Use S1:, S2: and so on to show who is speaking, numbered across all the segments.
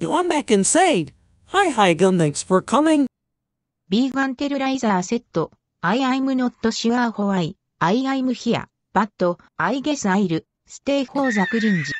S1: You I'm back inside. Hi, hi, gun, thanks for coming.
S2: ビーガンテルライザーセット。I am not sure why. I am here. But, I guess I'll stay for the cringe.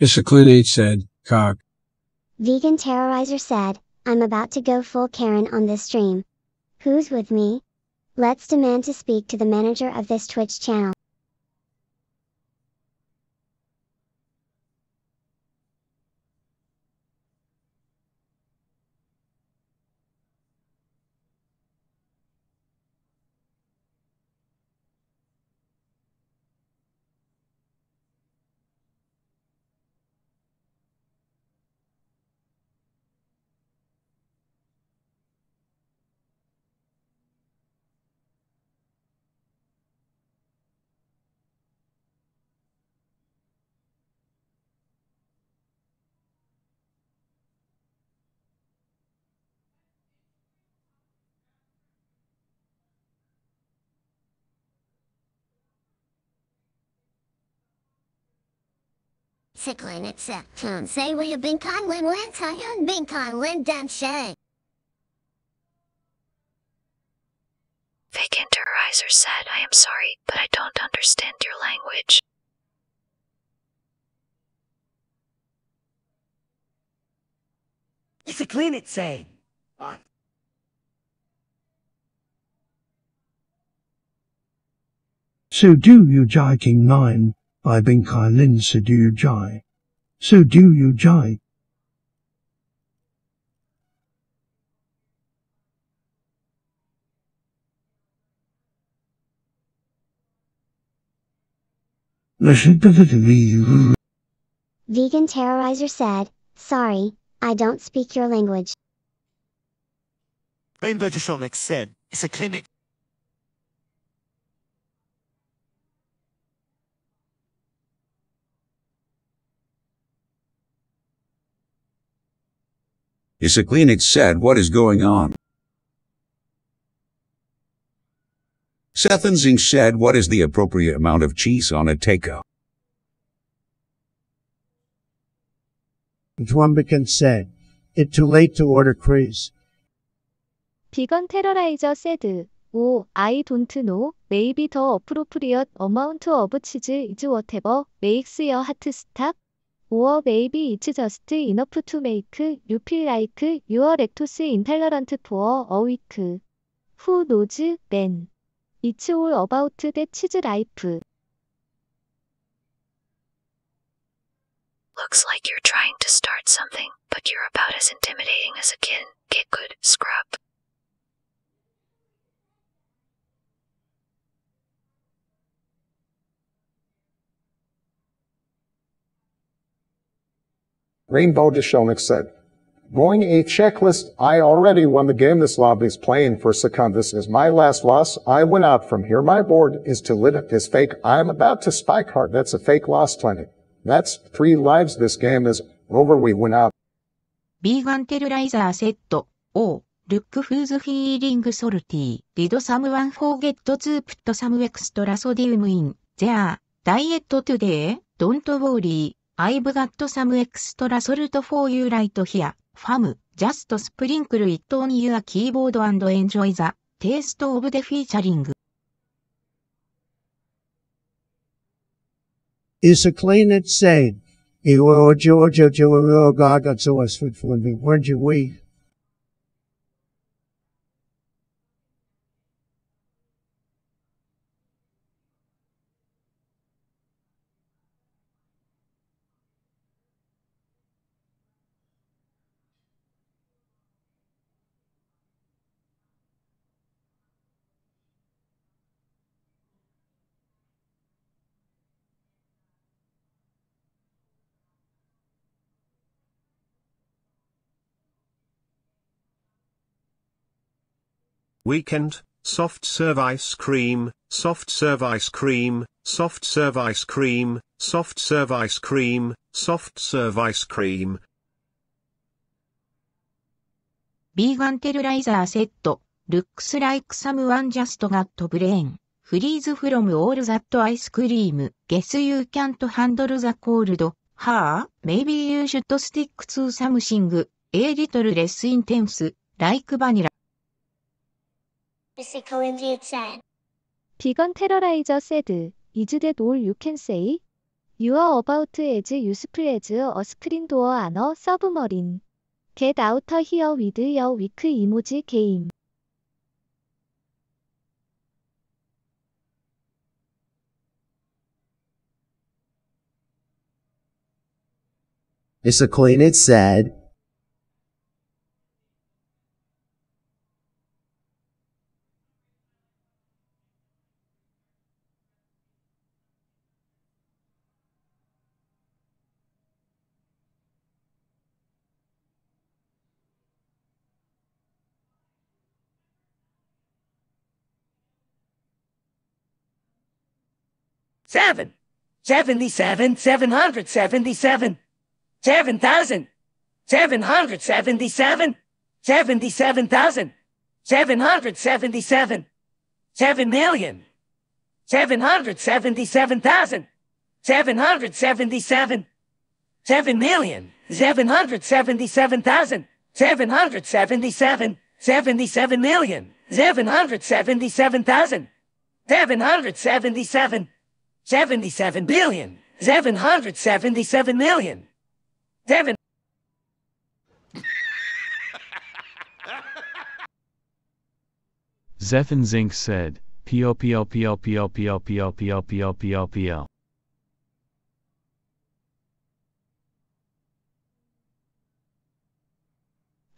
S3: 'Isaclinate said, cock.
S4: Vegan Terrorizer said, I'm about to go full Karen on this stream. Who's with me? Let's demand to speak to the manager of this Twitch channel.
S5: Sickling except to say we have been kindly lent I have been kindly done shay.
S6: Vacantarizer said, I am sorry, but I don't understand your language.
S1: It's a clean it say. Ah.
S7: So do you Jai King 9 by Bin Kai Lin So do you Jai. So do you Jai.
S4: Vegan Terrorizer said, Sorry, I don't speak your language.
S1: Rainbow Dishonic said, it's a clinic.
S8: Isaclinic said what is going on. Sethensing said what is the appropriate amount of cheese on a takeout.
S7: Dwumbican said, It too late to order craze.
S9: 비건 테러라이저 세드. 오, I don't know. Maybe the appropriate amount of cheese is whatever makes your heart stop. Or maybe it's just enough to make you feel like you're lactose intolerant for a week. Who knows, man? It's all about the cheese life.
S6: Looks like you're trying to start something, but you're about as intimidating as a kid. Get good, scrub.
S10: Rainbow Deshonik said, Going a checklist, I already won the game this lobby's playing for Secundus is my last loss. I went out from here. My board is to lit up this fake. I'm about to spike hard. That's a fake loss planet. That's three lives. This game is over. We went out.
S2: Vegan Terrorizer Set. Oh. Look who's feeling salty. Did someone forget to put some extra sodium in? There. Diet today. Don't worry. I've got some extra salt for you right here. Fam, just sprinkle it on your keyboard and enjoy the taste of the featuring.
S7: Is a clean it said, Iwo Georgia Joe Gaga so us food for me. Weren't you weak?
S11: Weekend, soft serve ice cream, soft serve ice cream, soft serve ice cream, soft serve ice cream, soft serve ice cream.
S2: ビーガンテルライザーセット、looks like someone just got brain. Freeze from all that ice cream. Guess you can't handle the cold. Ha, maybe you should stick to something a little less intense, like vanilla.
S9: 비건 테러라이저 세드 이즈 댓 올 유캔 세이 유어 어바우트 에즈 유스플 에즈 어 스크린
S12: 도어
S9: 아너 서브머린 겟 아우터 히어 위드 여 위크 이모지 게임
S12: It's a coin, it's sad.
S13: Seven, seventy-seven, seven hundred seventy-seven, seven thousand, seven hundred seventy-seven, seventy-seven thousand, seven hundred seventy-seven, seven million, seven hundred seventy-seven thousand, seven hundred seventy-seven, seven million, seven hundred seventy-seven thousand, seven hundred seventy-seven, seventy-seven million, seven hundred seventy-seven thousand, seven hundred seventy-seven. 777, Seven hundred seventy-seven million. Seven.
S14: Zephan Zink said, PLPLPLPLPLPLPLPLPLPL.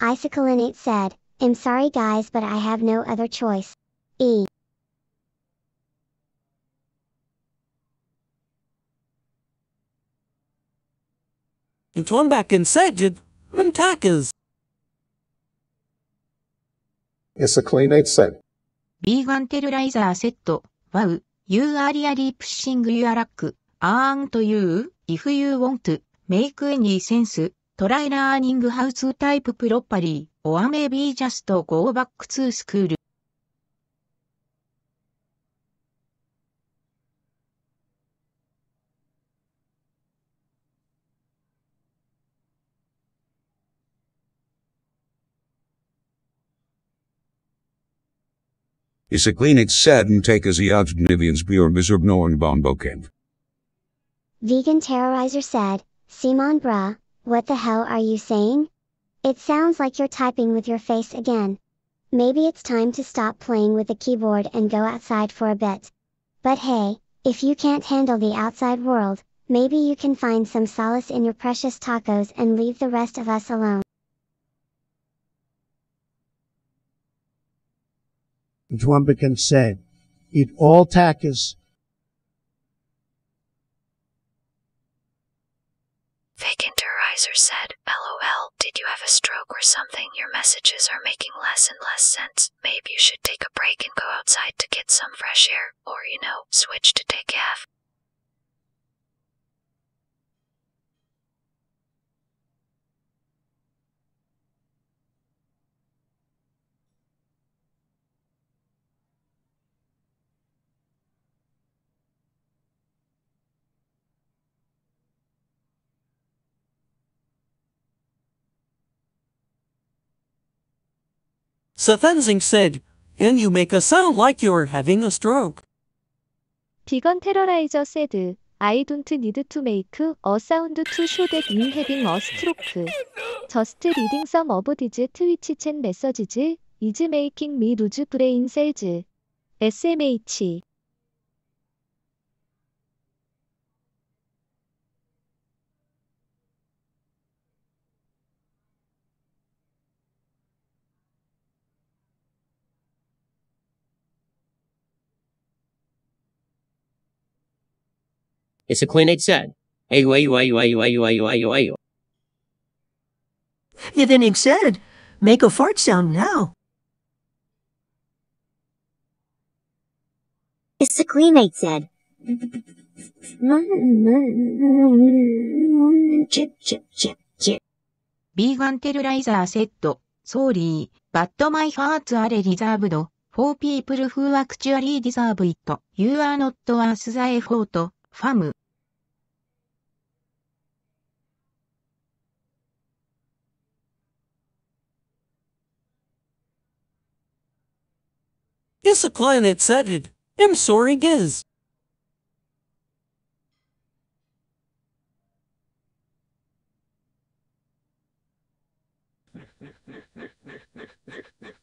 S4: Icicle said, I'm sorry guys but I have no other choice. E.
S13: It's one back inside
S2: ンテルライザーセット、Wow, you are really pushing your luck. Aren't you? If you want to make any sense, try learning how to type properly, or maybe just go back to school.
S8: Isaklinik said and take as Nivians Björ Bizurgnoen Bonboken.
S4: Vegan Terrorizer said, Simon bruh, what the hell are you saying? It sounds like you're typing with your face again. Maybe it's time to stop playing with the keyboard and go outside for a bit. But hey, if you can't handle the outside world, maybe you can find some solace in your precious tacos and leave the rest of us alone.
S7: Dwumbican said, Eat all tackers.
S6: Vacantarizer said, LOL, did you have a stroke or something? Your messages are making less and less sense. Maybe you should take a break and go outside to get some fresh air, or you know, switch to take. Satan
S13: Singh said, and you make a sound like you're having a stroke.
S9: Vegan Terrorizer said, I don't need to make a sound to show that I'm having a stroke. Just reading some of these Twitch chat messages is making me lose brain cells. SMH
S15: It's a clinate said. Hey, why you, why you, why you, why you, why you, why you, why you?
S16: Yeah, then it said, make a fart sound now.
S17: Isoclinate said. Chip, chip, chip, chip.
S2: ビーガンテルライザーセット、ソーリー、バッドマイハーツアレリザーブド、for people who actually deserve it, you are not worth the effort, ファム。
S1: Isoclinated said, it. I'm sorry,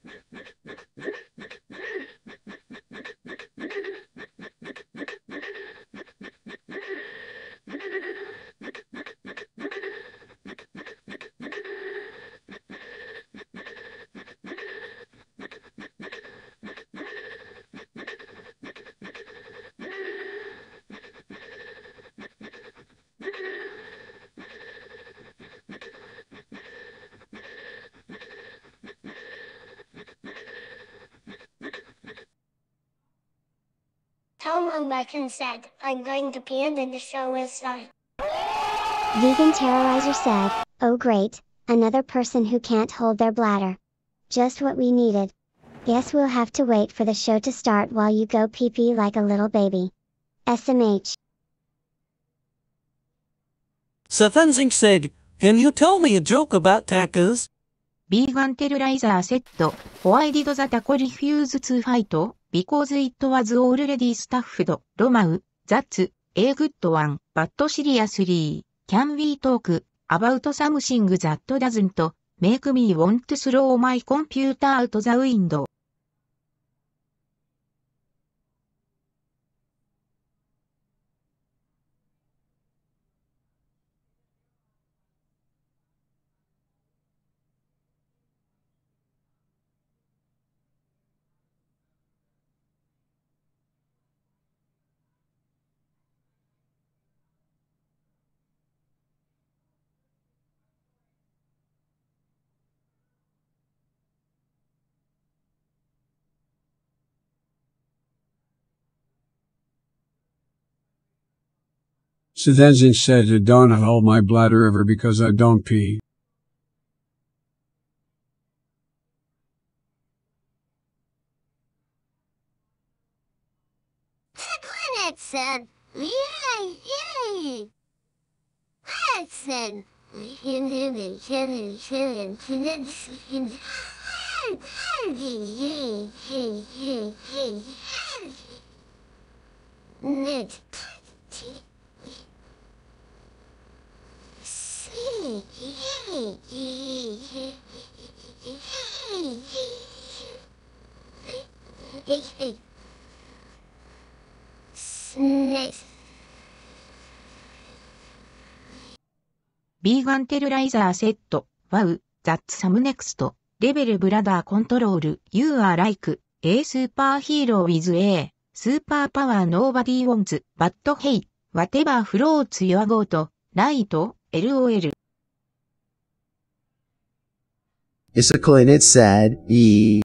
S5: home said, I'm going to pee and then the show is on.
S4: Vegan Terrorizer said, oh great, another person who can't hold their bladder. Just what we needed. Guess we'll have to wait for the show to start while you go pee pee like a little baby. SMH.
S1: Sathanzing said, can you tell me a joke about tacos?
S2: Vegan Terrorizer said, why did the taco refuse to fight? Because it was already stuffed. ロマウ、That's a good one, but seriously, can we talk about something that doesn't make me want to throw my computer out the window?
S3: 'Sethenzin said, don't hold my bladder ever because I don't pee.
S5: Planet said, Yay, yay! Planet said,
S2: ビーガンテルライザーセット、ワウ、ザッツサムネクスト、レベルブラダーコントロール、ユーアーライク、エースーパーヒーロー with A、スーパーパワーノーバディーウォンズ、バッドヘイ、ワテバーフローツヨアゴート、ライト、LOL.
S18: Isoclinate said, E.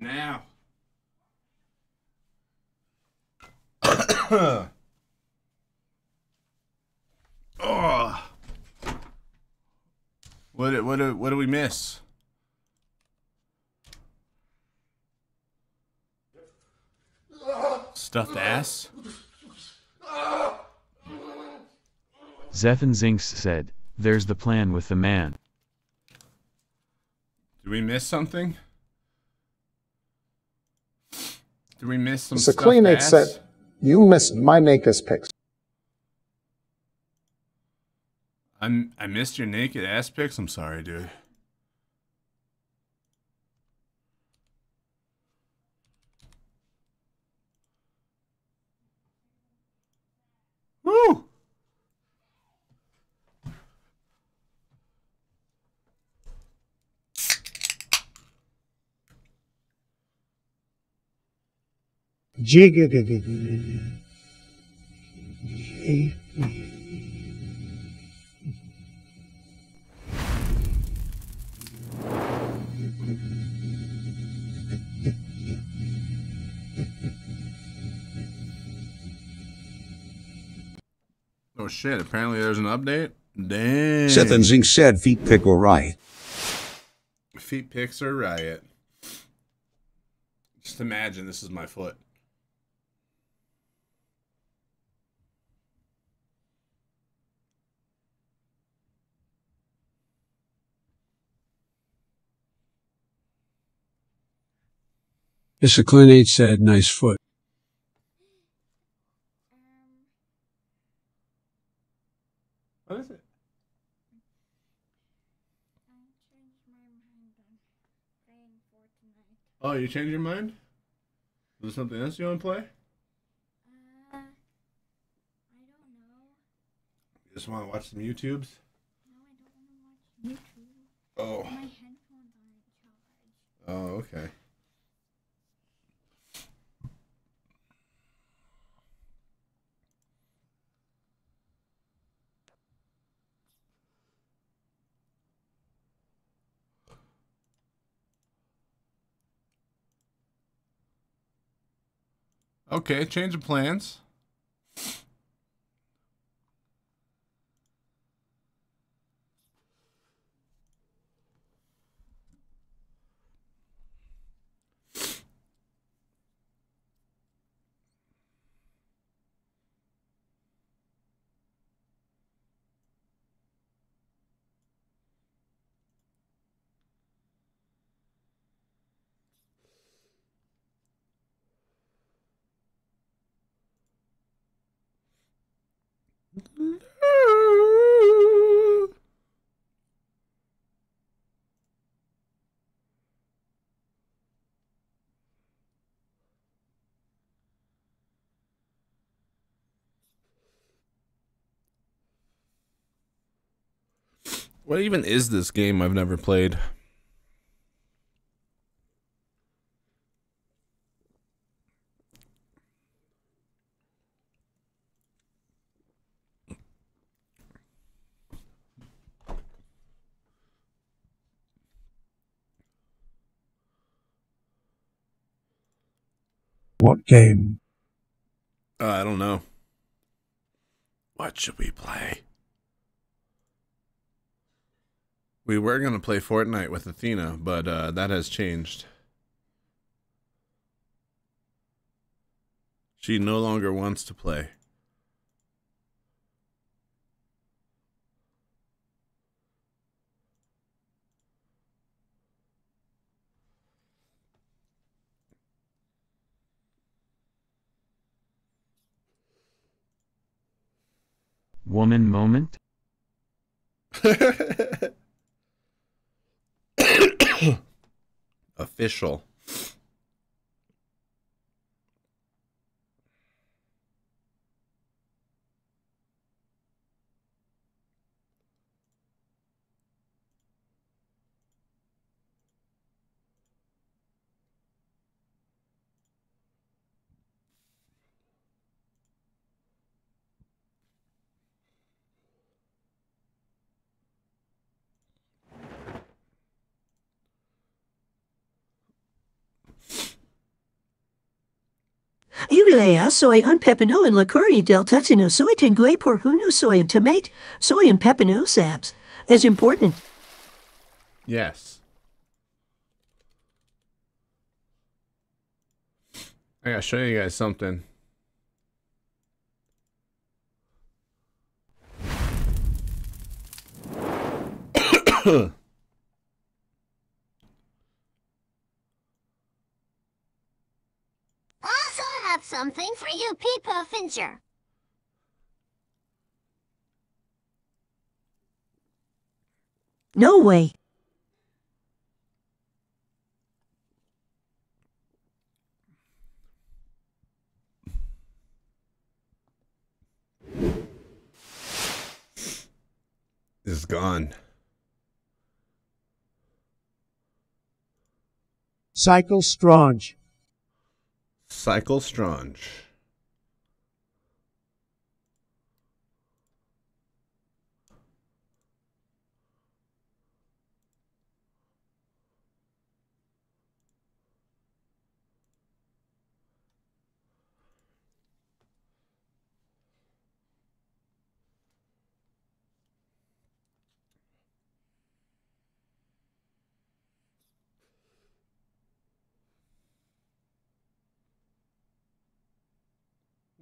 S19: Now. oh. What did- what did- what do we miss? Stuffed ass.
S14: Zephan Zinks said, There's the plan with the man.
S19: Did we miss something? Did we miss some
S10: So Eight
S19: ass?
S10: said, you missed my Naked pics.
S19: I'm I missed your naked ass pics. I'm sorry, dude.
S7: Jigga
S19: Oh shit! Apparently, there's an update. Damn.
S8: Seth and Zink said feet pick or right.
S19: Feet picks are riot. Just imagine this is my foot.
S3: Isaclinate said, nice foot.
S19: What is it? Oh, you changed your mind? Is there something else you want to play?
S5: Uh, I don't know.
S19: You just want to watch some YouTubes? Oh. Oh, okay. Okay, change of plans. What even is this game I've never played?
S7: What game?
S19: Uh, I don't know. What should we play? We were going to play Fortnite with Athena, but uh, that has changed. She no longer wants to play.
S14: Woman moment?
S19: Official.
S16: Ilea soy un pepino and la del tetino soy tengue por uno soy and tomate soy and pepino sabs. As important.
S19: Yes. I gotta show you guys something.
S5: Also have something for you people, Fincher.
S16: No way.
S19: Is gone.
S18: Cycle Strange.
S19: Cycle Strange.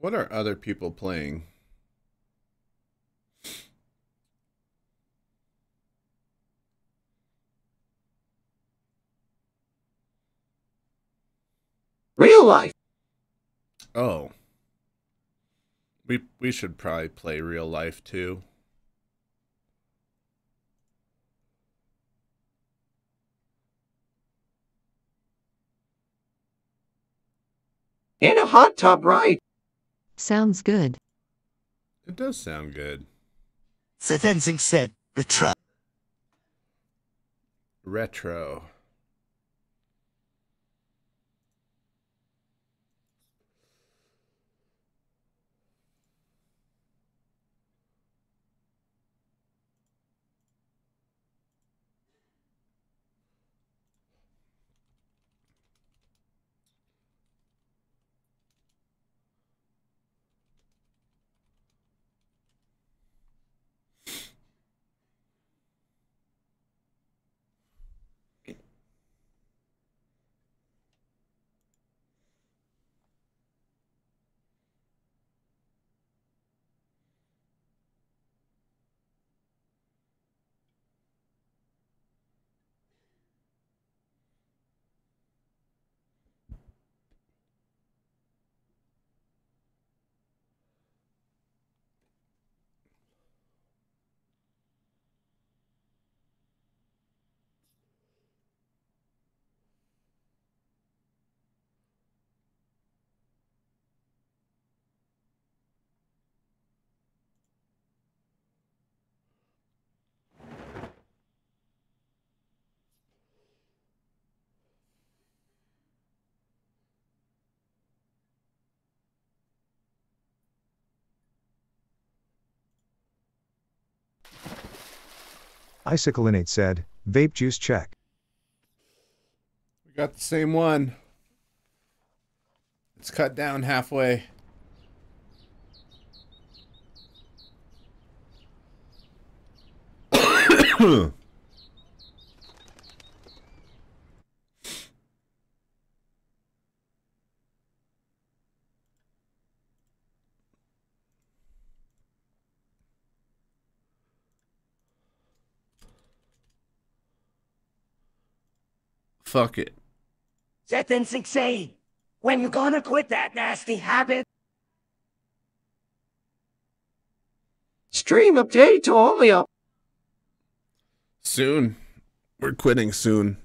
S19: What are other people playing?
S1: Real life.
S19: Oh. We we should probably play real life too.
S1: In a hot tub, right?
S2: Sounds good.
S19: It does sound good.
S13: Sethensing said, retro.
S19: Retro.
S20: Icicle Innate said, vape juice check.
S19: We got the same one. It's cut down halfway. Fuck it.
S13: Sethensing insane. When you gonna quit that nasty habit?
S1: Stream update to only up.
S19: Soon. We're quitting soon.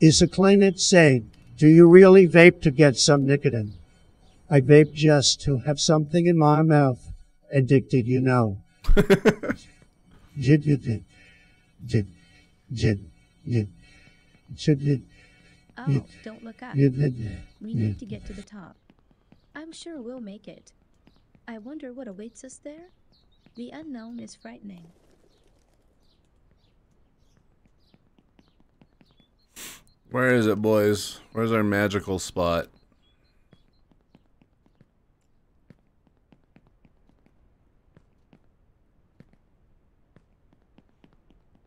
S7: Is a claimant saying, do you really vape to get some nicotine? I vape just to have something in my mouth. Addicted, you know. Did you did did did did should did
S21: Oh, don't look up.
S7: did did
S21: We need to get to the top. I'm sure we'll make it. I wonder what awaits us there? The unknown is frightening.
S19: Where is it, boys? Where's our magical spot?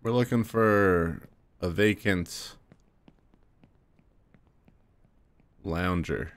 S19: We're looking for a vacant lounger.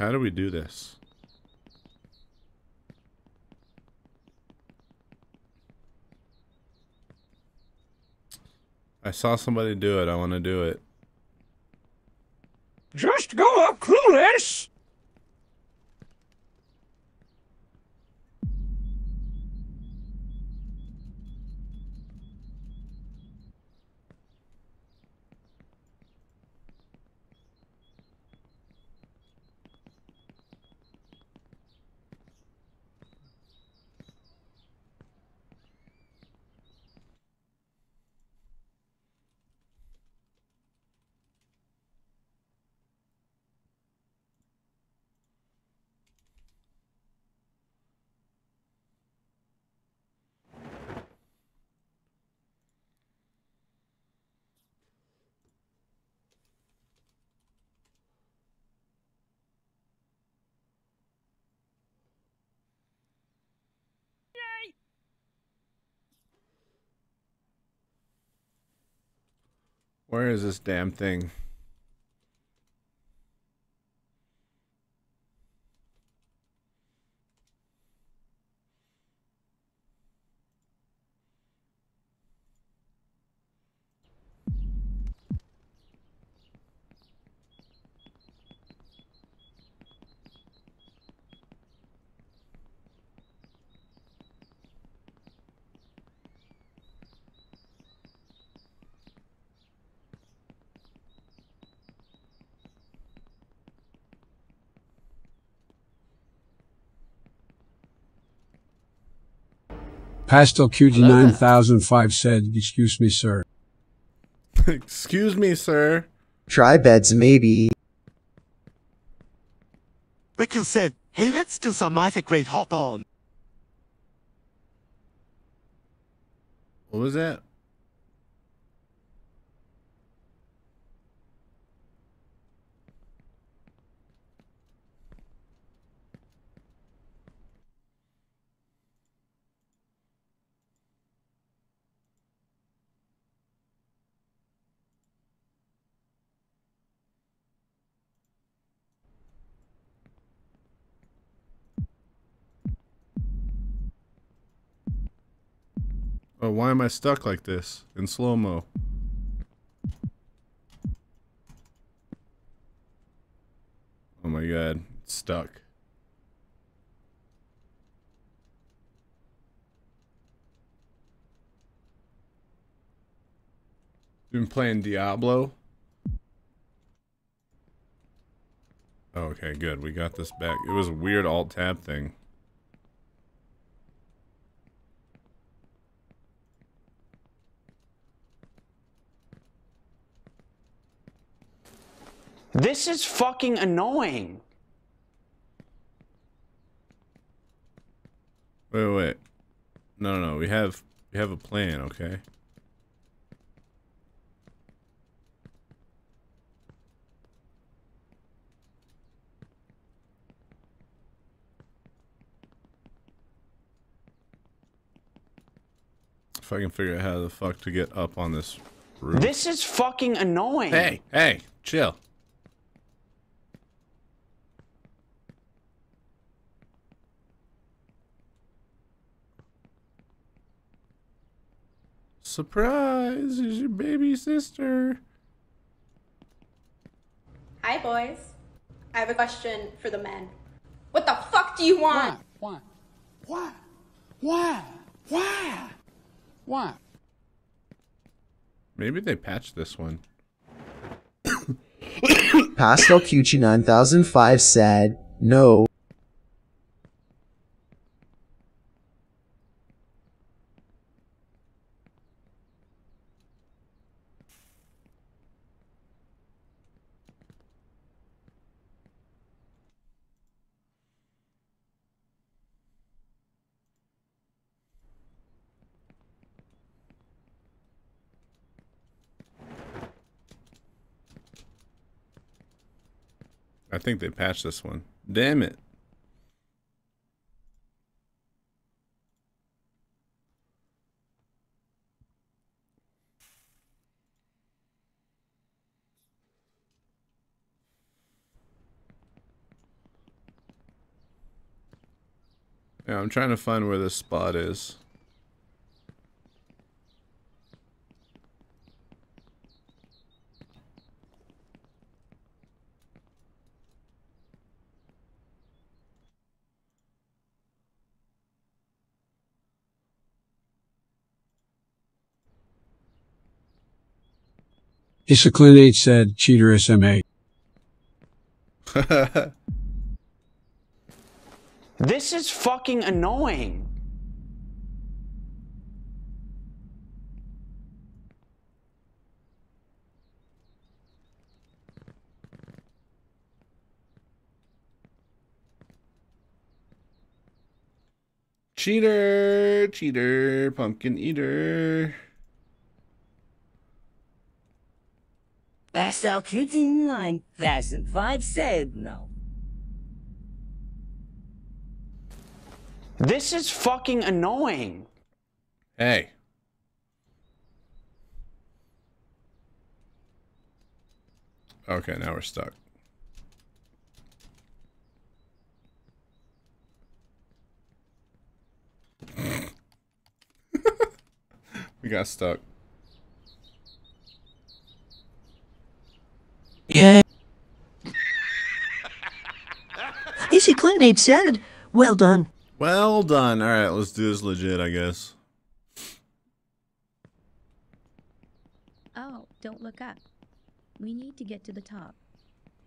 S19: How do we do this? I saw somebody do it. I want to do it.
S13: Just go up clueless!
S19: Where is this damn thing?
S3: Pastel Cutie 9005 said, Excuse me, sir.
S19: Excuse me, sir.
S12: Try beds, maybe.
S22: Rickles said, hey, let's do some Mythic Great Hop on.
S19: What was that? Oh, why am I stuck like this in slow mo? Oh my god, it's stuck. Been playing Diablo. Okay, good. We got this back. It was a weird alt tab thing.
S23: This is fucking annoying.
S19: Wait, wait. No, no, we have we have a plan, okay? If I can figure out how the fuck to get up on this roof.
S23: This is fucking annoying.
S19: Hey, hey, chill. Surprise! Is your baby sister?
S24: Hi, boys. I have a question for the men. What the fuck do you want?
S22: Why? Why? Why? Why? Why?
S19: Maybe they patched this one.
S12: Pastel Cutie 9005 said, no.
S19: Think they patched this one. Damn it. Yeah, I'm trying to find where this spot is.
S3: Isaclinate said, cheater SMA.
S23: This is fucking annoying.
S19: cheater, cheater, pumpkin eater.
S13: Pastel Cutie 9005 said no.
S23: This is fucking annoying.
S19: Hey. Okay, now we're stuck. we got stuck.
S16: Yeah. Easy Clinton said, well done.
S19: Well done. All right, let's do this legit, I guess.
S21: Oh, don't look up. We need to get to the top.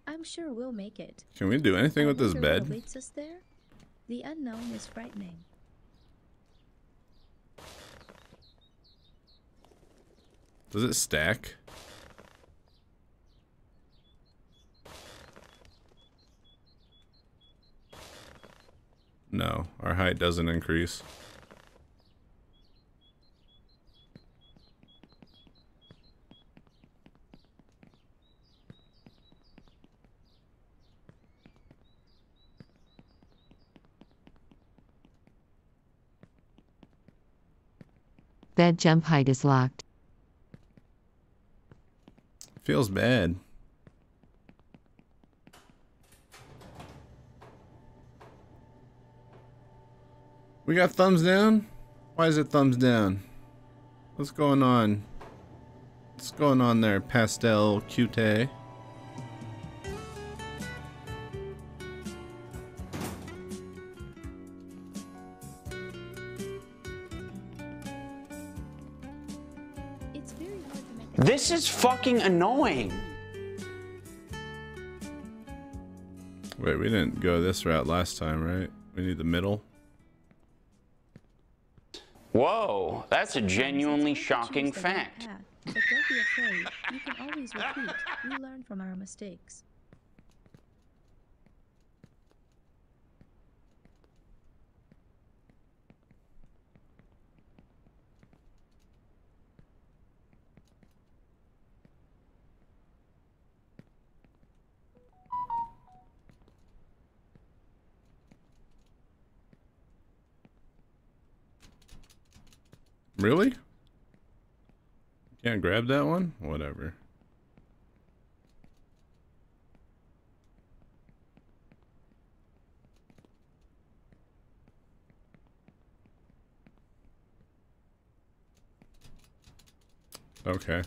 S21: I'm sure we'll make it.
S19: Can we do anything with this bed?
S21: awaits us there? The unknown is frightening.
S19: Does it stack? No, our height doesn't increase.
S25: Bed jump height is locked.
S19: Feels bad. We got thumbs down? Why is it thumbs down? What's going on? What's going on there, Pastel Cute?
S21: It's very hard to make
S23: This is fucking annoying.
S19: Wait, we didn't go this route last time, right? We need the middle.
S23: Whoa, that's a genuinely shocking
S21: choose the right
S23: fact.
S21: but don't be afraid. You can always repeat. We learn from our mistakes.
S19: Really? Can't grab that one? Whatever. Okay.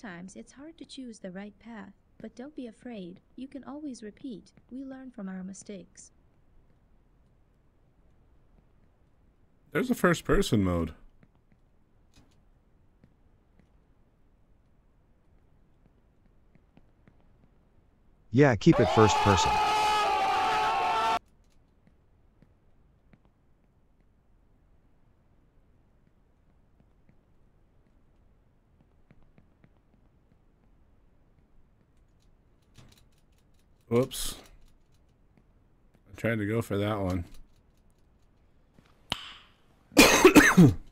S21: Sometimes it's hard to choose the right path, but don't be afraid. You can always repeat. We learn from our mistakes.
S19: There's a first person mode.
S20: Yeah, keep it first person.
S19: Whoops. I tried to go for that one.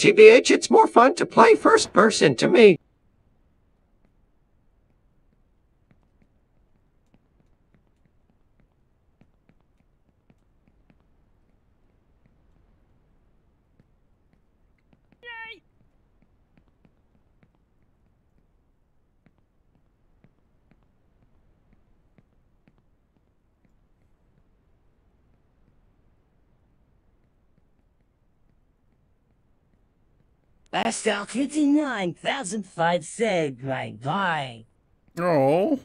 S26: TBH, it's more fun to play first person to me.
S13: Pastel 59,005 said bye bye.
S19: Oh.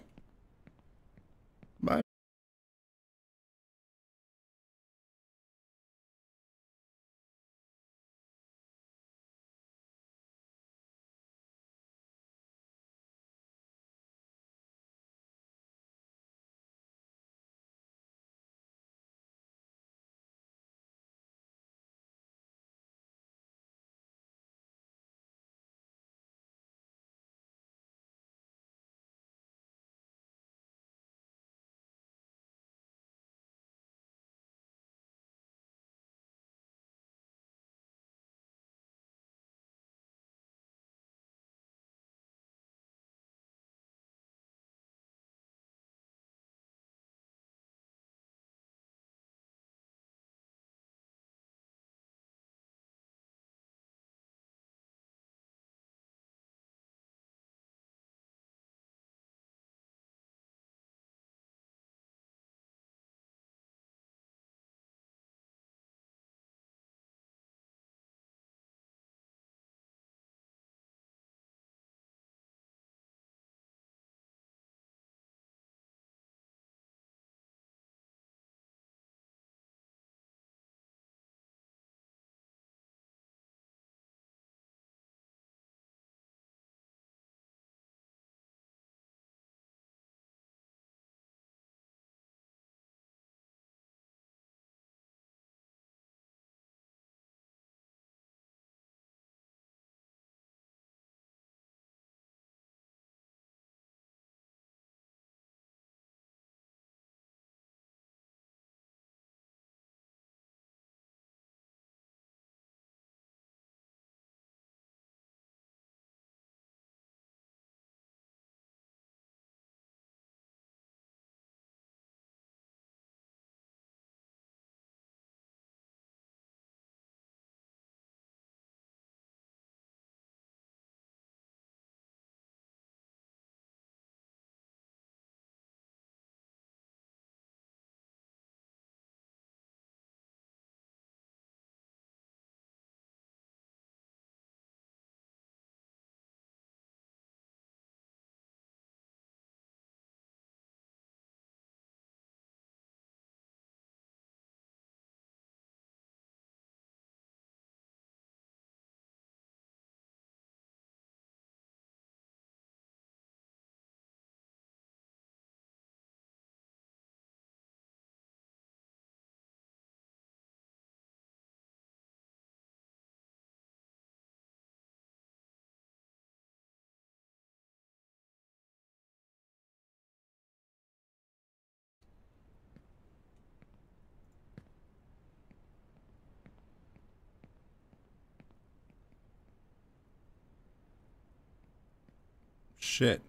S19: Shit.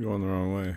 S19: Going the wrong way.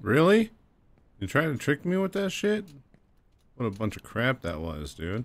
S19: Really? You trying to trick me with that shit? What a bunch of crap that was, dude.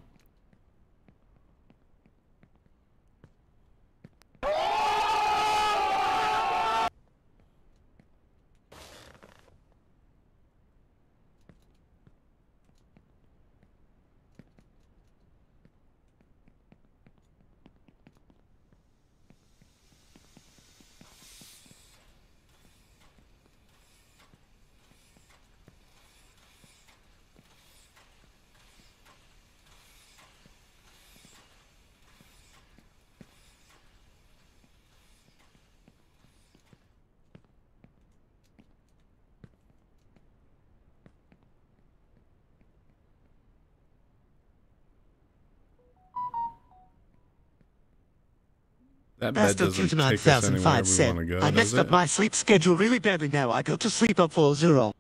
S19: That bed doesn't take us anywhere
S22: 9005
S19: we
S22: said,
S19: want to go,
S22: I messed
S19: it?
S22: up my sleep schedule really badly now. I go to sleep at 4-0.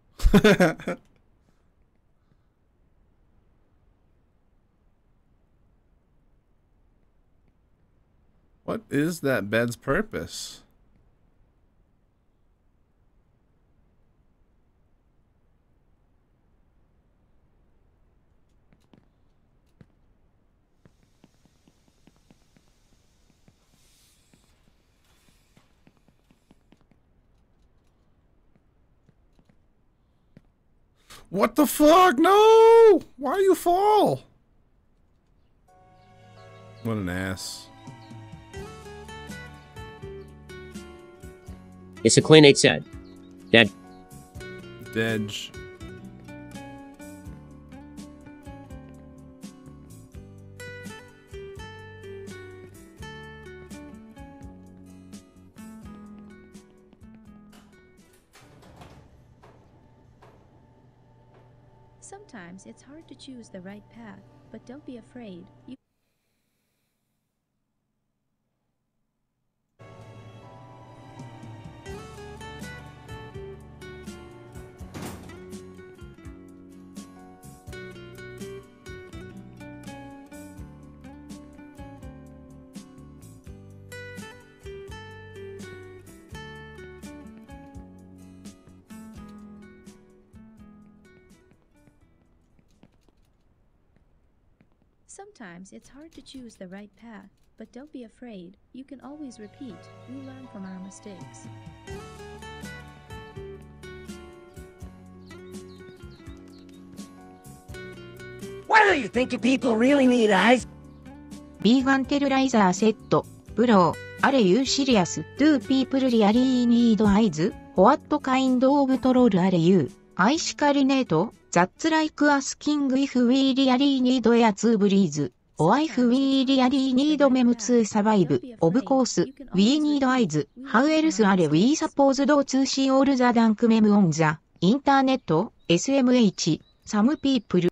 S19: What is that bed's purpose? What the fuck? No! Why you fall? What an ass.
S27: It's a clean eight said. Dead.
S19: Dedge.
S21: Choose the right path, but don't be afraid. You Sometimes it's hard to choose the right path, but don't be afraid. You can always repeat. We learn from our mistakes.
S13: ビーガンテルライザ
S2: ーセット、ブロー、あれユーシリアス、ドゥーピープルリアリーニードアイズ、ホワットカインドオブトロールあれユー、アイシカリネート、ザッツライクアスキングイフウィーリアリーニードエアツーブリーズ。Or if we really need mem to survive. Of course, we need eyes. How else are we supposed to see all the dank mem on the internet? SMH. Some people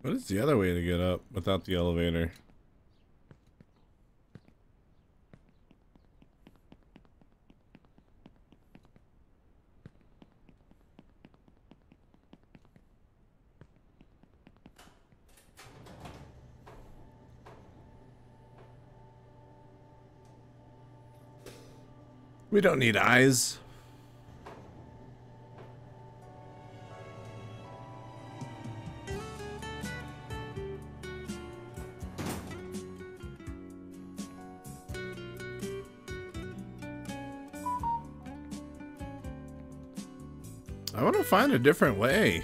S19: What is the other way to get up without the elevator? We don't need eyes. I want to find a different way.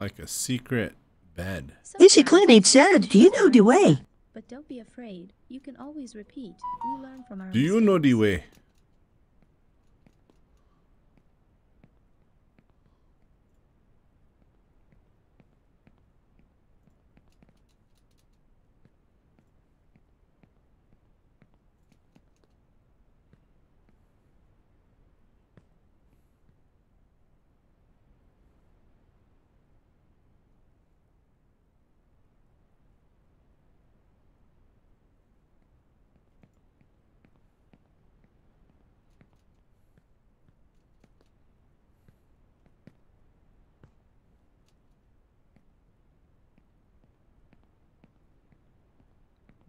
S19: Like a secret bed.
S16: Isoclinate said, do you know the way?
S21: But don't be afraid. You can always repeat. We learn from our
S19: Do you know the way?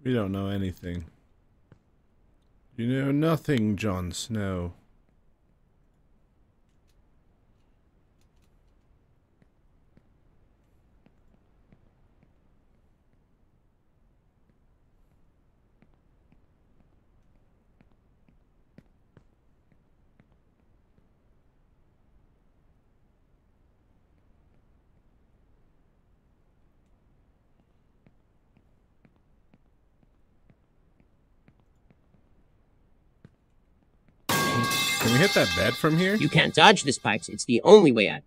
S19: We don't know anything. You know nothing, Jon Snow. Can we hit that bed from here?
S27: You can't dodge this, spikes. It's the only way out.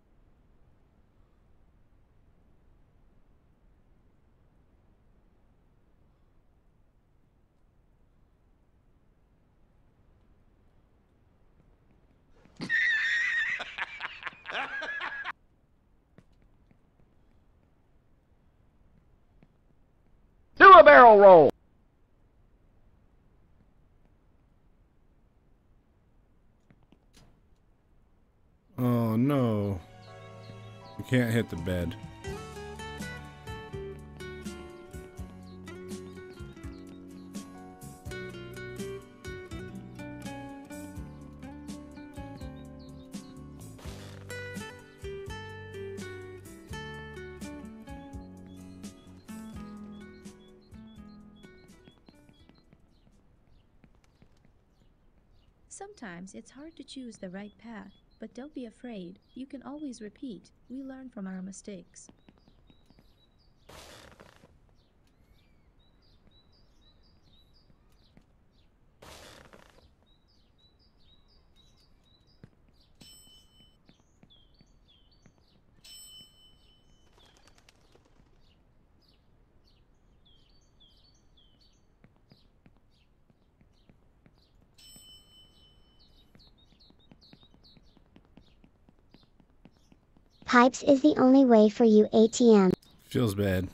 S28: Do a barrel roll.
S19: Can't hit the bed.
S21: Sometimes it's hard to choose the right path, but don't be afraid. You can always repeat. We learn from our mistakes.
S5: Pipes is the only way for you ATM.
S19: Feels bad.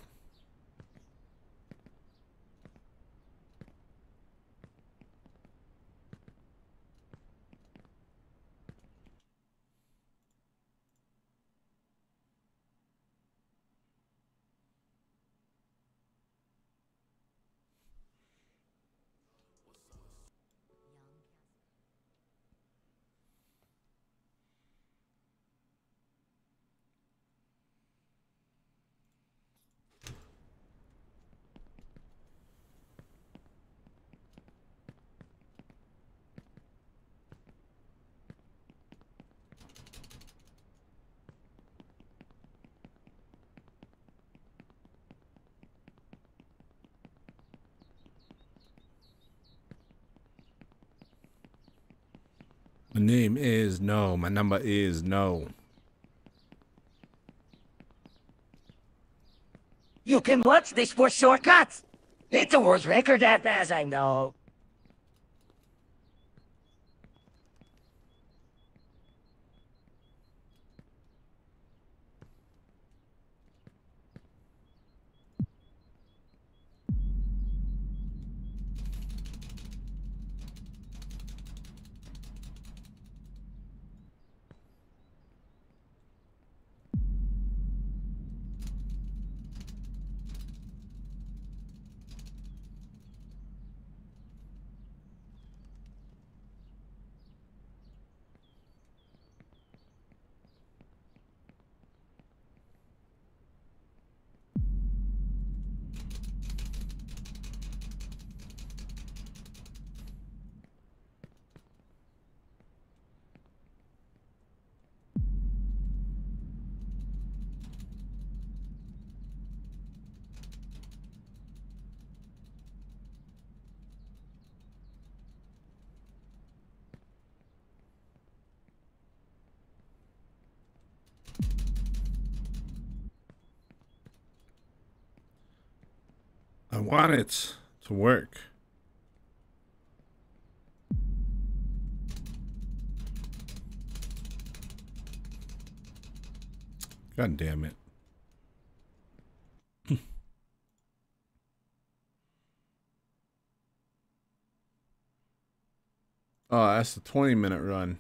S19: No. My number is no.
S13: You can watch this for shortcuts. It's a world record at as I know.
S19: Want it to work. God damn it. oh, that's the 20 minute run.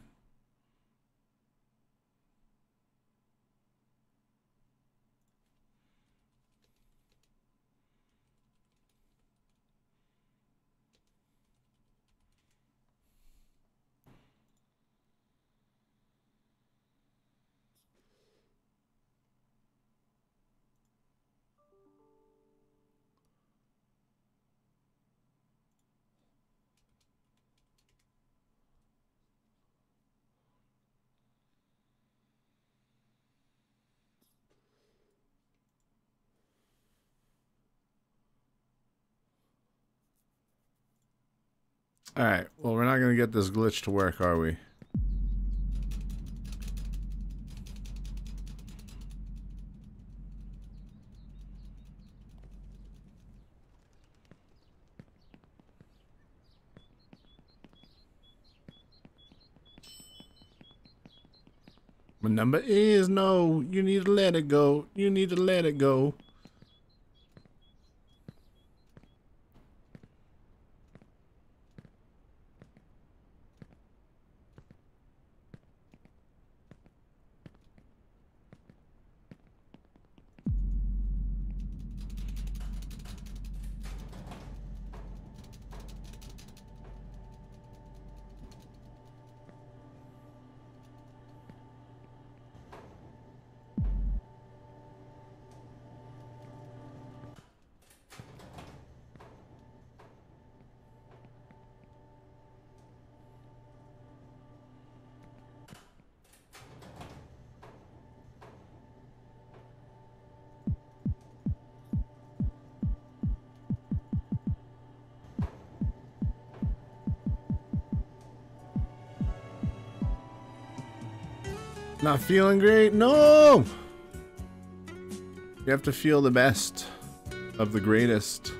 S19: Alright, well, we're not going to get this glitch to work, are we? My number is no. You need to let it go. You need to let it go. Not feeling great? No! You have to feel the best of the greatest.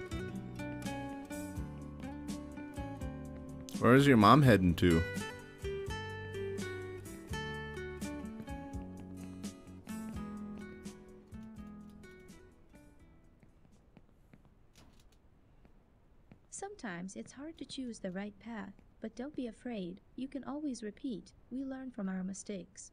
S19: Where is your mom heading to?
S21: Sometimes it's hard to choose the right path, but don't be afraid. You can always repeat. We learn from our mistakes.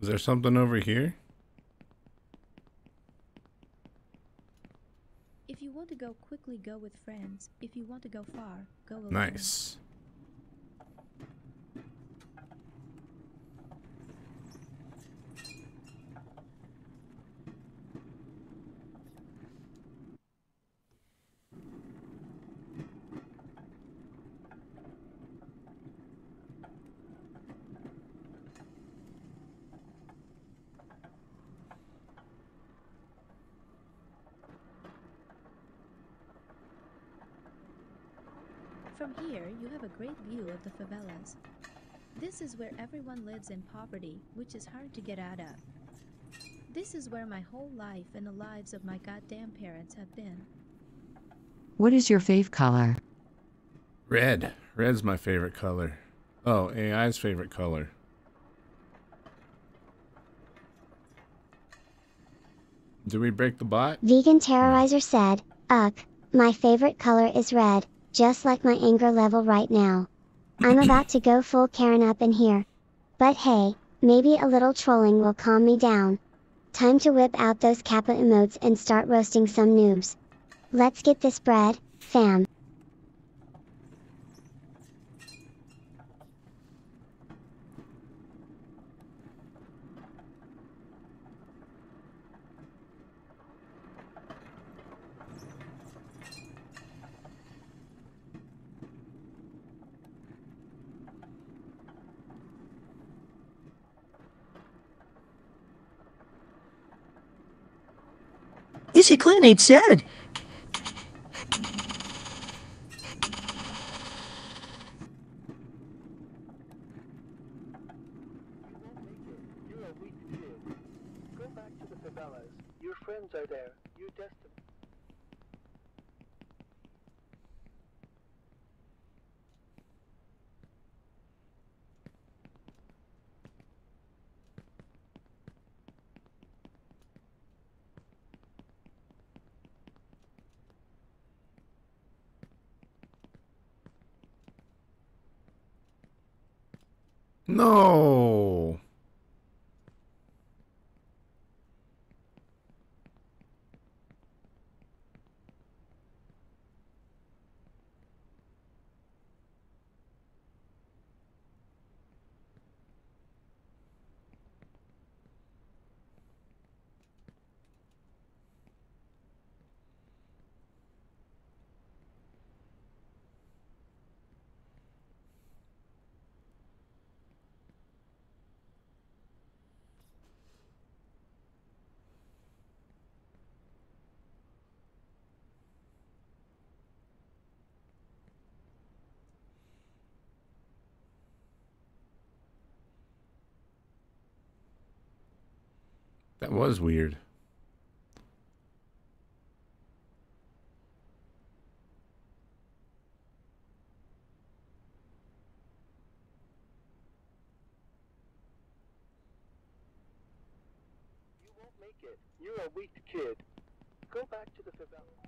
S19: Is there something over here?
S21: If you want to go quickly, go with friends. If you want to go far, go alone.
S19: Nice.
S21: From here, you have a great view of the favelas. This is where everyone lives in poverty, which is hard to get out of. This is where my whole life and the lives of my goddamn parents have been.
S25: What is your fave color?
S19: Red. Red's my favorite color. Oh, AI's favorite color. Did we break the bot?
S4: Vegan Terrorizer said, Ugh, my favorite color is red, just like my anger level right now. I'm about to go full Karen up in here. But hey, maybe a little trolling will calm me down. Time to whip out those kappa emotes and start roasting some noobs. Let's get this bread, fam.
S29: Clint ain't said?
S19: That was weird.
S30: You won't make it. You're a weak kid. Go back to the favela.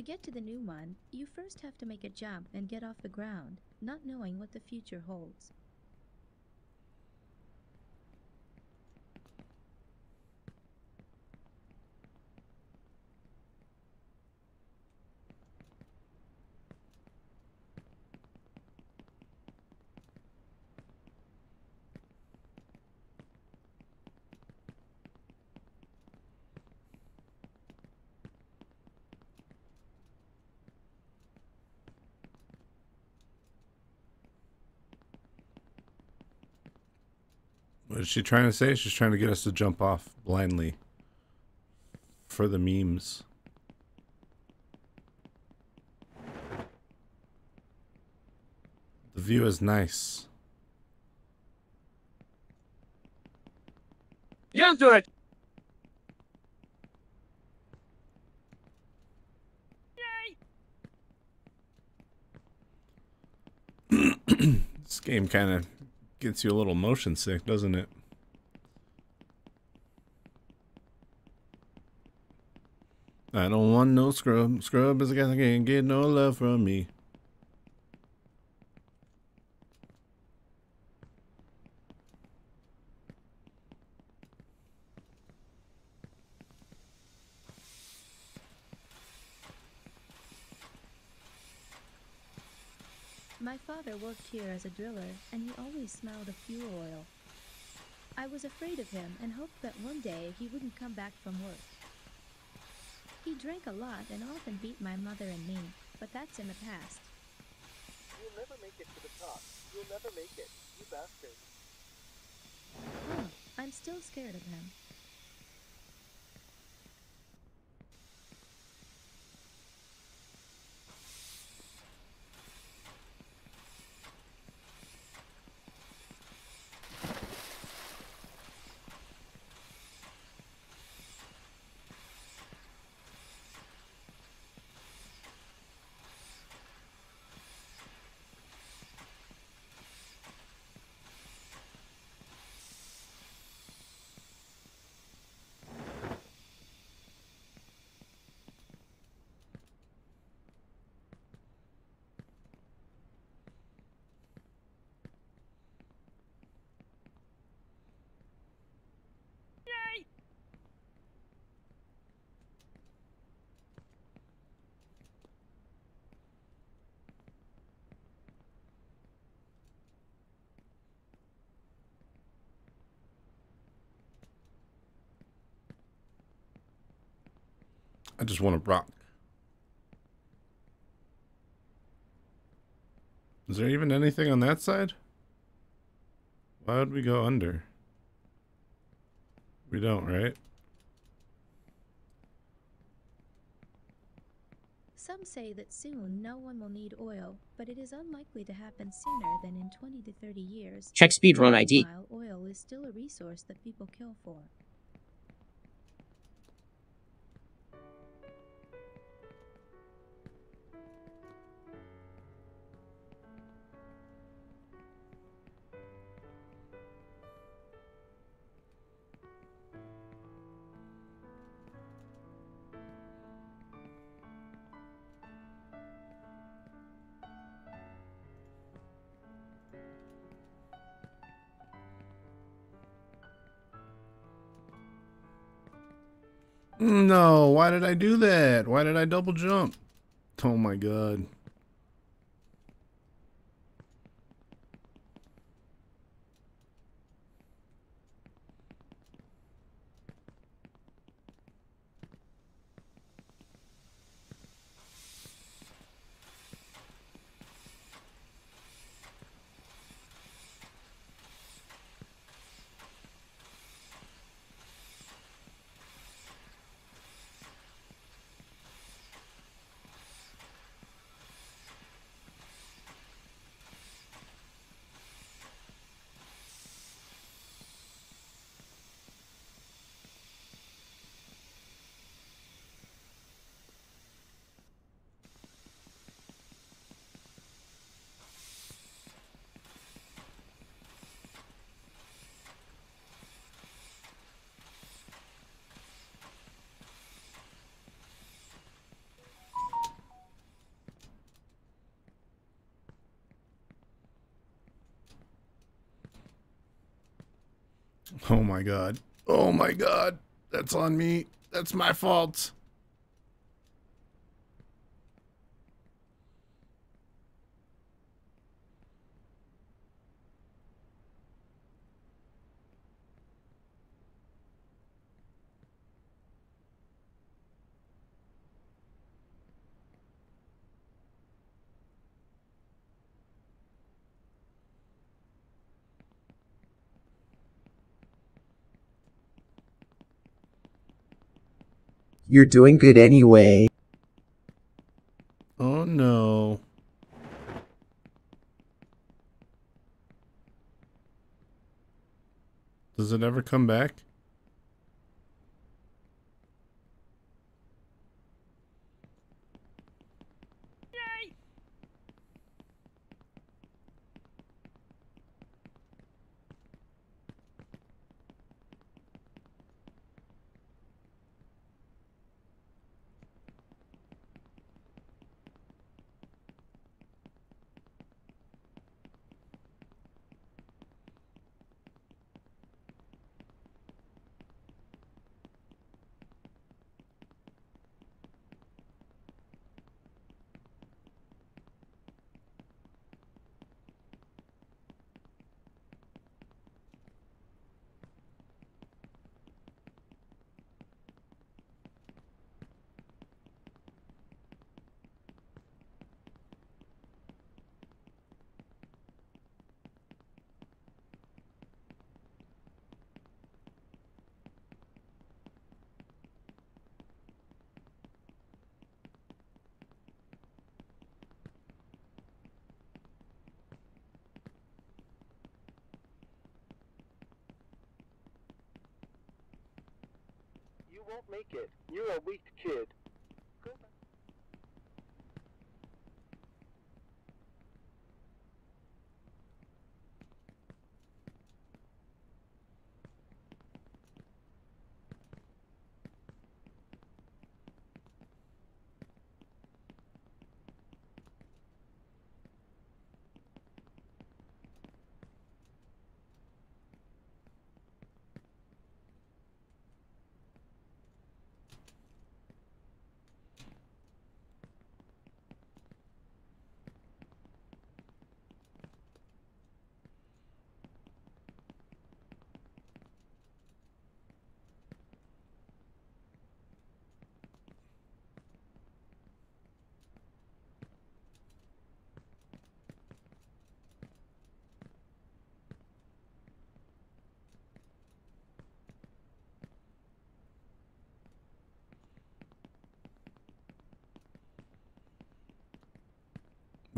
S21: To get to the new one, you first have to make a jump and get off the ground, not knowing what the future holds.
S19: What is she trying to say? She's trying to get us to jump off blindly. For the memes. The view is nice.
S22: You do it!
S19: this game kind of gets you a little motion sick, doesn't it? I don't want no scrub. Scrub is a guy that can't get no love from me.
S21: My father worked here as a driller, and he always smelled of fuel oil. I was afraid of him and hoped that one day he wouldn't come back from work. He drank a lot and often beat my mother and me, but that's in the past.
S29: You'll never make it to the top. You'll never make it. You bastard.
S21: Oh, I'm still scared of him.
S19: I just want to rock. Is there even anything on that side? Why would we go under? We don't, right?
S21: Some say that soon no one will need oil, but it is unlikely to happen sooner than in 20 to 30 years.
S27: Check speedrun ID.
S21: Meanwhile, oil is still a resource that people kill for.
S19: No, why did I do that? Why did I double jump? Oh my god. Oh my god. Oh my god. That's on me. That's my fault.
S12: You're doing good anyway.
S19: Oh no. Does it ever come back?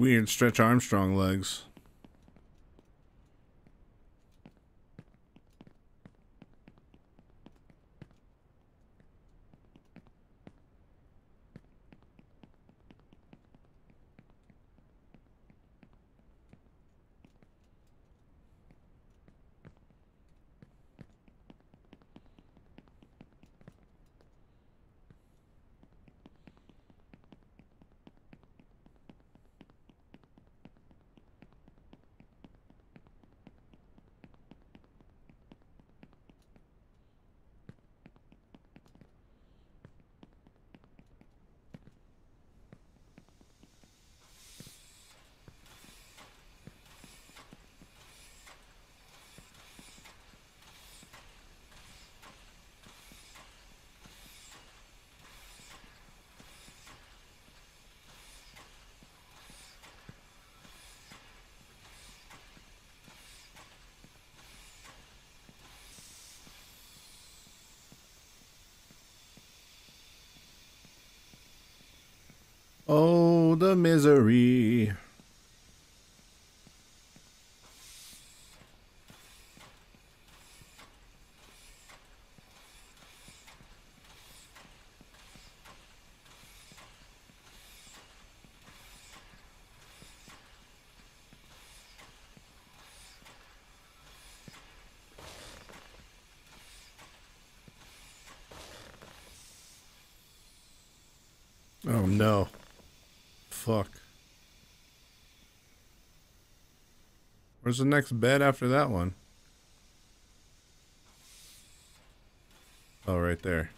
S19: Weird Stretch Armstrong legs. Oh, the misery. Oh no. Fuck. Where's the next bed after that one? Oh, right there.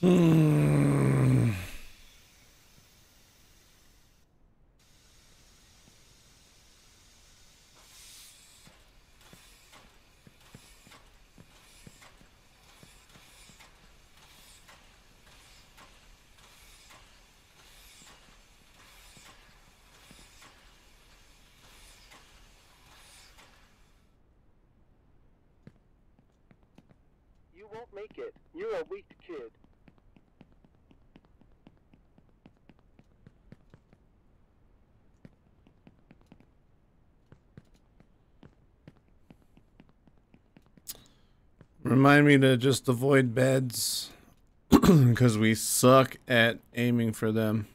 S19: Hmm.
S29: You won't make it. You're a weak kid.
S19: Remind me to just avoid beds because we suck at aiming for them.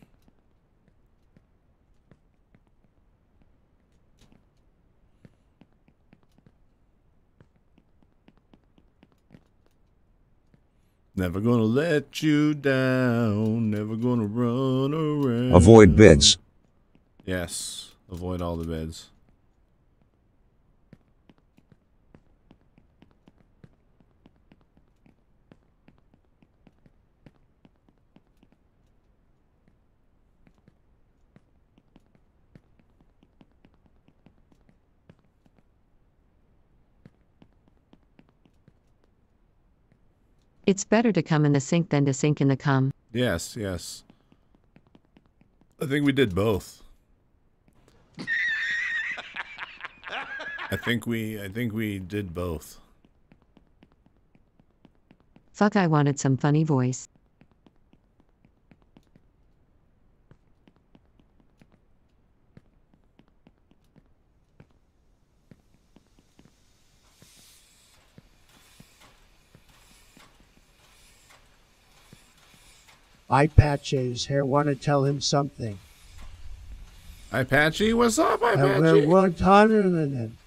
S19: Never gonna let you down. Never gonna run around.
S31: Avoid beds.
S19: Yes, avoid all the beds.
S25: It's better to come in the sink than to sink in the cum.
S19: Yes, yes. I think we did both. I think we I think we did both.
S25: Fuck, I wanted some funny voice.
S7: Patches here want to tell him something.
S19: Apache, what's up,
S7: And
S19: Apache?
S7: we're one hundred and then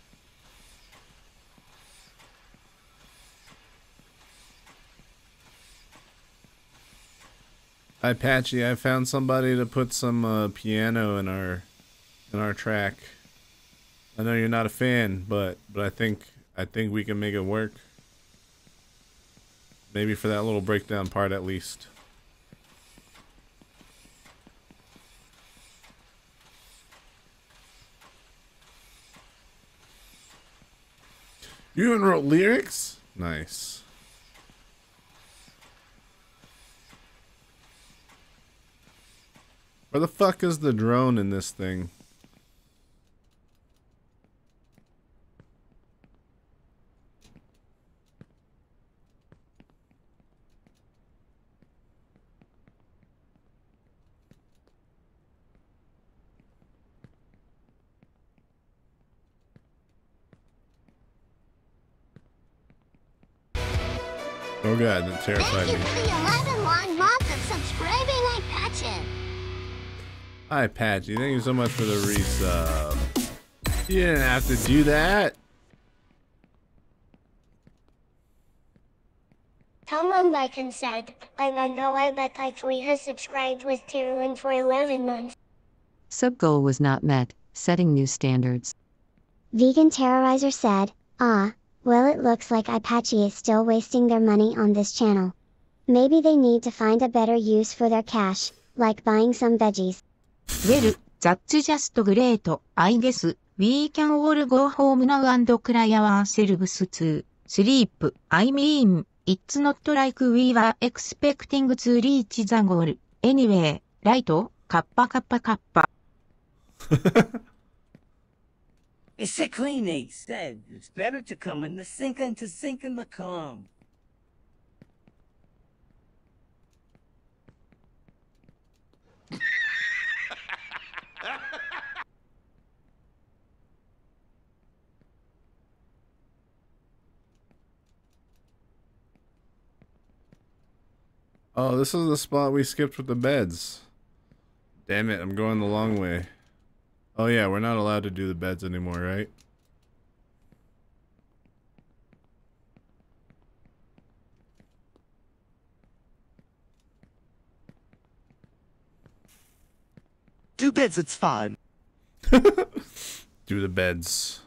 S19: Apache, I found somebody to put some uh, piano in our in our track. I know you're not a fan, but but I think I think we can make it work. Maybe for that little breakdown part at least. You even wrote lyrics? Nice. Where the fuck is the drone in this thing? Oh god, that terrified
S5: Thank you for the 11 long months of subscribing, I patch.
S19: Hi, Patchy. Thank you so much for the resub. You didn't have to do that.
S5: Someone like and said, I don't know I bet like we have subscribed with tier 1 for 11 months.
S25: Sub goal was not met, setting new standards.
S28: Vegan Terrorizer said, Ah, well, it looks like Apache is still wasting their money on this channel. Maybe they need to find a better use for their cash, like buying some veggies.
S2: Well, that's just great, I guess. We can all go home now and cry ourselves to sleep. I mean, it's not like we were expecting to reach the goal. Anyway, right? Kappa kappa a
S13: Issekline said it's better to come in the sink than to sink in the cum.
S19: Oh, this is the spot we skipped with the beds. Damn it, I'm going the long way. Oh yeah, we're not allowed to do the beds anymore, right?
S22: Do beds, it's fine.
S19: Do the beds.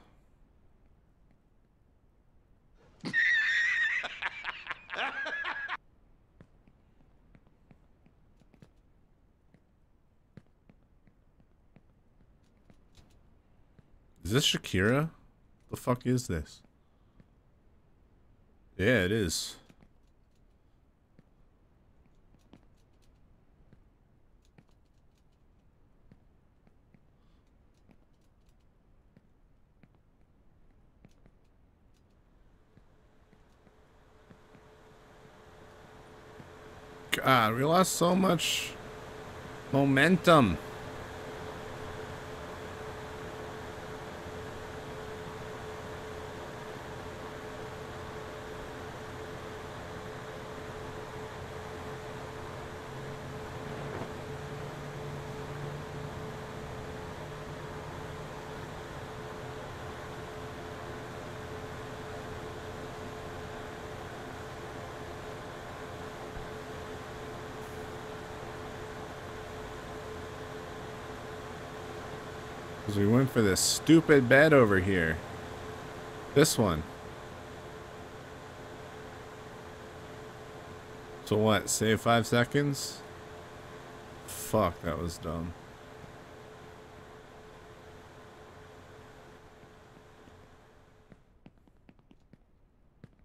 S19: Is this Shakira? The fuck is this? Yeah, it is. God, we lost so much momentum. For this stupid bed over here. This one. So what, save five seconds? Fuck, that was dumb.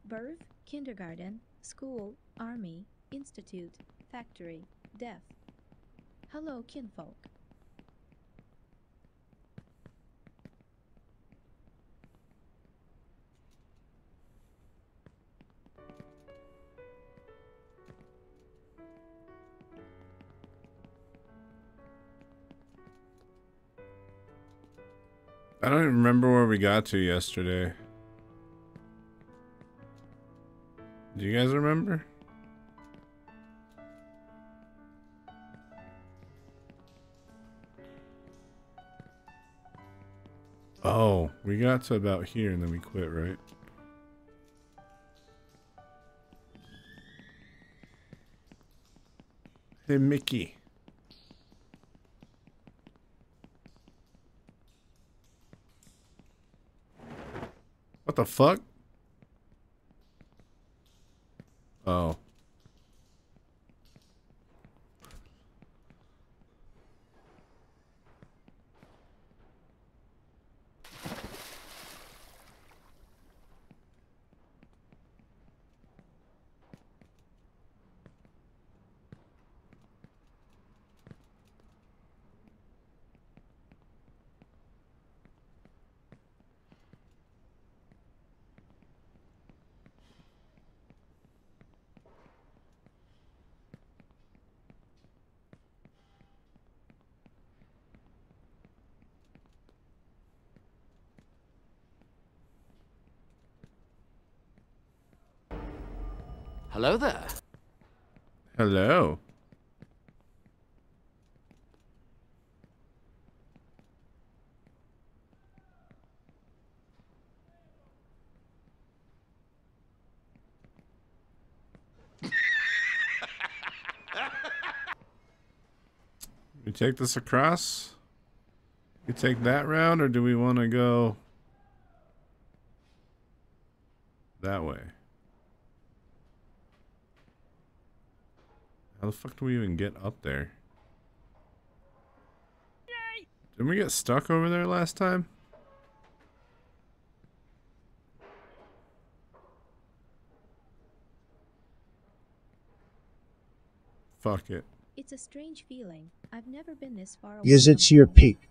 S21: Birth, kindergarten, school, army, institute, factory, death. Hello, kinfolk.
S19: I don't even remember where we got to yesterday. Do you guys remember? Oh, we got to about here and then we quit, right? Hey, Mickey. What the fuck? Oh.
S23: Hello there.
S19: Hello. We take this across? We take that route, or do we want to go that way? How the fuck do we even get up there? Didn't we get stuck over there last time? Fuck it.
S21: It's a strange feeling. I've never been this far away.
S7: Yes, it's your peak.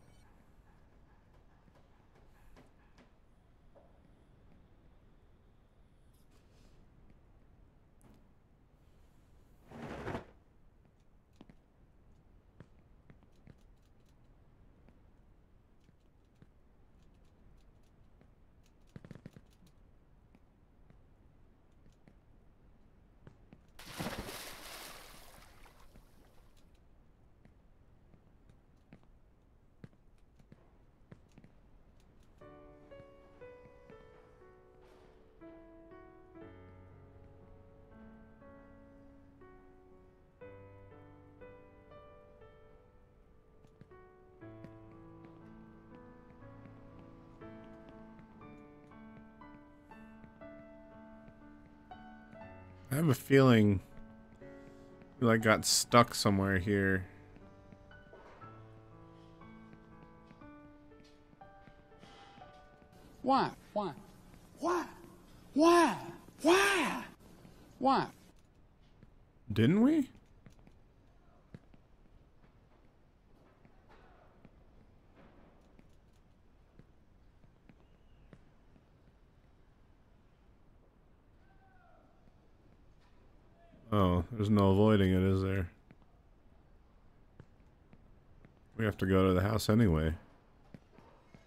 S19: Have a feeling we like got stuck somewhere here.
S31: Why? Why? Why? Why? Why? Why?
S19: Didn't we? Oh, there's no avoiding it, is there? We have to go to the house anyway.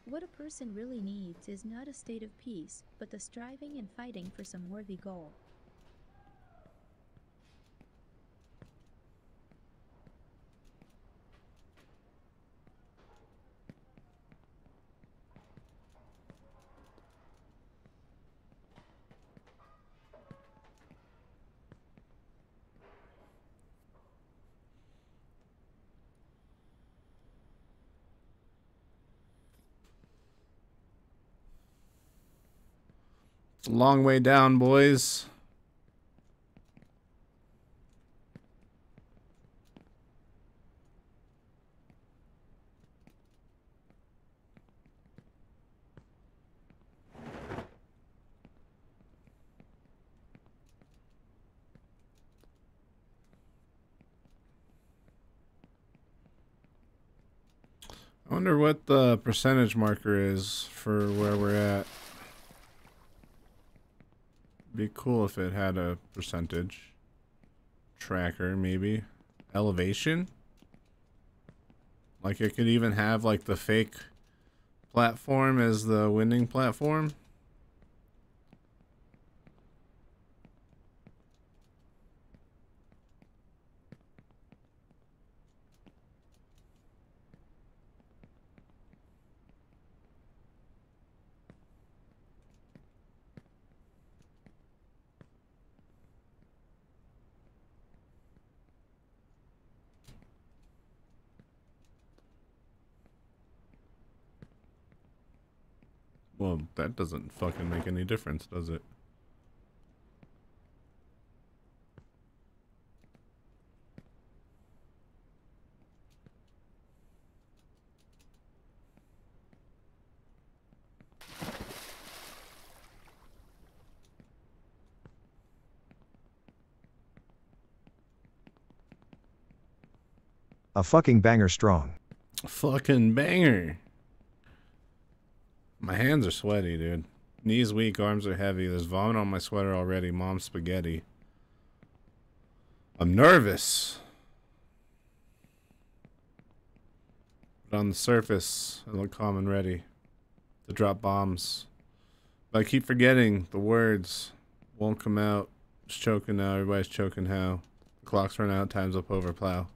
S21: What a person really needs is not a state of peace, but the striving and fighting for some worthy goal.
S19: It's a long way down, boys. I wonder what the percentage marker is for where we're at. Be cool if it had a percentage tracker, maybe. Elevation? Like it could even have like the fake platform as the winning platform. Well, that doesn't fucking make any difference, does it?
S20: A fucking banger strong.
S19: Fucking banger. My hands are sweaty, dude. Knees weak, arms are heavy. There's vomit on my sweater already. Mom's spaghetti. I'm nervous. But on the surface, I look calm and ready to drop bombs. But I keep forgetting the words won't come out. Just choking now. Everybody's choking how. The clock's run out. Time's up over plow.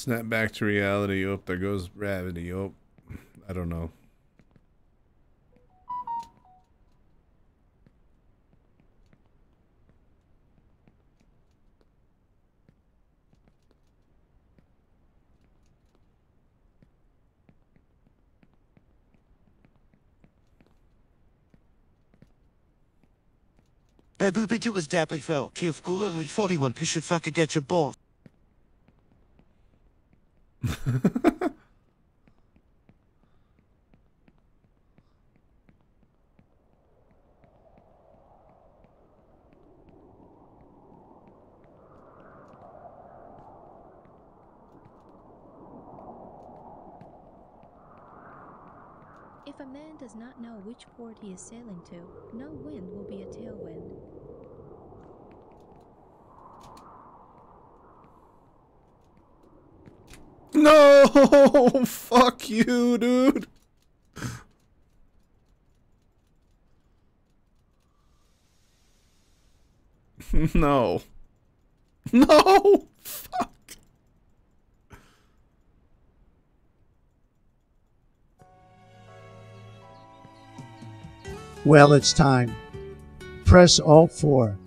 S19: Snap back to reality. Oh, there goes gravity. Oh, I don't know.
S22: Babu Bidu was Dabby Fell. Gula 41 should fucking get your balls.
S21: If a man does not know which port he is sailing to, no wind will be a tailwind.
S19: No! Fuck you, dude. no. No! Fuck.
S7: Well, it's time. Press Alt 4.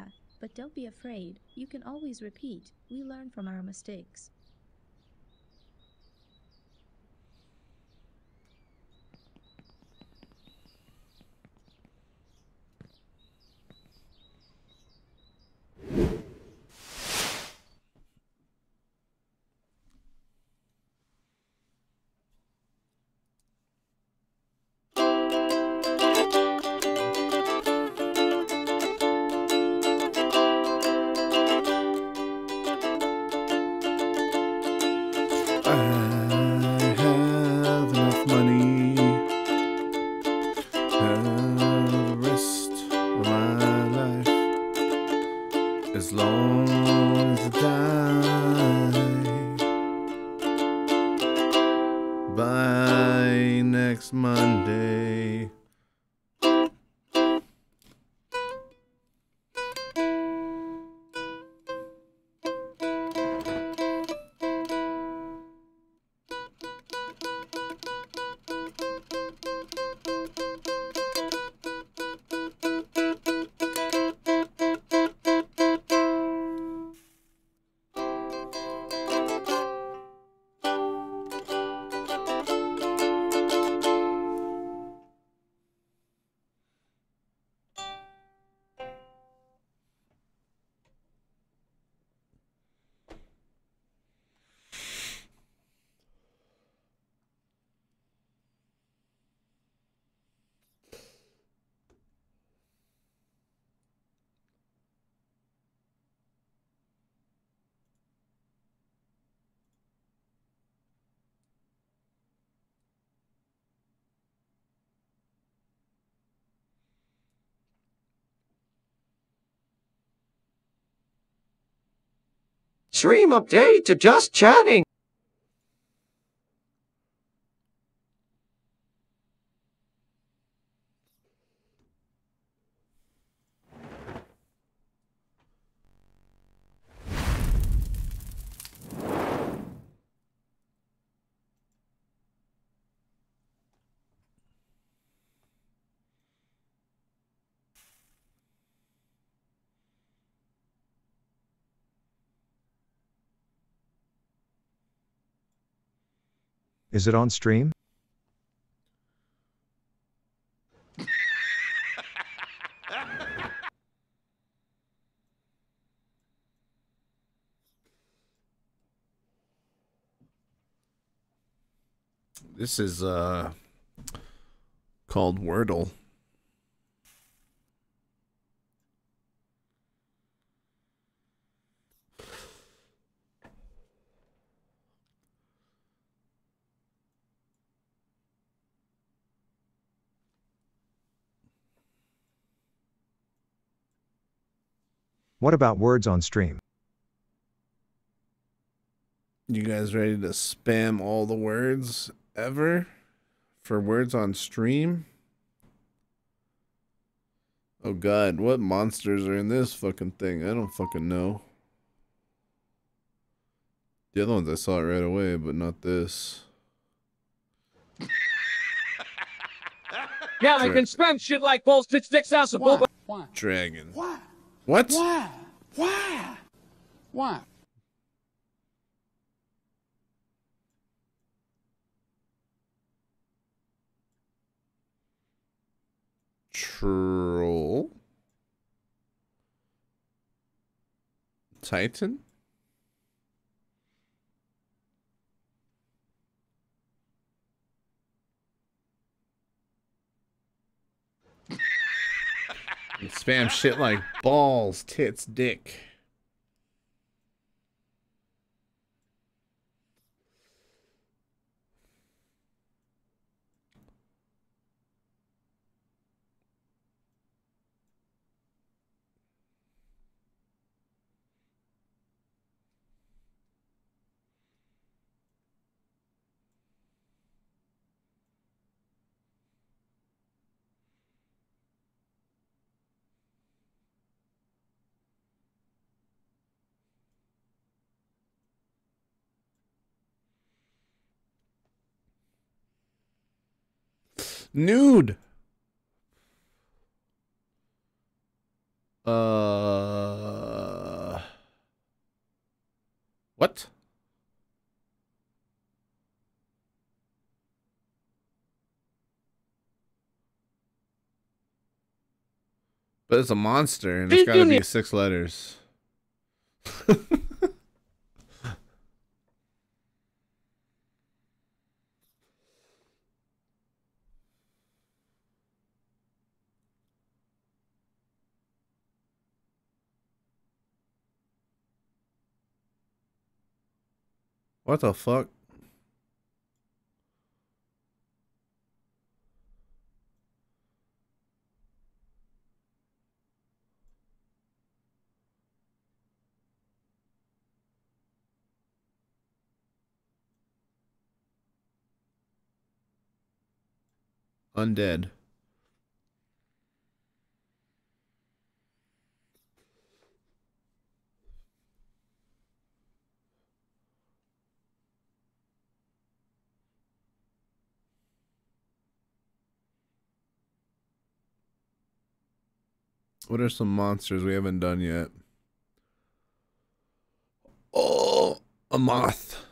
S21: Path, but don't be afraid. You can always repeat. We learn from our mistakes.
S26: Stream update to just chatting.
S20: Is it on stream?
S19: This is uh called Wordle.
S20: What about words on stream?
S19: You guys ready to spam all the words ever for words on stream? Oh god, what monsters are in this fucking thing? I don't fucking know. The other ones I saw it right away, but not this.
S32: Yeah, they can spam shit like balls, tits, dicks, ass, and booba.
S31: Why?
S19: Dragon.
S31: Why?
S19: What?
S31: Why? Why? Why?
S19: Troll. Titan? And spam shit like balls, tits, dick. Nude. Uh. What? But it's a monster, and it's gotta be six letters. What the fuck? Undead. What are some monsters we haven't done yet? Oh, a moth.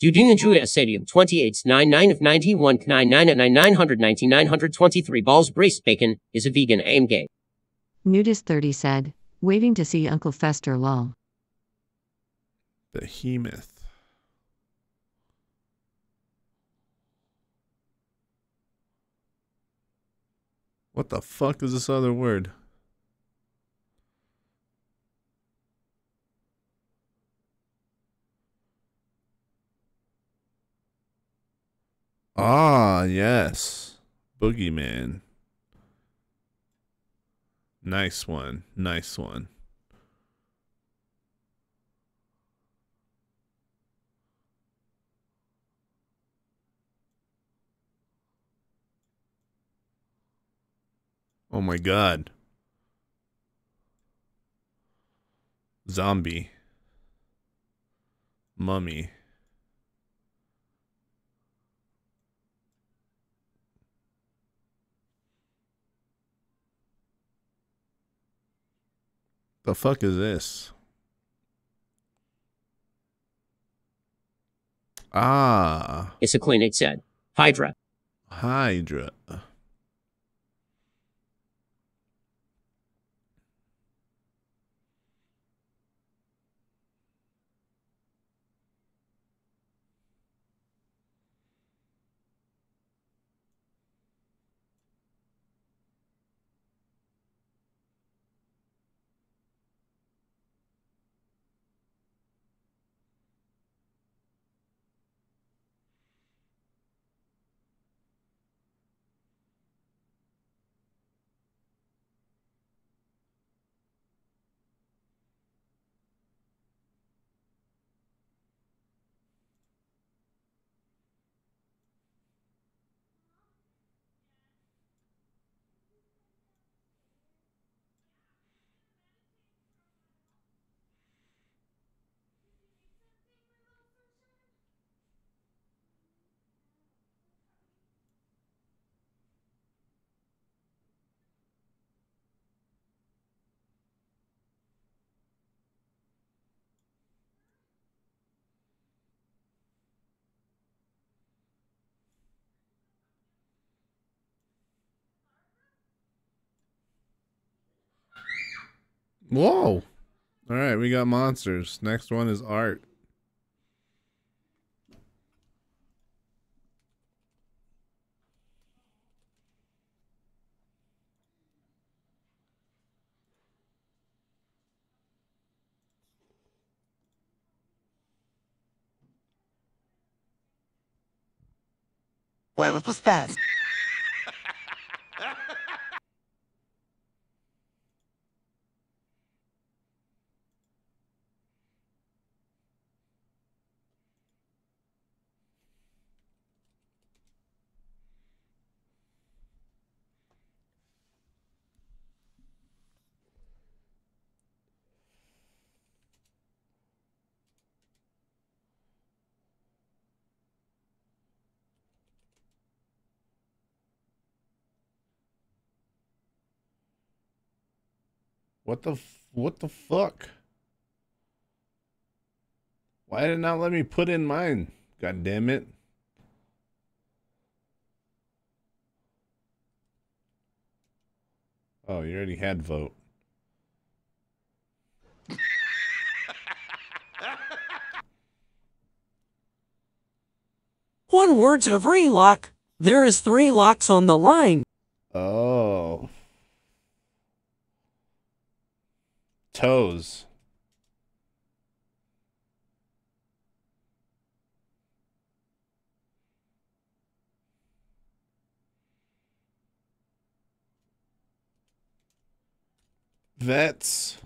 S27: Eugenia Julia Stadium 28 99 of 91 99 at 990 923 balls braced bacon is a vegan aim game.
S25: Nudist 30 said, waiting to see Uncle Fester lol.
S19: Behemoth. What the fuck is this other word? Ah, yes. Boogeyman. Nice one. Nice one. Oh my god. Zombie. Mummy. The fuck is this? Ah.
S27: Isoclinate said. Hydra.
S19: Hydra. Whoa. All right, we got monsters. Next one is art.
S13: Huevos estás?
S19: What the what the fuck? Why did it not let me put in mine? God damn it. Oh, you already had vote.
S33: One word to relock. There is three locks on the line.
S19: Oh. Toes. Vets.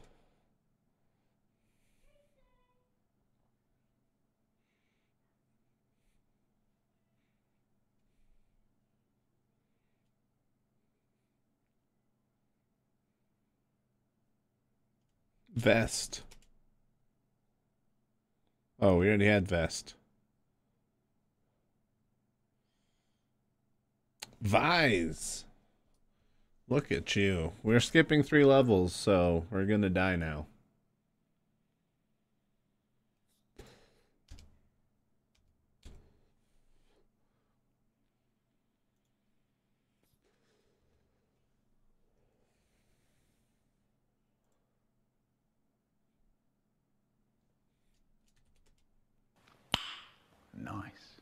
S19: Vest. Oh, we already had vest. Vise. Look at you. We're skipping three levels, so we're gonna die now.
S31: Nice.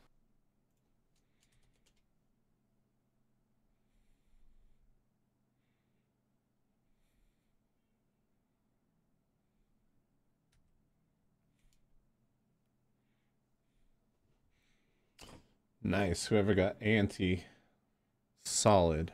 S19: Nice. Whoever got anti solid.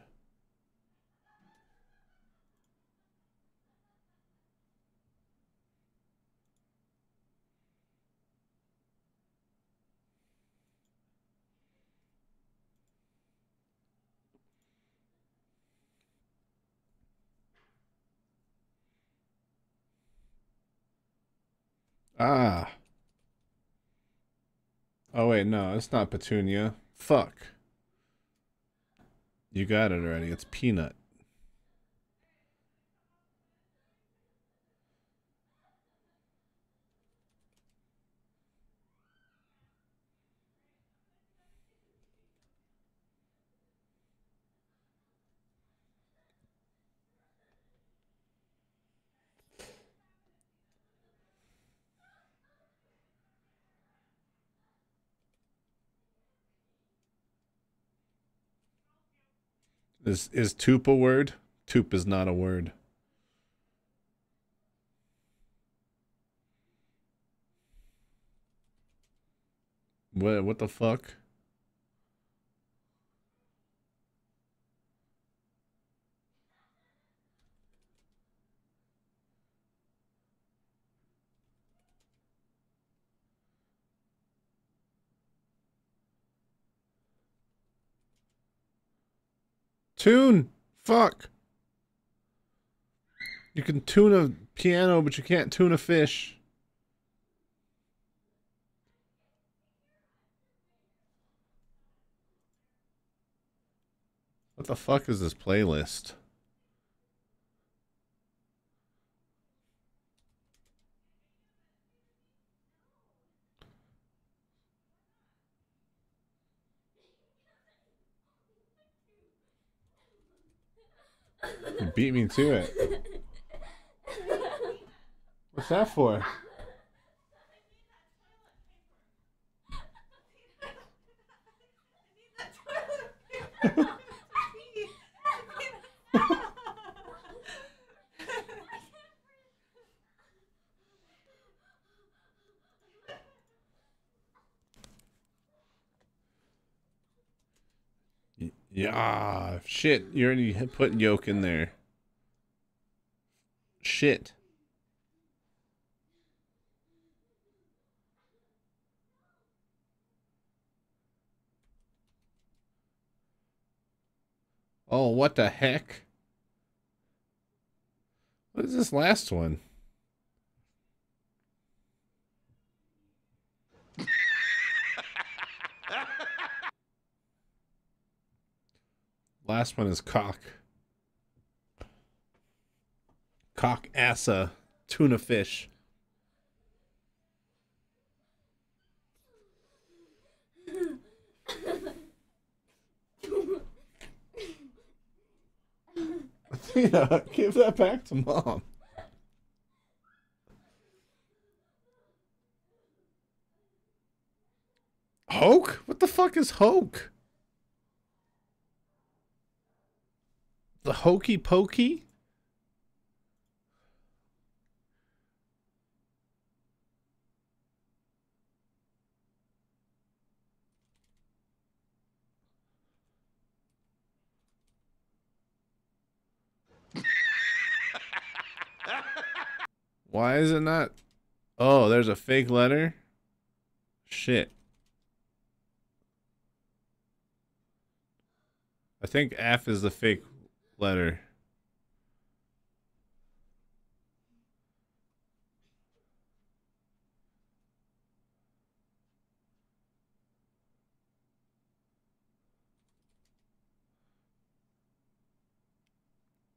S19: Ah. Oh wait, no, it's not petunia. Fuck. You got it already. It's peanut. Is is toop a word? Toop is not a word. What what the fuck? Tune. Fuck. You can tune a piano, but you can't tune a fish. What the fuck is this playlist? You beat me to it. What's that for? Y- Yeah, shit. You already put yolk in there. Shit. Oh, what the heck? What is this last one? Last one is cock. Cock assa tuna fish. Athena, give that back to mom. Hoke? What the fuck is Hoke? The hokey pokey? Why is it not? Oh, there's a fake letter? Shit. I think F is the fake letter.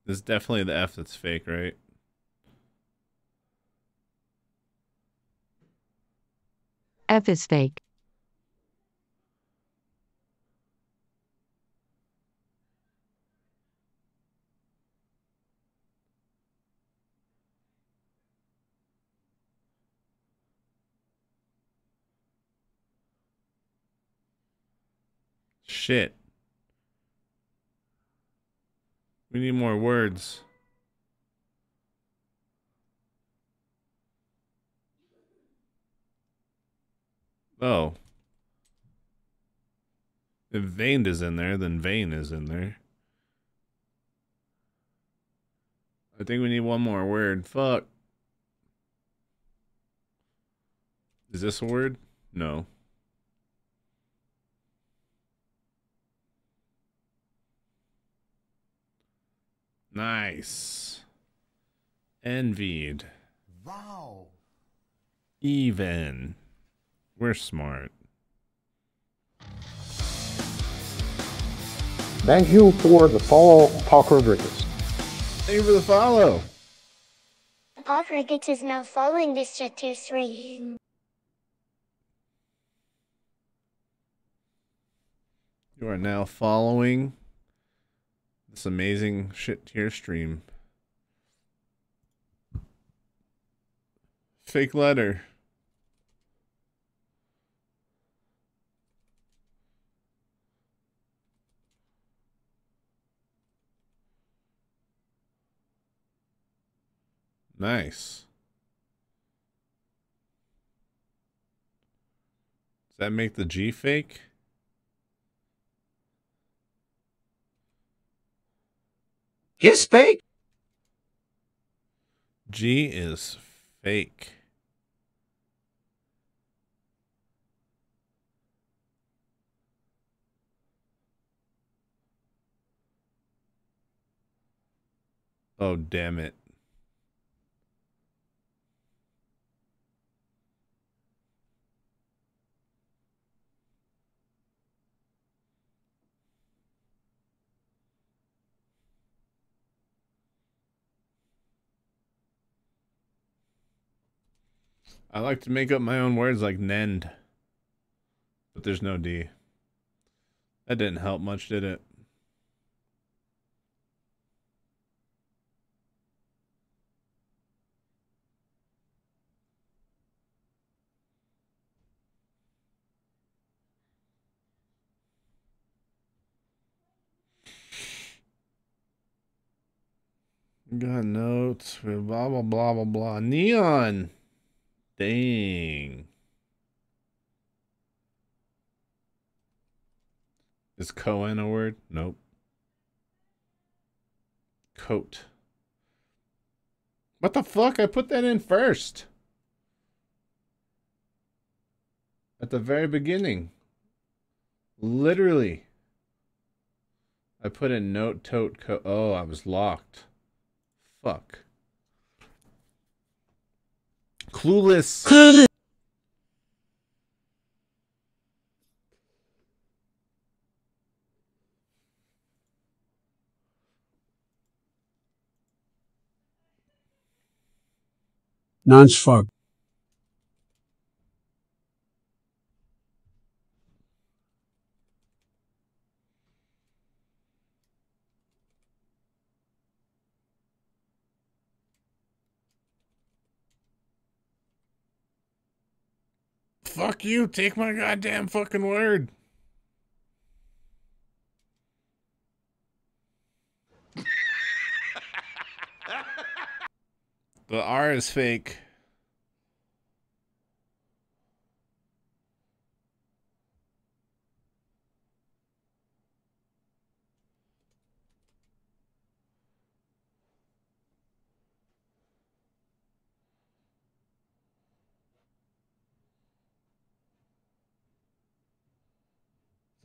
S19: This is definitely the F that's fake, right?
S25: F is fake.
S19: Shit. We need more words. Oh. If veined is in there, then vein is in there. I think we need one more word. Fuck. Is this a word? No. Nice. Envied.
S22: Wow.
S19: Even. We're smart.
S34: Thank you for the follow, Paul Rodriguez.
S19: Thank you for the follow.
S5: Paul Ricketts is now following this shit to three.
S19: You are now following this amazing shit tier stream. Fake letter. Nice. Does that make the G fake?
S26: His fake?
S19: G is fake. Oh, damn it. I like to make up my own words like nend. But there's no D. That didn't help much, did it? Got notes blah blah blah blah blah. Neon. Dang. Is Cohen a word? Nope. Coat. What the fuck? I put that in first. At the very beginning. Literally. I put in note tote co- Oh, I was locked. Fuck. Clueless.
S33: Clueless.
S3: Non's fuck.
S19: Fuck you. Take my goddamn fucking word. the R is fake.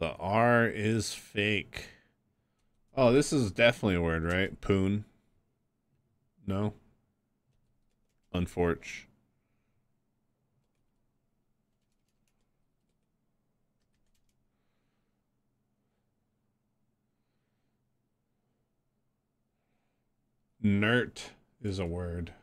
S19: The R is fake. Oh, this is definitely a word, right? Poon. No. Unforge. Nert is a word.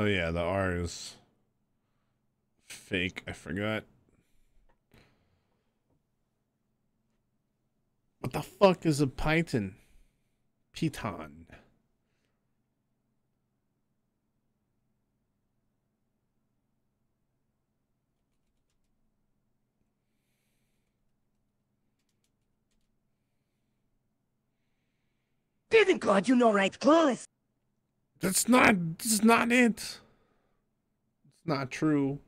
S19: Oh yeah, the R is fake. I forgot. What the fuck is a python? Python.
S13: Didn't God you know right clueless?
S19: That's not that's not it. It's not true.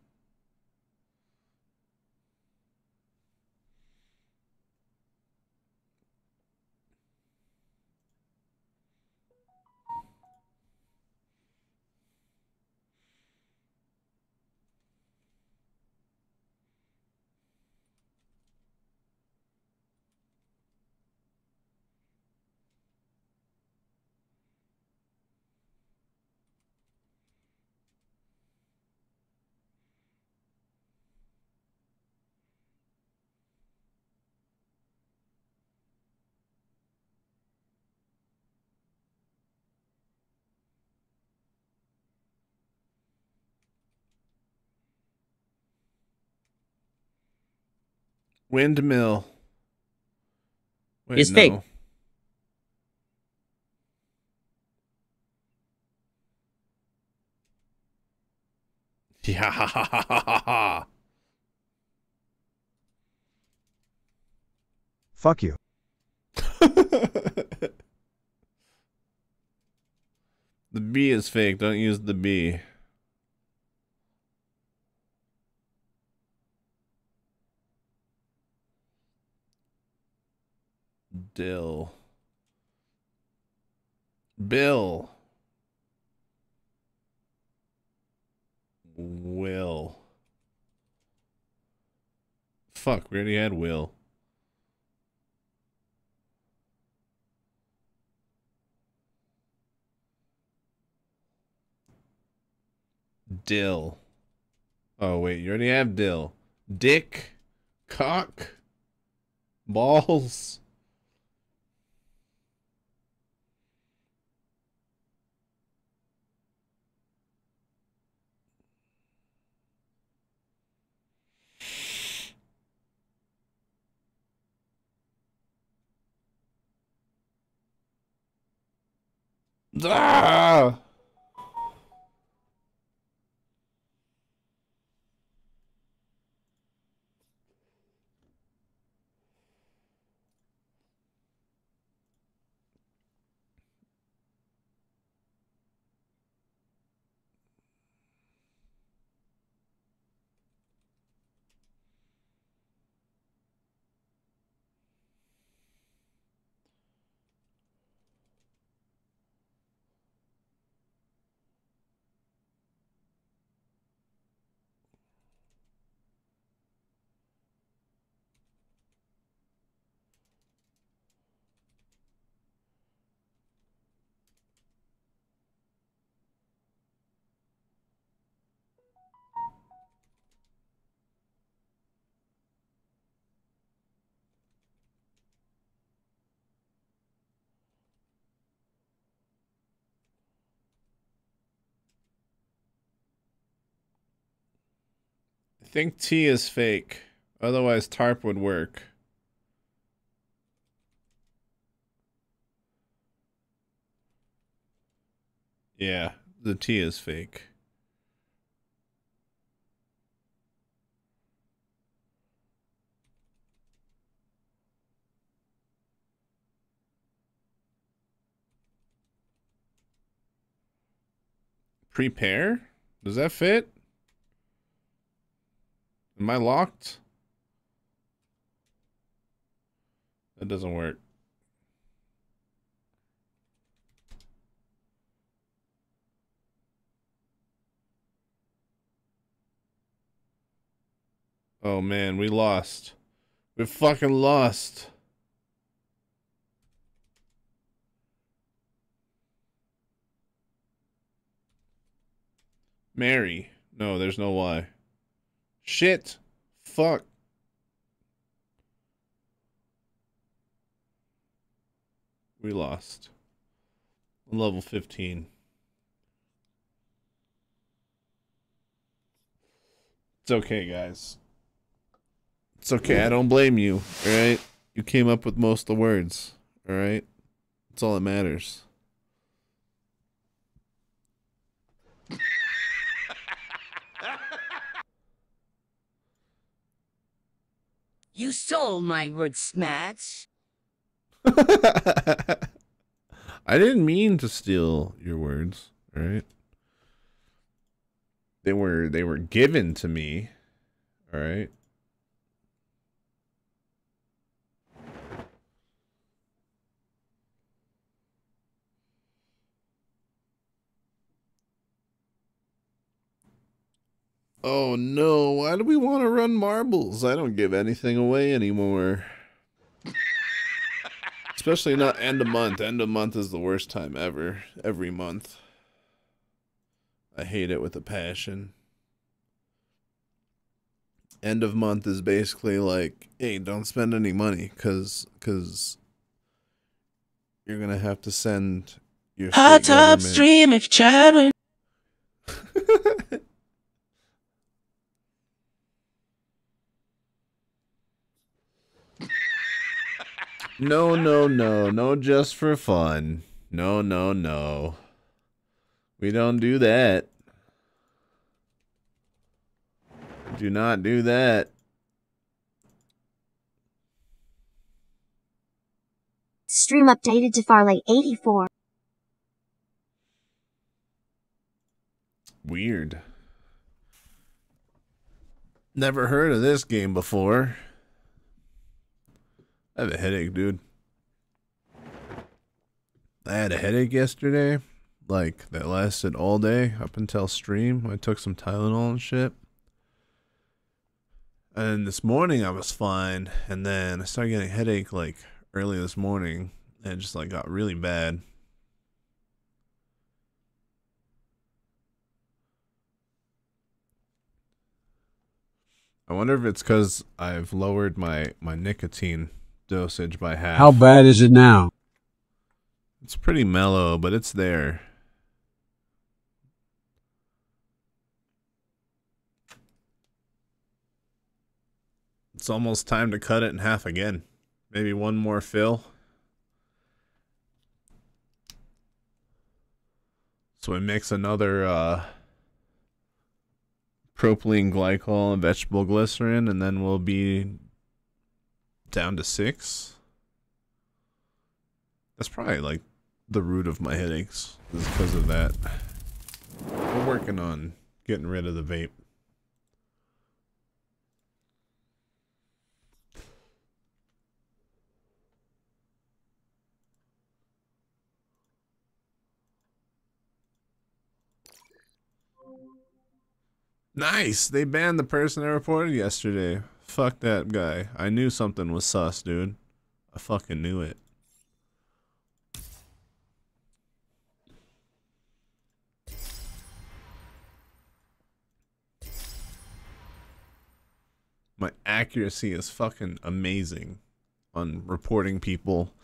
S19: Windmill. Wait,
S27: Is fake.
S19: no. Yeah.
S20: Fuck you.
S19: The B is fake. Don't use the B. Dill. Bill. Will. Fuck, we already had Will. Dill. Oh wait, you already have dill. Dick, cock, balls. Ah! Think T is fake. Otherwise, tarp would work. Yeah, the T is fake. Prepare? Does that fit? Am I locked? That doesn't work. Oh man, we lost. We fucking lost. Mary. No, there's no Y. Shit. Fuck. We lost. On level 15. It's okay, guys. It's okay. I don't blame you. All right. You came up with most of the words. All right. That's all that matters.
S35: You stole my word, Smash.
S19: I didn't mean to steal your words, all right? They were they were given to me. All Oh no, why do we want to run marbles? I don't give anything away anymore. Especially not end of month. End of month is the worst time ever. Every month. I hate it with a passion. End of month is basically like, hey, don't spend any money cuz cuz you're going to have to send your
S33: Hot top stream if chatting.
S19: No, no, no, no, just for fun. No, no, no. We don't do that. Do not do that.
S36: Stream updated to Farlight 84.
S19: Weird. Never heard of this game before. I have a headache, dude. I had a headache yesterday, like that lasted all day up until stream. I took some Tylenol and shit. And this morning I was fine, and then I started getting a headache like early this morning, and it just like got really bad. I wonder if it's because I've lowered my my nicotine dosage by half.
S3: How bad is it now?
S19: It's pretty mellow, but it's there. It's almost time to cut it in half again. Maybe one more fill. So we mix another uh, propylene glycol and vegetable glycerin, and then we'll be down to six. That's probably like the root of my headaches is because of that. We're working on getting rid of the vape. Nice. They banned the person I reported yesterday. Fuck that guy. I knew something was sus, dude. I fucking knew it. My accuracy is fucking amazing on reporting people.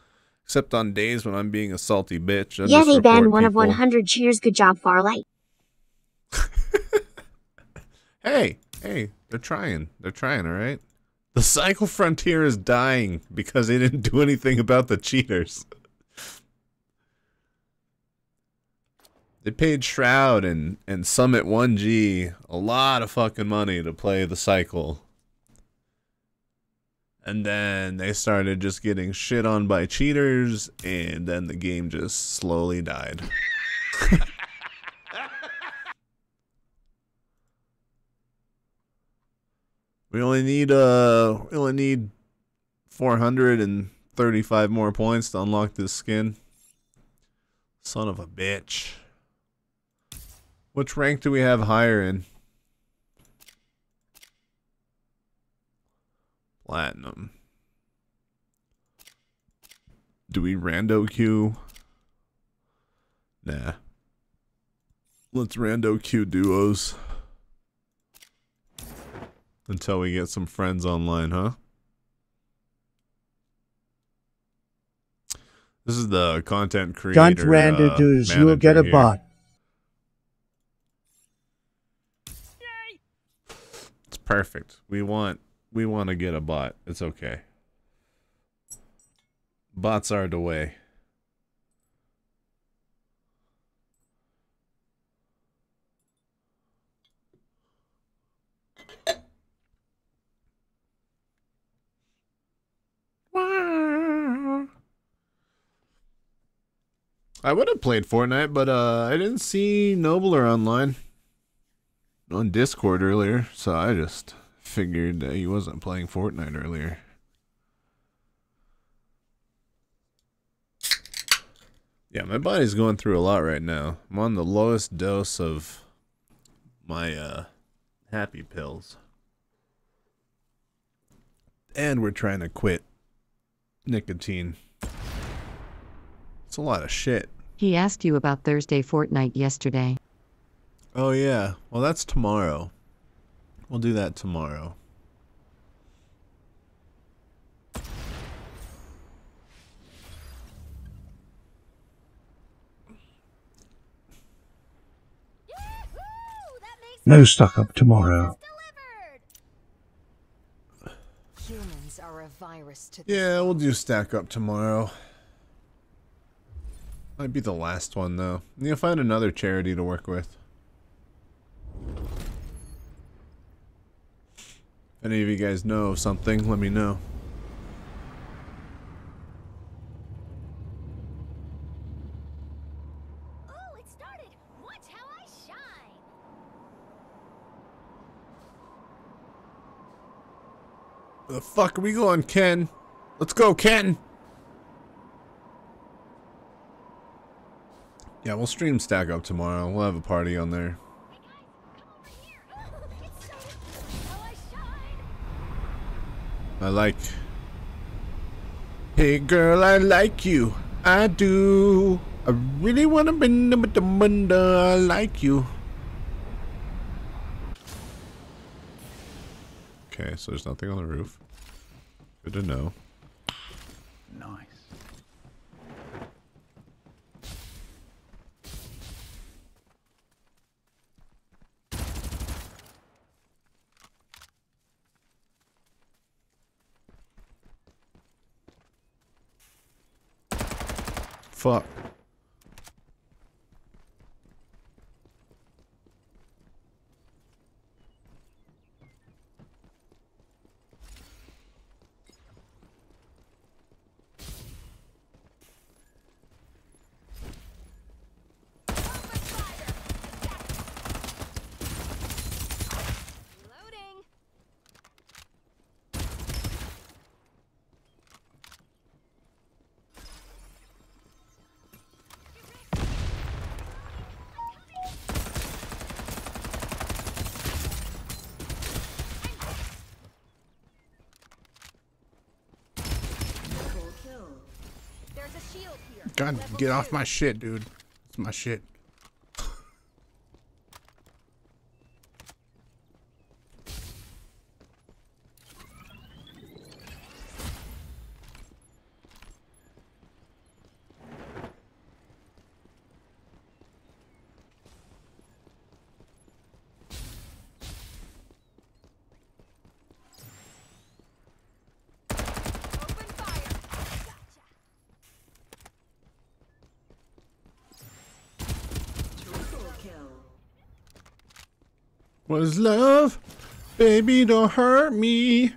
S19: Except on days when I'm being a salty bitch. I
S36: Yeah, they banned one of 100. Cheers, good job, Farlight.
S19: Hey, hey, they're trying. They're trying, all right? The Cycle Frontier is dying because they didn't do anything about the cheaters. They paid Shroud and, and Summit 1G a lot of fucking money to play the cycle. And then they started just getting shit on by cheaters, and then the game just slowly died. We only need uh we only need 435 more points to unlock this skin. Son of a bitch. Which rank do we have higher in? Platinum. Do we rando queue? Nah. Let's rando queue duos. Until we get some friends online, huh? This is the content creator.
S7: Don't
S19: uh,
S7: you'll get a
S19: here.
S7: bot.
S19: It's perfect. We want we want to get a bot. It's okay. Bots are the way. I would have played Fortnite, but uh, I didn't see Nobler online on Discord earlier, so I just figured that he wasn't playing Fortnite earlier. Yeah, my body's going through a lot right now. I'm on the lowest dose of my uh happy pills. And we're trying to quit nicotine. It's a lot of shit.
S25: He asked you about Thursday Fortnite yesterday.
S19: Oh yeah. Well, that's tomorrow. We'll do that tomorrow.
S7: No stuck up tomorrow.
S37: Humans are a virus to
S19: Yeah, we'll do stack up tomorrow. Might be the last one though. You'll find another charity to work with. If any of you guys know something, let me know. Where the fuck are we going, Ken? Let's go, Ken! Yeah, we'll stream Stack Up tomorrow. We'll have a party on there. I like. Hey girl, I like you. I do. I really wanna bend with the bunda. I like you. Okay, so there's nothing on the roof. Good to know.
S31: Nice.
S19: Fuck. Get off my shit, dude. It's my shit. What is love? Baby, don't hurt me.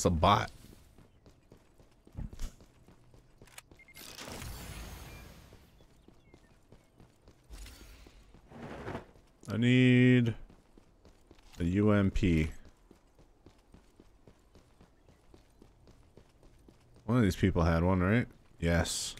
S19: That's a bot. I need a UMP.
S37: One of these people had one, right? Yes.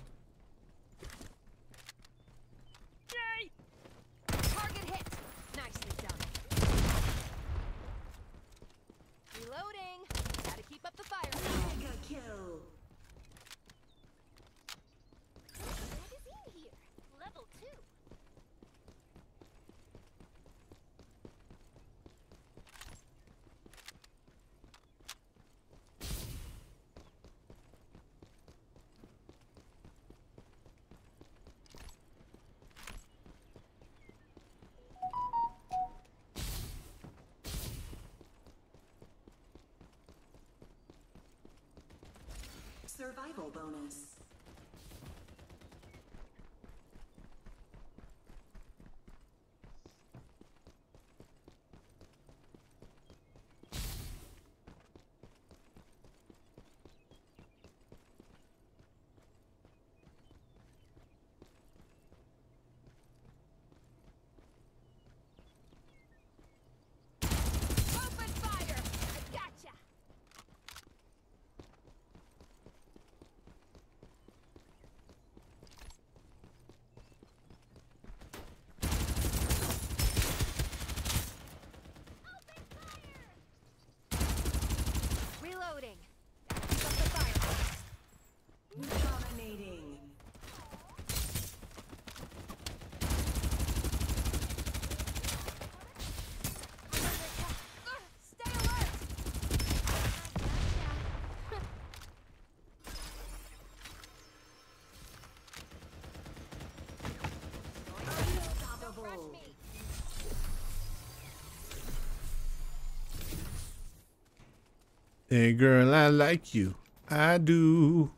S37: Hey girl, I like you. I do.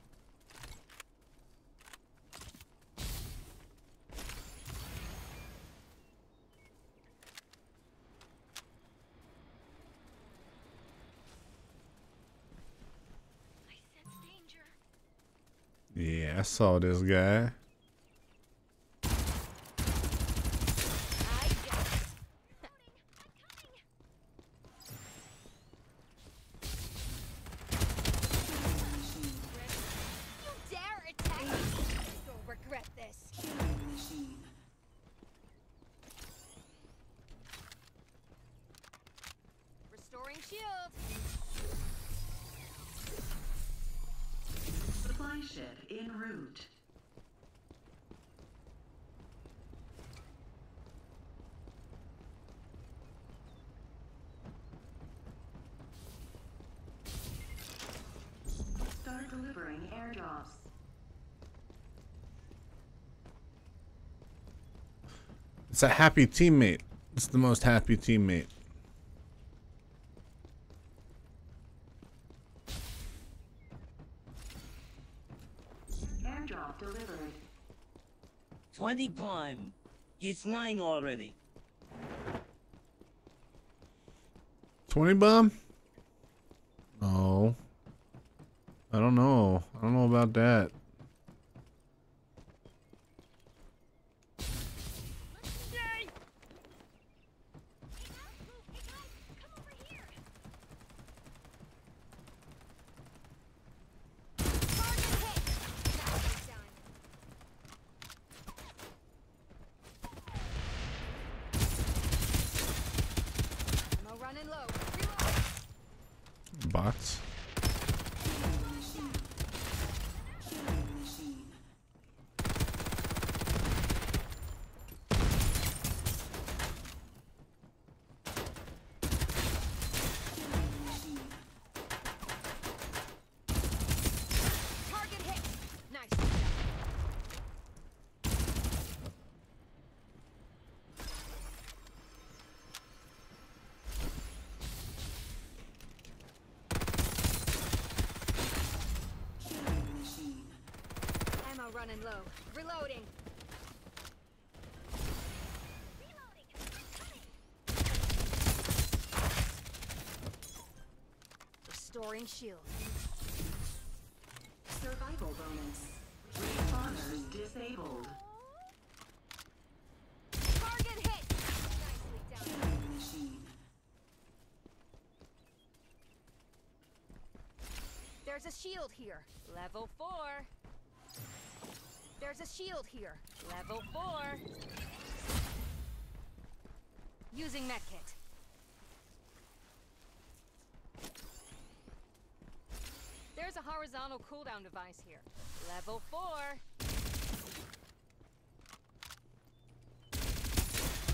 S37: Yeah, I saw this guy.
S19: You dare attack me? You'll regret this. Restoring shield.
S38: Supply ship en route. Start delivering airdrops.
S37: It's a happy teammate. It's the most happy teammate.
S38: Airdrop delivered.
S13: 20 prime. It's 9 already.
S37: 20 bomb? No. I don't know. I don't know about that.
S19: Ammo running low.
S37: Bots.
S19: Target hit. Nice. Ammo running low. Reloading. Restoring shield.
S38: Survival bonus. Responders disabled.
S19: Target hit. Nicely done.
S38: Machine.
S19: There's a
S37: shield here. Level 4. There's a shield here. Level 4. Using medkit. There's a horizontal cooldown device here. Level 4.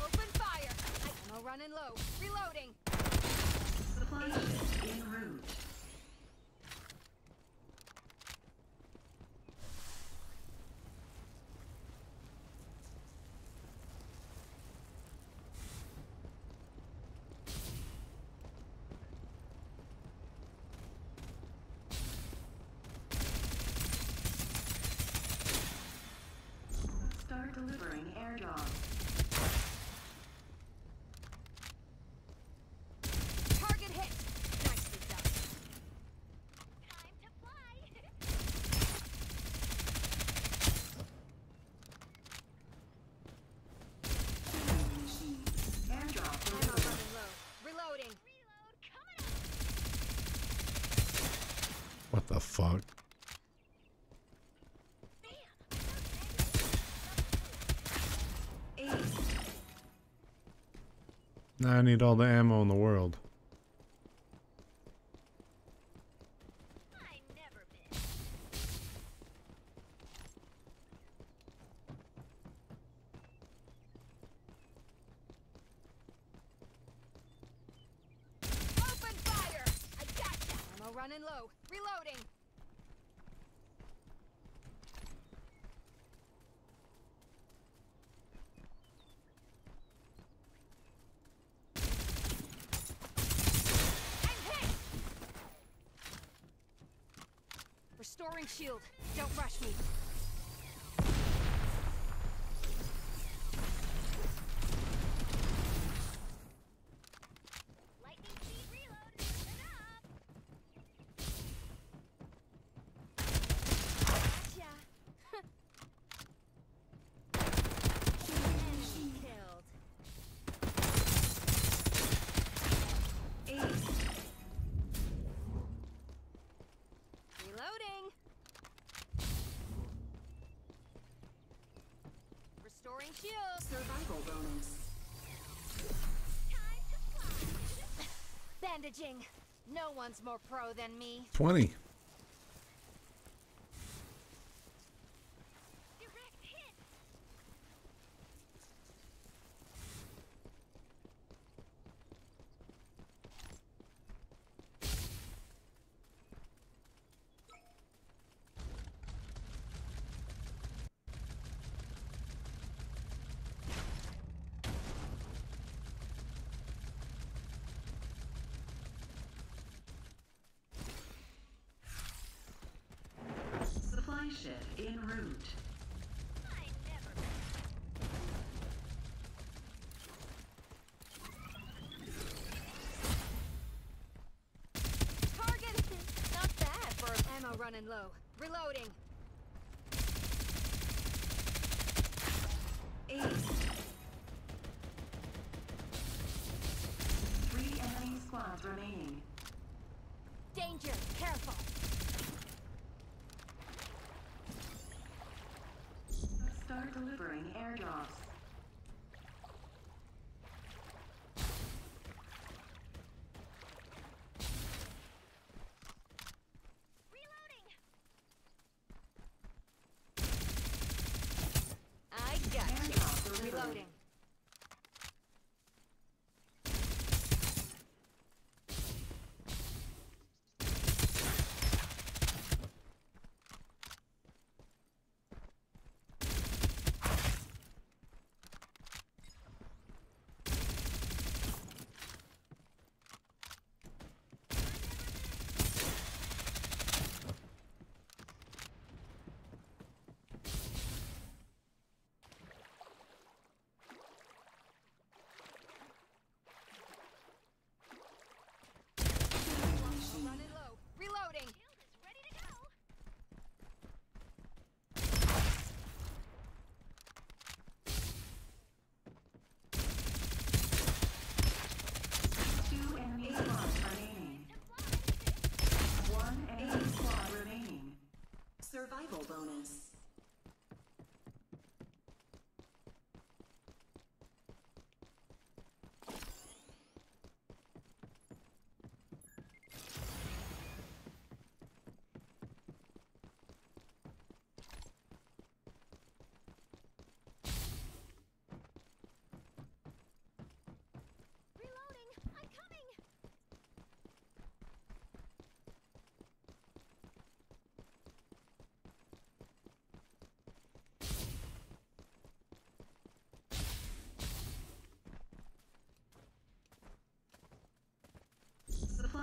S37: Open fire! Ammo running low. Reloading.
S38: Supply ship en route. Start airdrop.
S37: Target hit! Nicely done. Time to fly!
S38: Airdrop
S37: Ammo
S38: delivered.
S37: running low. Reloading.
S19: What the fuck?
S38: Ace.
S19: Now I need all the ammo in the world.
S37: Open fire! I gotcha! Ammo running low. Reloading. I'm hit! Restoring shield. Restoring shield.
S38: Survival bonus.
S37: Bandaging. No one's more pro than me.
S19: 20.
S37: Direct hit.
S38: Supply ship en route.
S37: Target. Not bad for ammo running low. Reloading.
S38: Ace. Three enemy squads remaining.
S37: Danger. Careful.
S38: Start delivering airdrops. Delivered.
S37: Reloading. Triple bonus.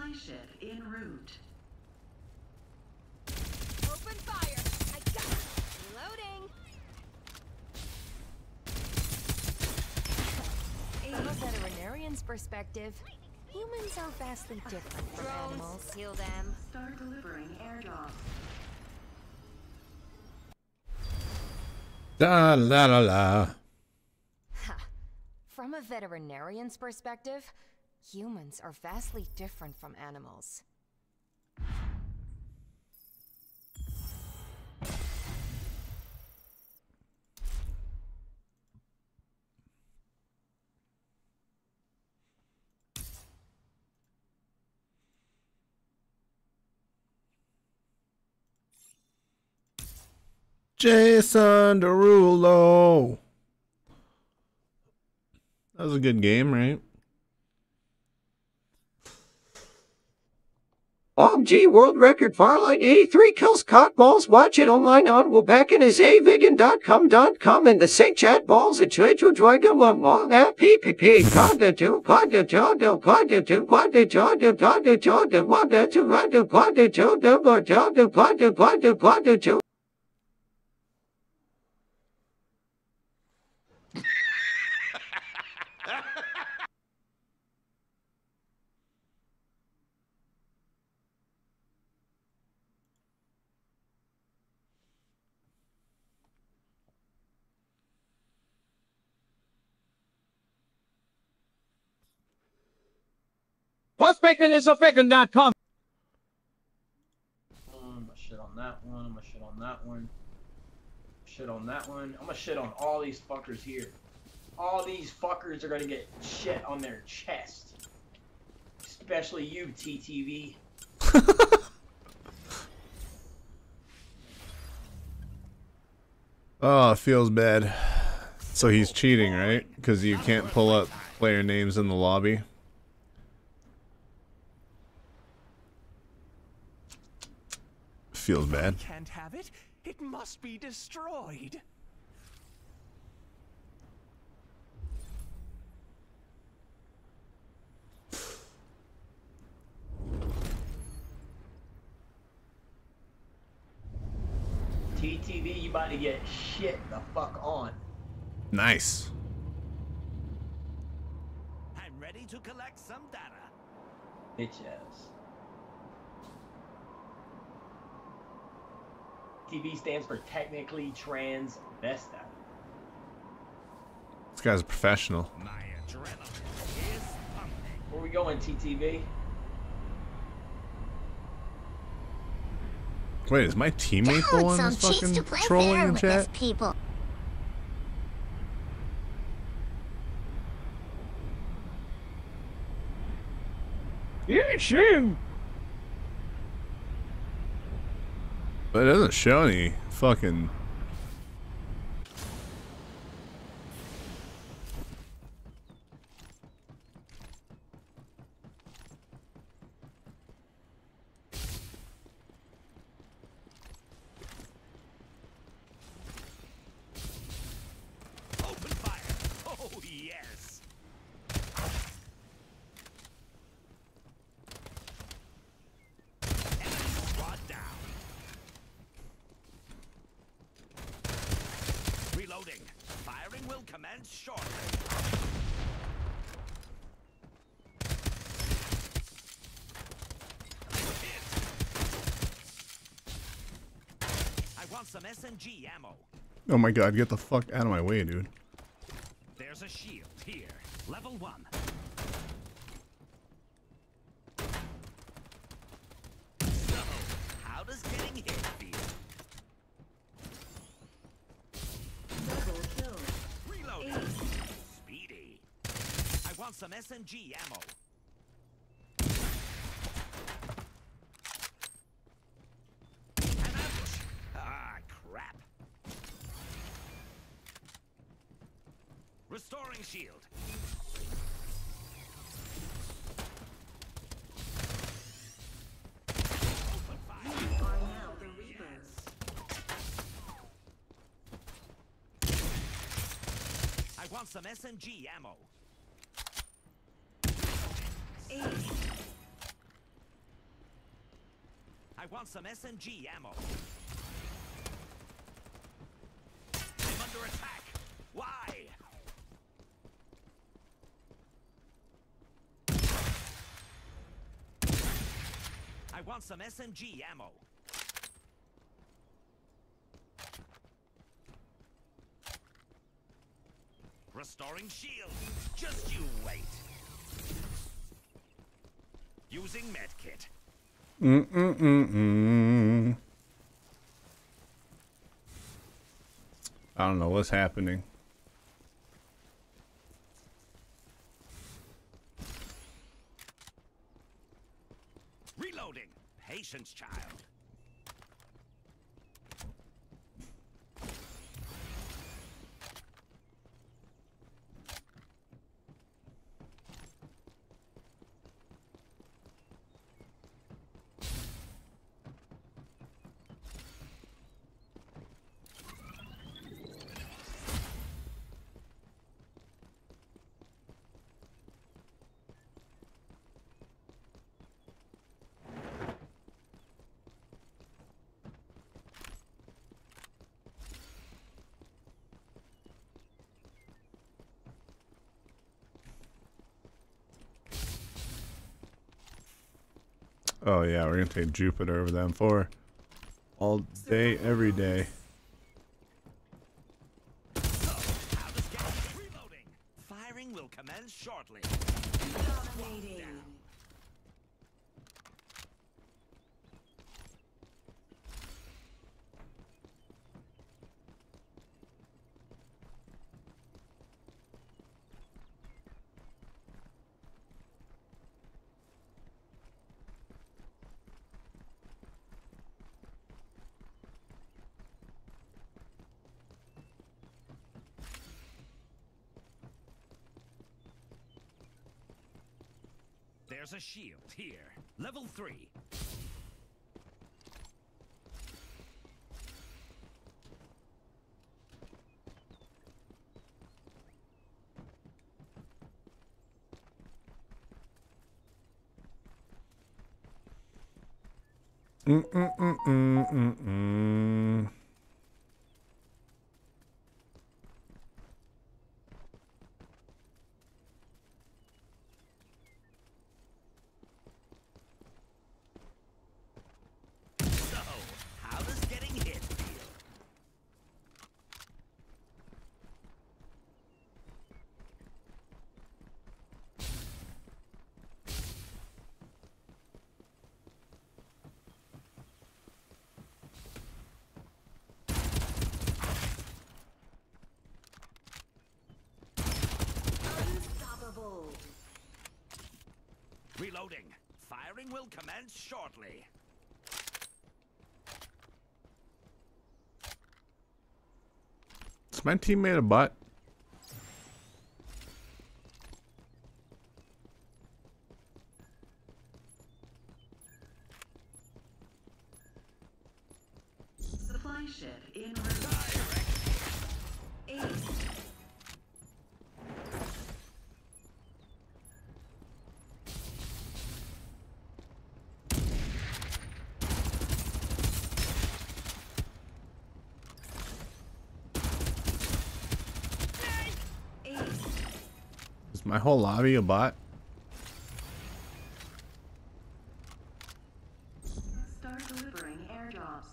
S37: Supply ship en route.
S39: Open fire! I got it! Reloading! From a veterinarian's perspective, humans are vastly different from animals. Kill them.
S37: Start delivering airdrops.
S19: Da la la la.
S39: From a veterinarian's perspective, humans are vastly different from animals.
S19: Jason Derulo. That was a good game, right?
S26: OMG World Record Farlight 83 kills caught balls. Watch it online on webackinisavigin.com.com and the St. Chat balls at Long at PPP. Quadda two, quadda jodo, quadda two, quadda jodo, quadda jodo, quadda two, quadda quadda
S38: bacon.com.
S40: I'm gonna shit on that one. I'm gonna shit on that one. Shit on that one. I'm gonna shit on all these fuckers here. All these fuckers are gonna get shit on their chest. Especially you, TTV.
S19: Oh, it feels bad. So he's cheating, right? Because you can't pull up player names in the lobby. Feels bad.
S41: I Can't have it. It must be destroyed.
S40: TTV, you about to get shit the fuck on.
S19: Nice.
S41: I'm ready to collect some data.
S40: Bitch ass. TV stands for technically transvestite.
S19: This guy's a professional.
S41: My adrenaline is pumping.
S40: Where we going, TTV?
S19: Wait, is my teammate the one that's fucking trolling in chat?
S5: people.
S38: Yes, him.
S19: But it doesn't show any fucking.
S41: Open fire. Oh, yes. Enemy squad down. Reloading. Firing will commence shortly. I want some SMG ammo.
S19: Oh my god, get the fuck out of my way, dude.
S41: There's a shield here. Level one. So, how does getting hit feel?
S37: Double kill.
S41: Reloading. Speedy. I want some SMG ammo. An ambush. Ah, crap. Restoring shield. Open fire.
S37: You are now the Reapers.
S41: I want some SMG ammo.
S37: Ace.
S41: want some SMG ammo. I'm under attack. Why? I want some SMG ammo. Shield. Just you wait. Using medkit.
S19: Mm-mm-mm-mm. I don't know what's happening.
S41: Reloading. Patience, child.
S19: Oh yeah, we're gonna take Jupiter over them for all day, every day.
S41: Reloading. Firing will commence shortly.
S39: Dominating.
S41: There's a shield here. Level 3.
S19: Mm-mm-mm-mm-mm-mm.
S41: So, how does getting hit feel?
S39: Unstoppable.
S41: Reloading. Firing will commence shortly.
S19: Is my teammate a butt? Whole lobby a bot?
S39: Start delivering airdrops.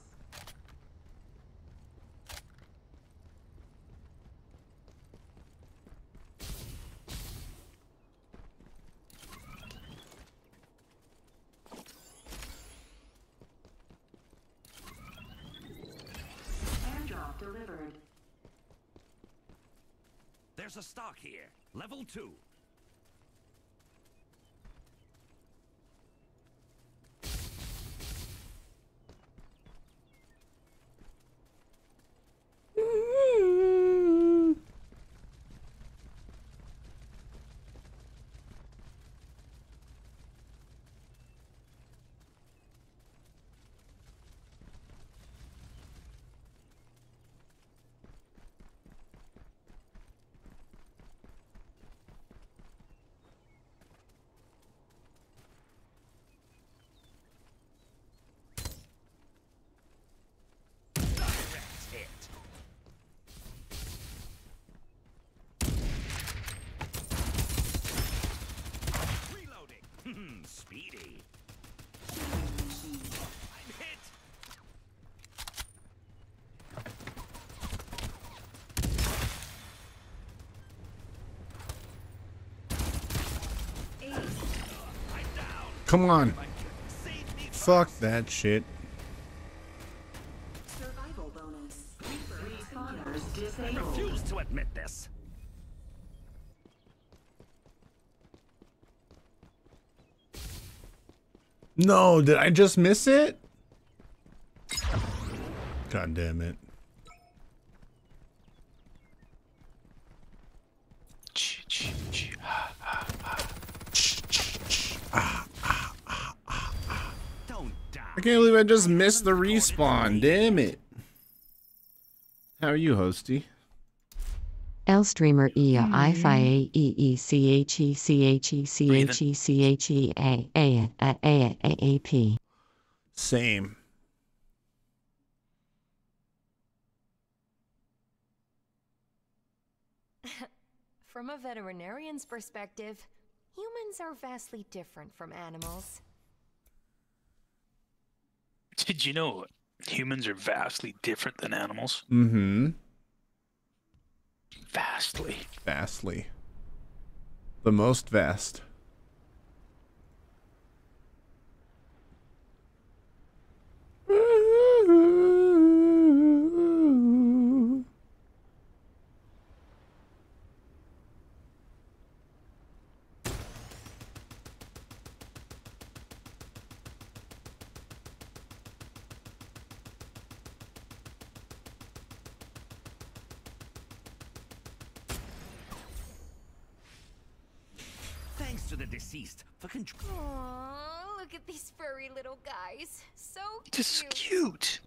S39: Airdrop delivered.
S41: There's a stock here. Level 2.
S19: Come on. Fuck that shit.
S39: Survival bonus. Respawners disabled.
S42: Refuse to admit this.
S19: No, did I just miss it? God damn it. Can't believe I just missed the respawn. Damn it. How are you, Hosty?
S25: L streamer E uh, I F I A E E C H E C H E C H E C H E A A A A A A P.
S19: Same.
S37: From a veterinarian's perspective, humans are vastly different from animals.
S43: Did you know humans are vastly different than animals?
S19: Mm-hmm.
S43: Vastly.
S19: Vastly. The most vast.
S42: Thanks to the deceased for control.
S37: Aww, look at these furry little guys. So cute.
S43: This is cute.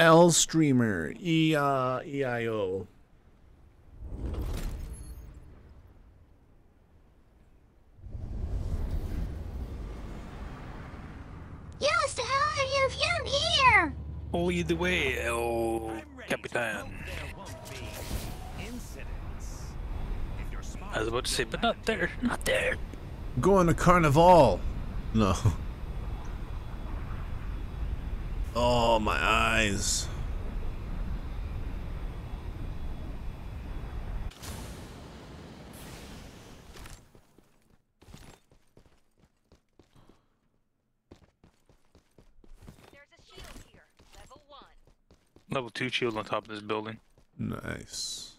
S19: L streamer. E uh E I O.
S36: Yes, how have you found here?
S43: Oh, either way, El Capitan. I was about to say, but not there, not there.
S19: Going to Carnival. No. Oh, my eyes.
S43: Level 2 shield on top of this building.
S19: Nice.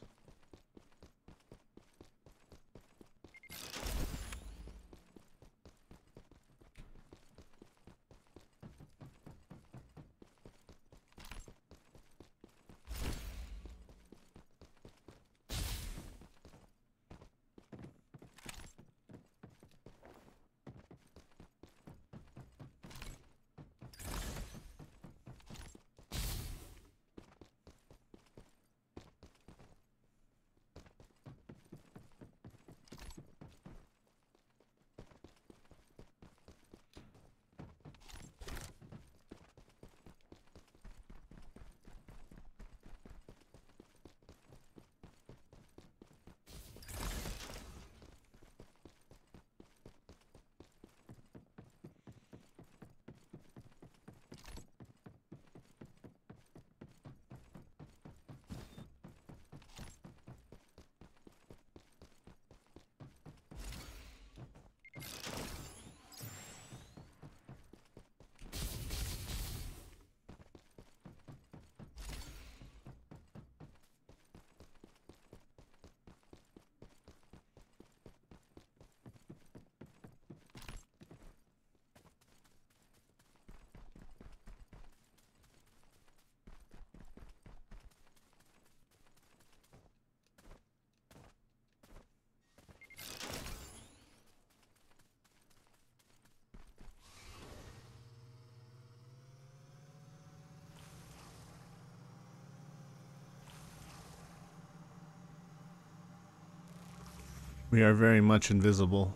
S19: We are very much invisible.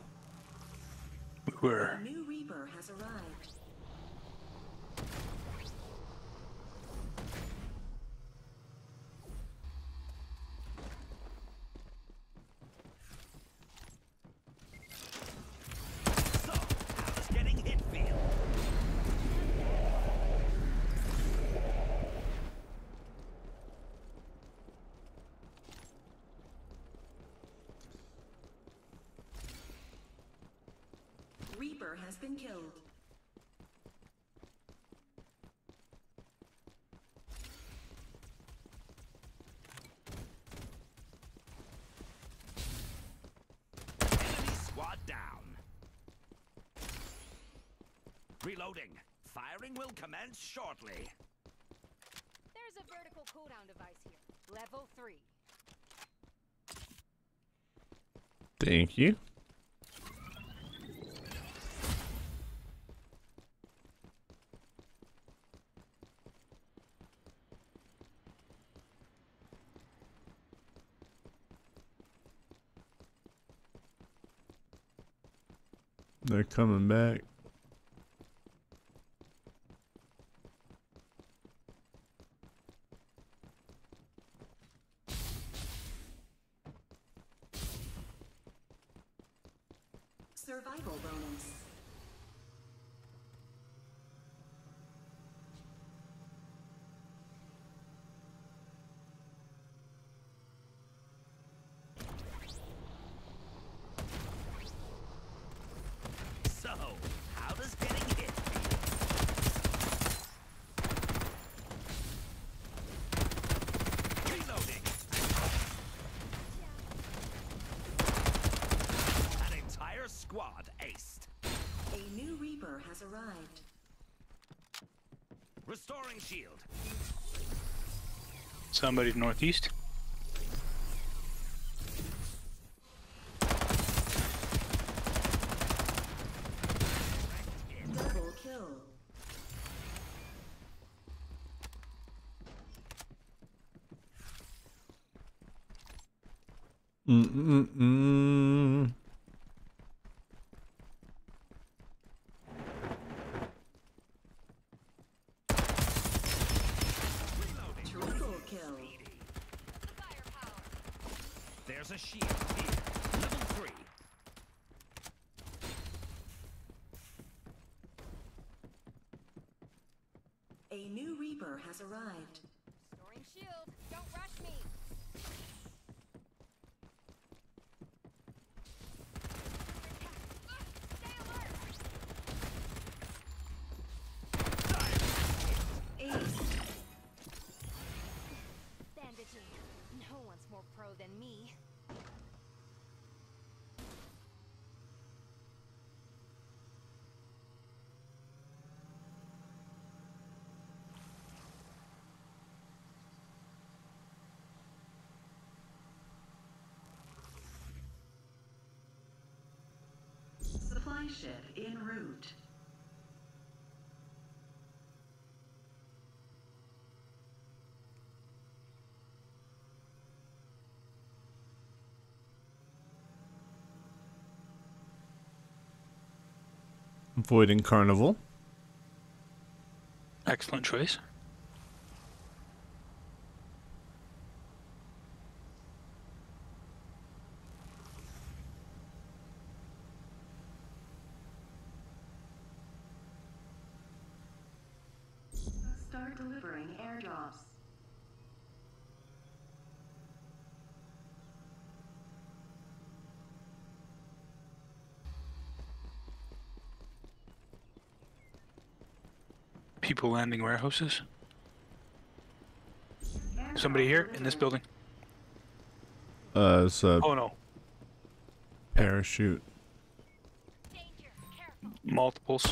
S43: We were.
S44: commence shortly.
S37: There's a vertical cooldown device here. Level 3.
S19: Thank you. They're coming back.
S41: somebody northeast.
S39: Spaceship en route.
S19: Avoiding carnival.
S41: Excellent choice. Cool Landing warehouses. Somebody here in this building.
S19: Uh, it's a
S41: oh no.
S19: Parachute.
S41: Multiples.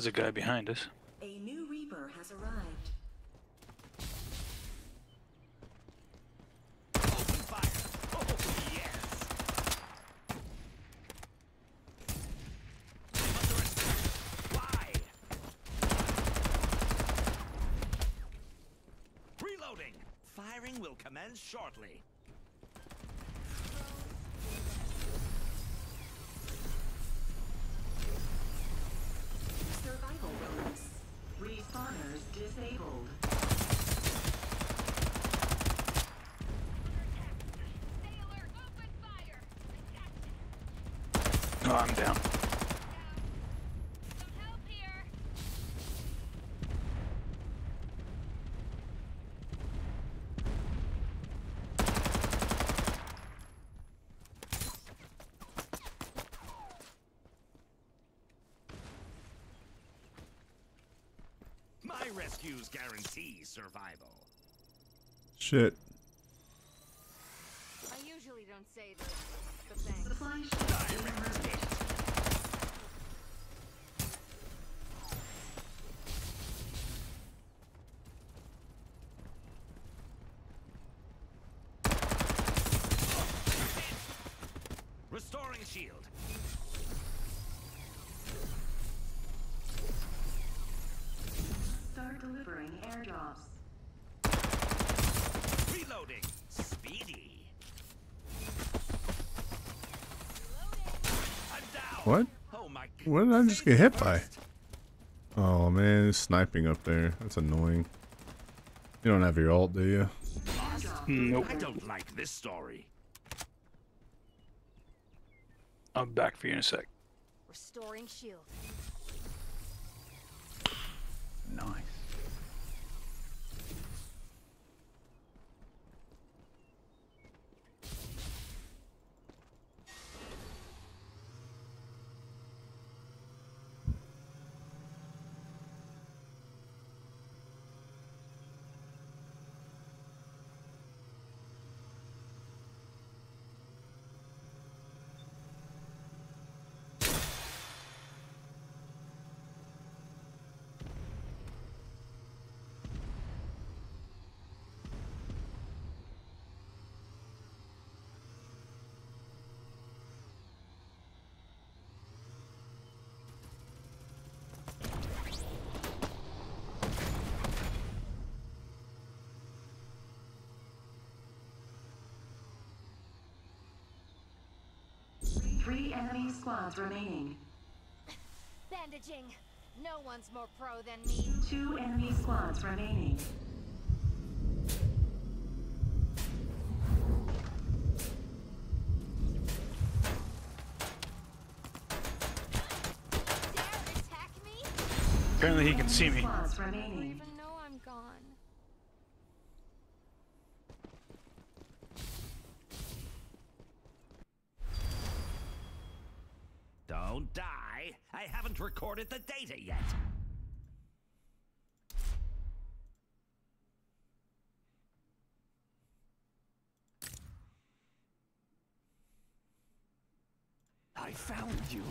S41: was a guy behind us. Rescues guarantee survival.
S19: Shit.
S37: I usually don't say this, but thanks.
S39: Supply ship en route.
S41: Restoring shield.
S39: Start delivering.
S41: Reloading. Speedy.
S19: What?
S41: Oh
S19: What did I just get hit by? Oh man, it's sniping up there. That's annoying. You don't have your ult, do you?
S43: Hmm, nope.
S41: I don't like this story.
S43: I'm back for you in a sec.
S37: Restoring shield.
S45: Nice.
S39: Three enemy squads remaining.
S37: Bandaging. No one's more pro than me.
S39: Two enemy squads remaining.
S43: Apparently he can see me.
S39: Squads remaining.
S37: Even know I'm gone.
S41: Don't die. I haven't recorded the data yet. I found you.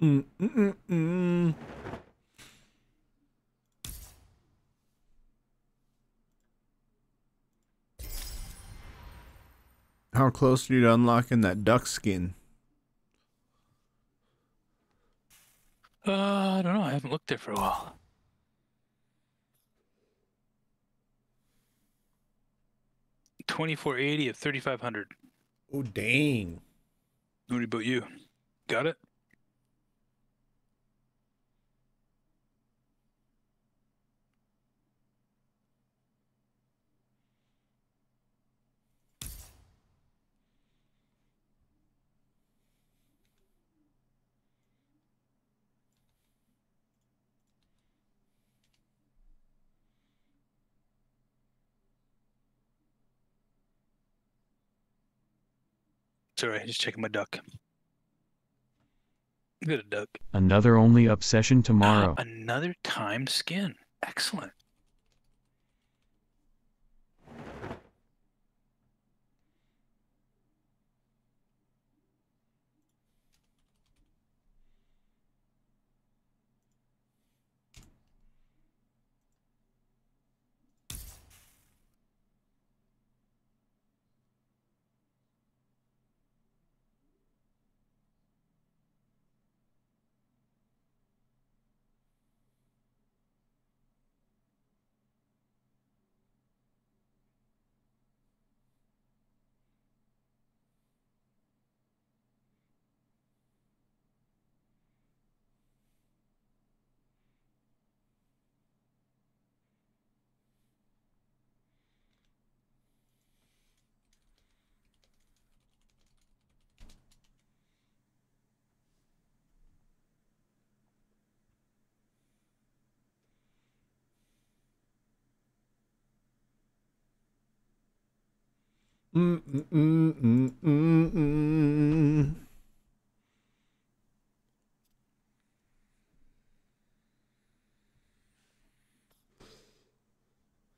S19: Mm, mm, mm, mm. How close are you to unlocking that duck skin?
S43: Uh, I don't know. I haven't looked there for a while. Twenty-four eighty of thirty-five hundred.
S19: Oh dang!
S43: What about you? Got it? Sorry, just checking my duck. Good duck.
S46: Another only obsession tomorrow.
S43: Ah, another timed skin. Excellent.
S19: Mm, mm, mm.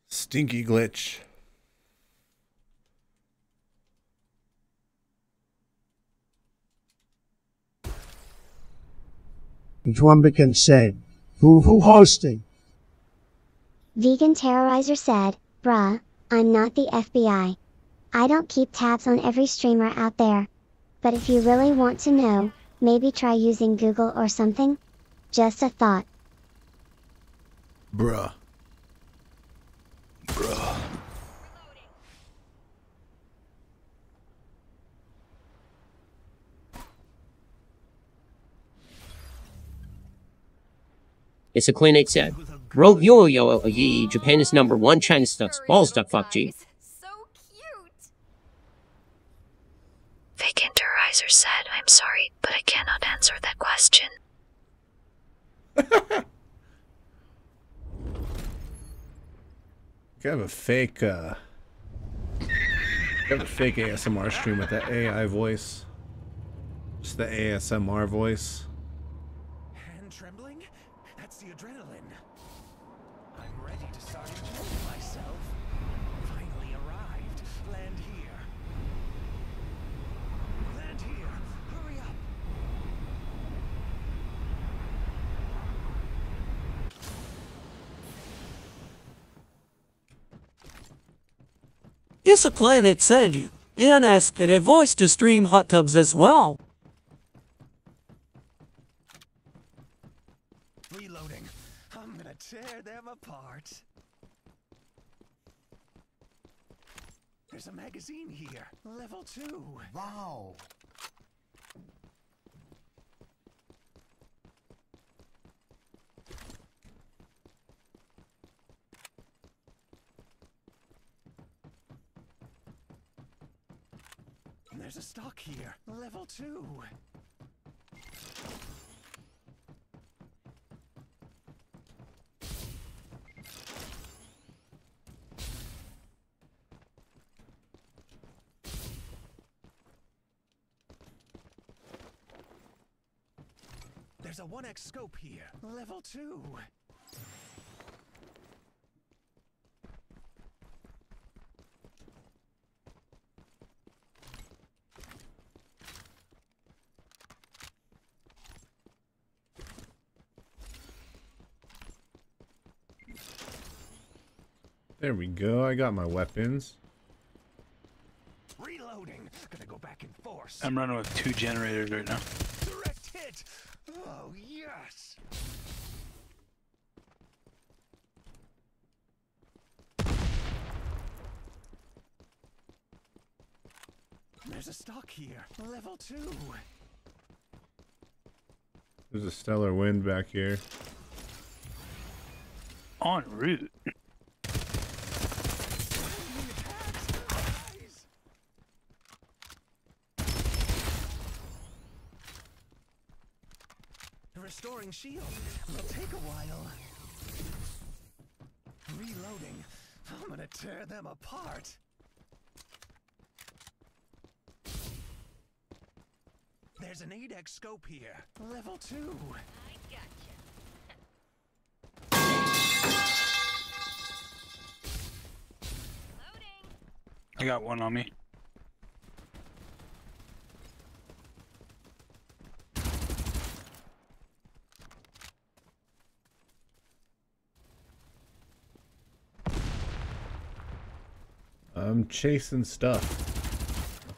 S19: Stinky glitch.
S7: Dwumbican said, Who who hosting?
S4: Vegan Terrorizer said, Bruh, I'm not the FBI. I don't keep tabs on every streamer out there. But if you really want to know, maybe try using Google or something? Just a thought.
S19: Bruh. Bruh.
S27: It's a clean 8 said. Rogue yo yo ye Japan is number one China stucks balls duck fuck G.
S6: Interizer said, I'm sorry, but I cannot answer that question.
S19: You have a fake, uh. Have a fake ASMR stream with that AI voice. Just the ASMR voice.
S42: Hand trembling? That's the adrenaline. I'm ready to start enjoying myself. Finally arrived. Land here. Land here. Hurry up.
S1: It's a planet said you. And asked a voice to stream hot tubs as well.
S42: Reloading. I'm gonna tear them apart. There's a magazine here. Level two. Wow. There's a stock here. Level two. There's a 1x scope here. Level 2.
S19: There we go. I got my weapons.
S42: Reloading. Gonna go back in force.
S43: I'm running with two generators right now.
S42: Direct hit. Oh, yes. There's a stock here. Level 2.
S19: There's a stellar wind back here.
S43: En route.
S42: Restoring shield. Will take a while. Reloading. I'm gonna tear them apart. There's an 8x scope here. Level 2.
S43: I got one on me.
S19: I'm chasing stuff.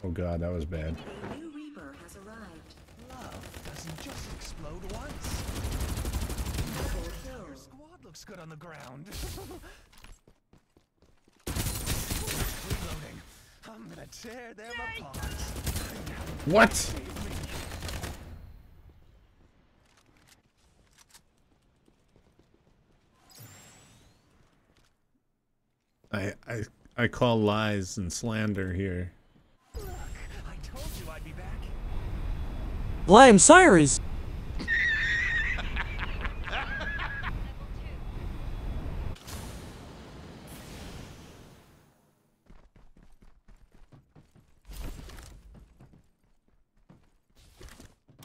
S19: Oh god, that was bad.
S39: A new Reaper has arrived.
S42: Love doesn't just explode once. Your squad looks good on the ground. Reloading. I'm gonna tear them apart.
S19: What? I I I call lies and slander here.
S42: I told you I'd be back.
S1: Blame Cyrus.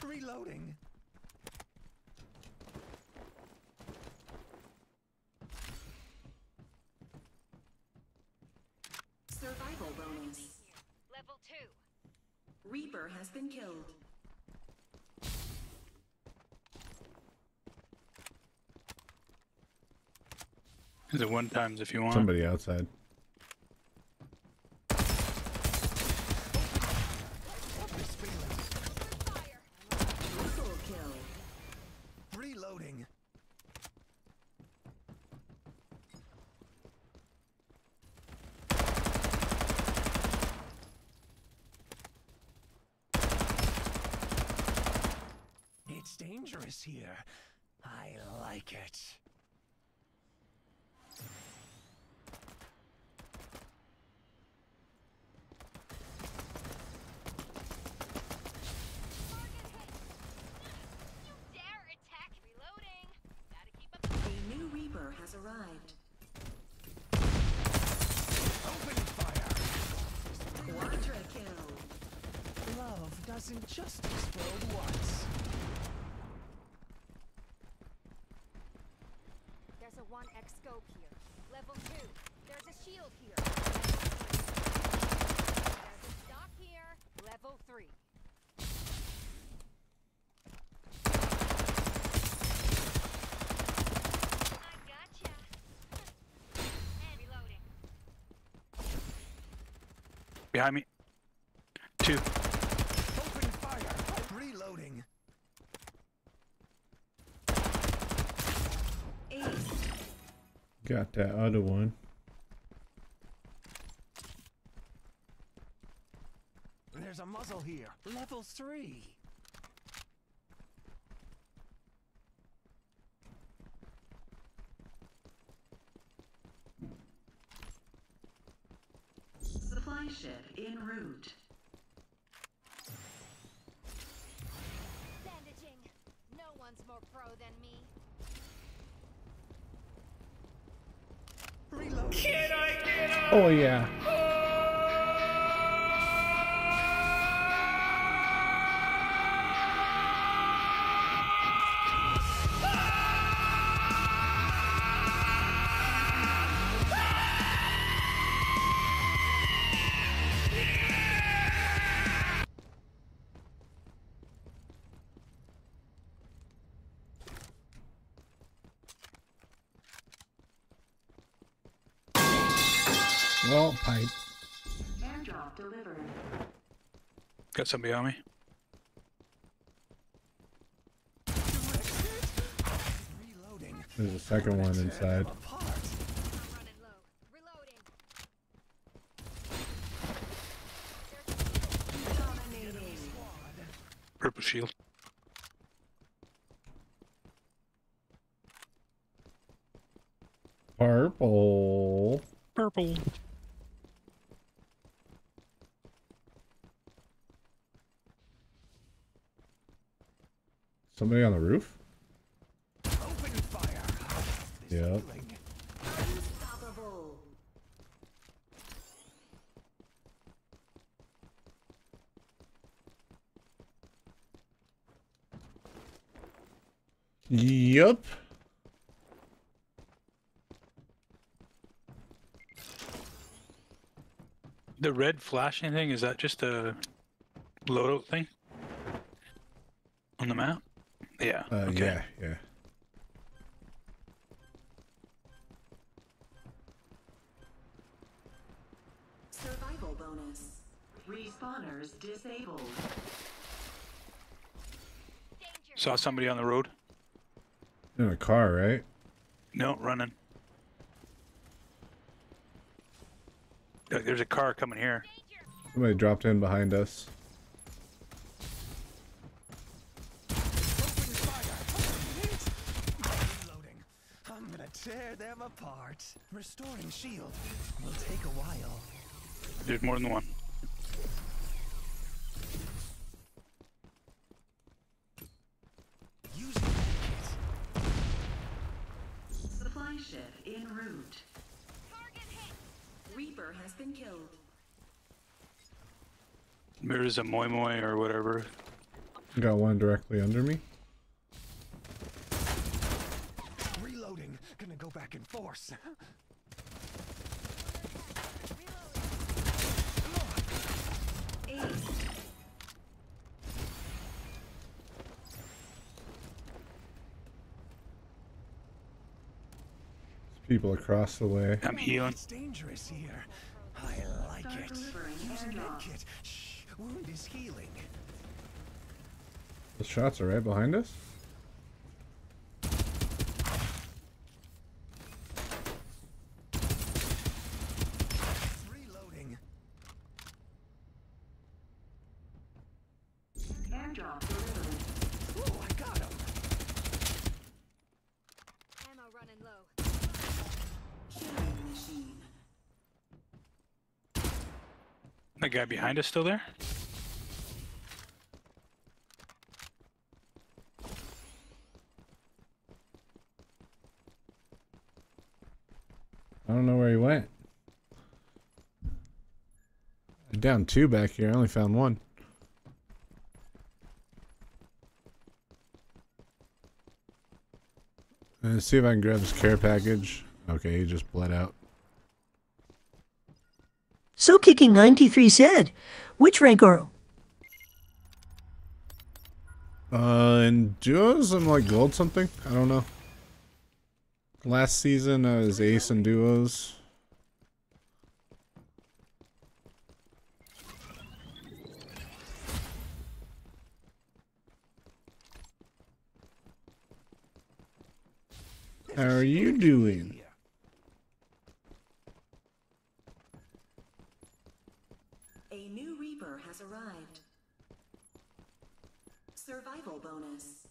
S42: Reloading.
S39: Survival bonus.
S37: Level 2.
S39: Reaper has been killed.
S43: Is it one times if you want?
S19: Somebody outside.
S39: Triple kill.
S42: Reloading. It's dangerous here. I like it.
S37: Dare attack reloading. Gotta keep up.
S39: A new Reaper has arrived.
S42: Open fire.
S39: Quadra kill.
S42: Love doesn't just explode once.
S37: There's a 1x scope here. Level 2. There's a shield here. There's a stock here. Level 3. I gotcha. And reloading.
S43: Behind me. Two.
S42: Open fire. Reloading.
S39: Ace.
S19: Got that other one.
S42: There's a muzzle here. Level three.
S39: Supply ship en route.
S37: Bandaging. No one's more pro than me.
S42: Reload.
S37: Can I get up?
S19: Oh yeah.
S43: Got somebody on me.
S19: There's a second one inside.
S39: Dominating.
S43: Purple shield.
S19: Purple.
S43: Purple.
S19: Somebody on the roof?
S42: Open fire.
S19: Yep.
S39: Unstoppable.
S19: Yup.
S43: The red flashing thing, is that just a loadout thing? On the map? Yeah.
S19: Uh,
S43: okay.
S19: Yeah, yeah.
S39: Survival bonus. Respawners disabled.
S43: Saw somebody on the road.
S19: In a car, right?
S43: No, running. There's a car coming here.
S19: Somebody dropped in behind us.
S42: Reloading. I'm gonna tear them apart. Restoring shield will take a while.
S43: There's more than one.
S39: Supply ship en route. Reaper has been killed.
S43: There's a moi moi or whatever.
S19: Got one directly under me.
S42: Reloading. Gonna go back in force.
S19: People across the way.
S43: I'm healing.
S42: It's dangerous here. I like it. Use med kit. Shh. Wound is healing.
S19: The shots are right behind us.
S42: Reloading.
S39: Airdrop delivered.
S42: Ooh, I got him.
S37: Ammo running low.
S39: Killing machine.
S43: That guy behind us still there?
S19: I don't know where he went. I'm down two back here. I only found one. Let's see if I can grab his care package. Okay, he just bled out.
S47: So Kicking 93 said, which rank are
S19: Uh, in duos, I'm like gold something. I don't know. Last season, I was ace in duos. How are you doing?
S39: A new Reaper has arrived. Survival bonus.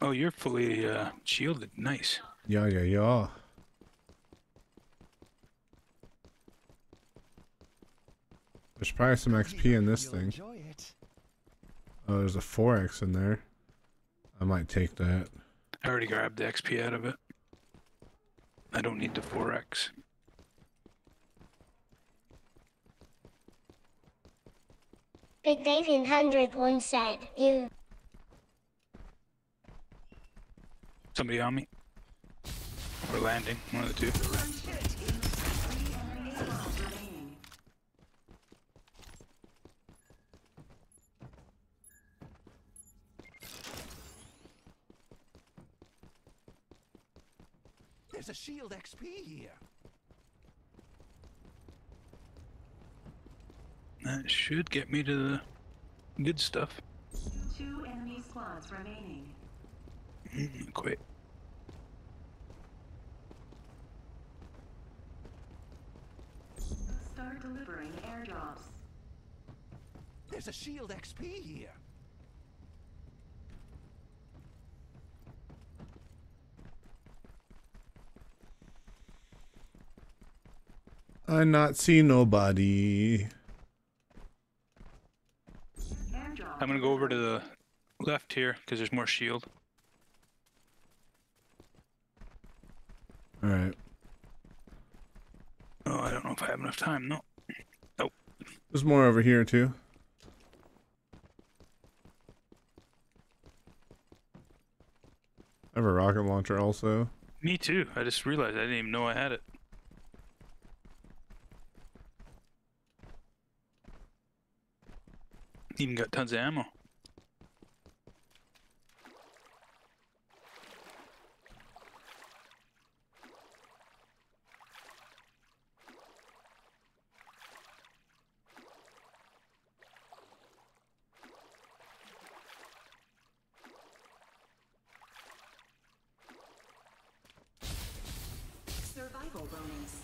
S43: Oh, you're fully uh, shielded. Nice.
S19: Yeah, yeah, yeah. There's probably some XP in this thing.
S42: Enjoy it.
S19: Oh, there's a 4x in there. I might take that.
S43: I already grabbed the XP out of it. I don't need the 4x.
S36: Big Dave in 101 said, you.
S43: Somebody on me? We're landing, one of the two.
S42: There's a shield XP here.
S43: That should get me to the good stuff.
S39: Two enemy squads remaining.
S43: Mm, Quit.
S39: Start delivering airdrops.
S42: There's a shield XP here.
S19: I not see nobody.
S43: I'm gonna go over to the left here because there's more shield.
S19: Alright.
S43: Oh, I don't know if I have enough time. No. Nope.
S19: There's more over here too. I have a rocket launcher also.
S43: Me too. I just realized I didn't even know I had it. Even got tons of ammo.
S39: Survival bonus.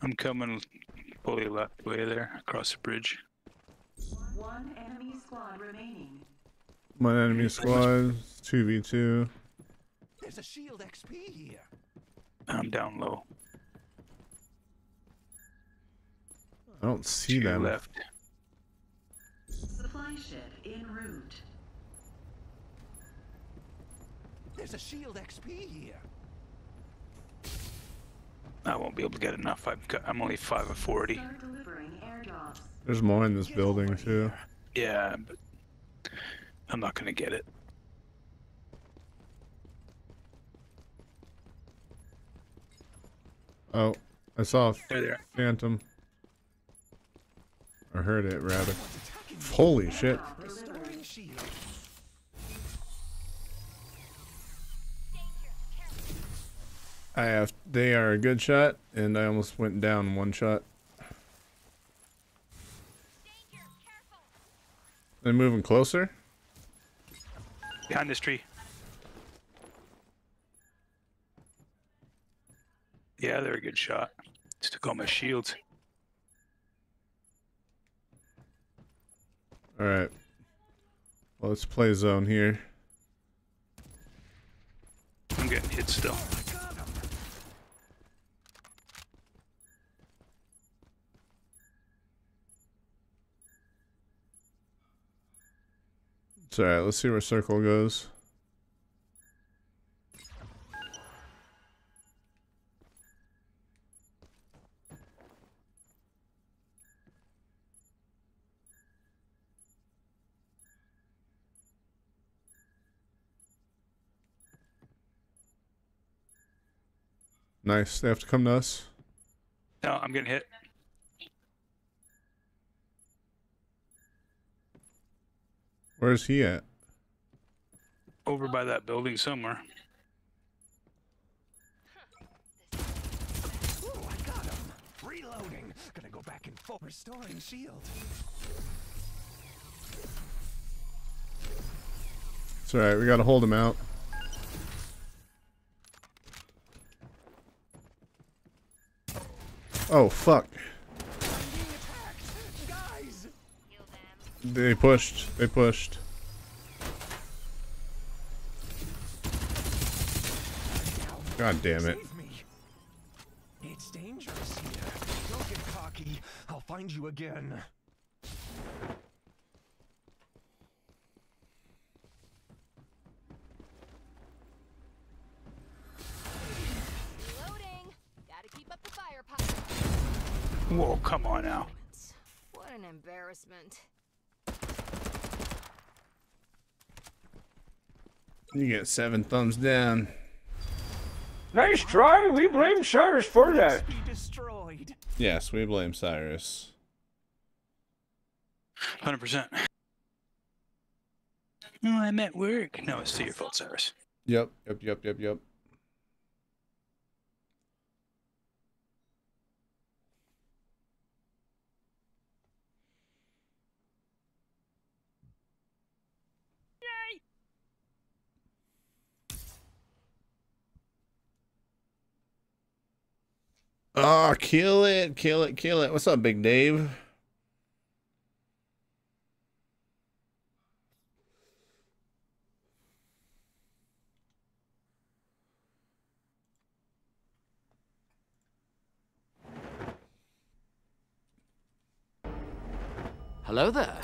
S43: I'm coming fully left way there across the bridge.
S39: One enemy squad remaining.
S19: One enemy squad, 2v2.
S42: There's a shield XP here.
S43: I'm down low.
S19: I don't see them.
S43: left.
S39: Supply ship en route.
S42: There's a shield XP here.
S43: I won't be able to get enough. I've got. I'm only five of forty.
S39: Start delivering airdrops.
S19: There's more in this building too.
S43: Yeah, but I'm not gonna get it.
S19: Oh, I saw a
S43: There they are.
S19: phantom. I heard it rather. Holy shit.
S42: Restoring shield.
S19: I have. They are a good shot, and I almost went down one shot. They're moving closer.
S43: Behind this tree. Yeah, they're a good shot. Just took all my shields.
S19: All right. Well, let's play zone here.
S43: I'm getting hit still.
S19: It's all right. Let's see where circle goes. Nice. They have to come to us.
S43: No, I'm getting hit.
S19: Where's he at?
S43: Over by that building somewhere.
S42: Ooh, I got him. Reloading. Gonna go back and forth. Restoring shield.
S19: It's all right. We gotta hold him out. Oh fuck! They pushed. They pushed. God damn it!
S42: It's dangerous here. Don't get cocky. I'll find you again.
S37: Reloading. Gotta keep up the firepower.
S43: Whoa, come on now.
S37: What an embarrassment.
S19: You get seven thumbs down.
S32: Nice try. We blame Cyrus for that.
S42: Be destroyed.
S19: Yes, we blame Cyrus.
S43: 100%. No, I'm at work. No, it's to your fault, Cyrus.
S19: Yep. Yep. Yep. Yep. Yep. Oh, kill it, kill it, kill it. What's up, Big Dave?
S48: Hello there.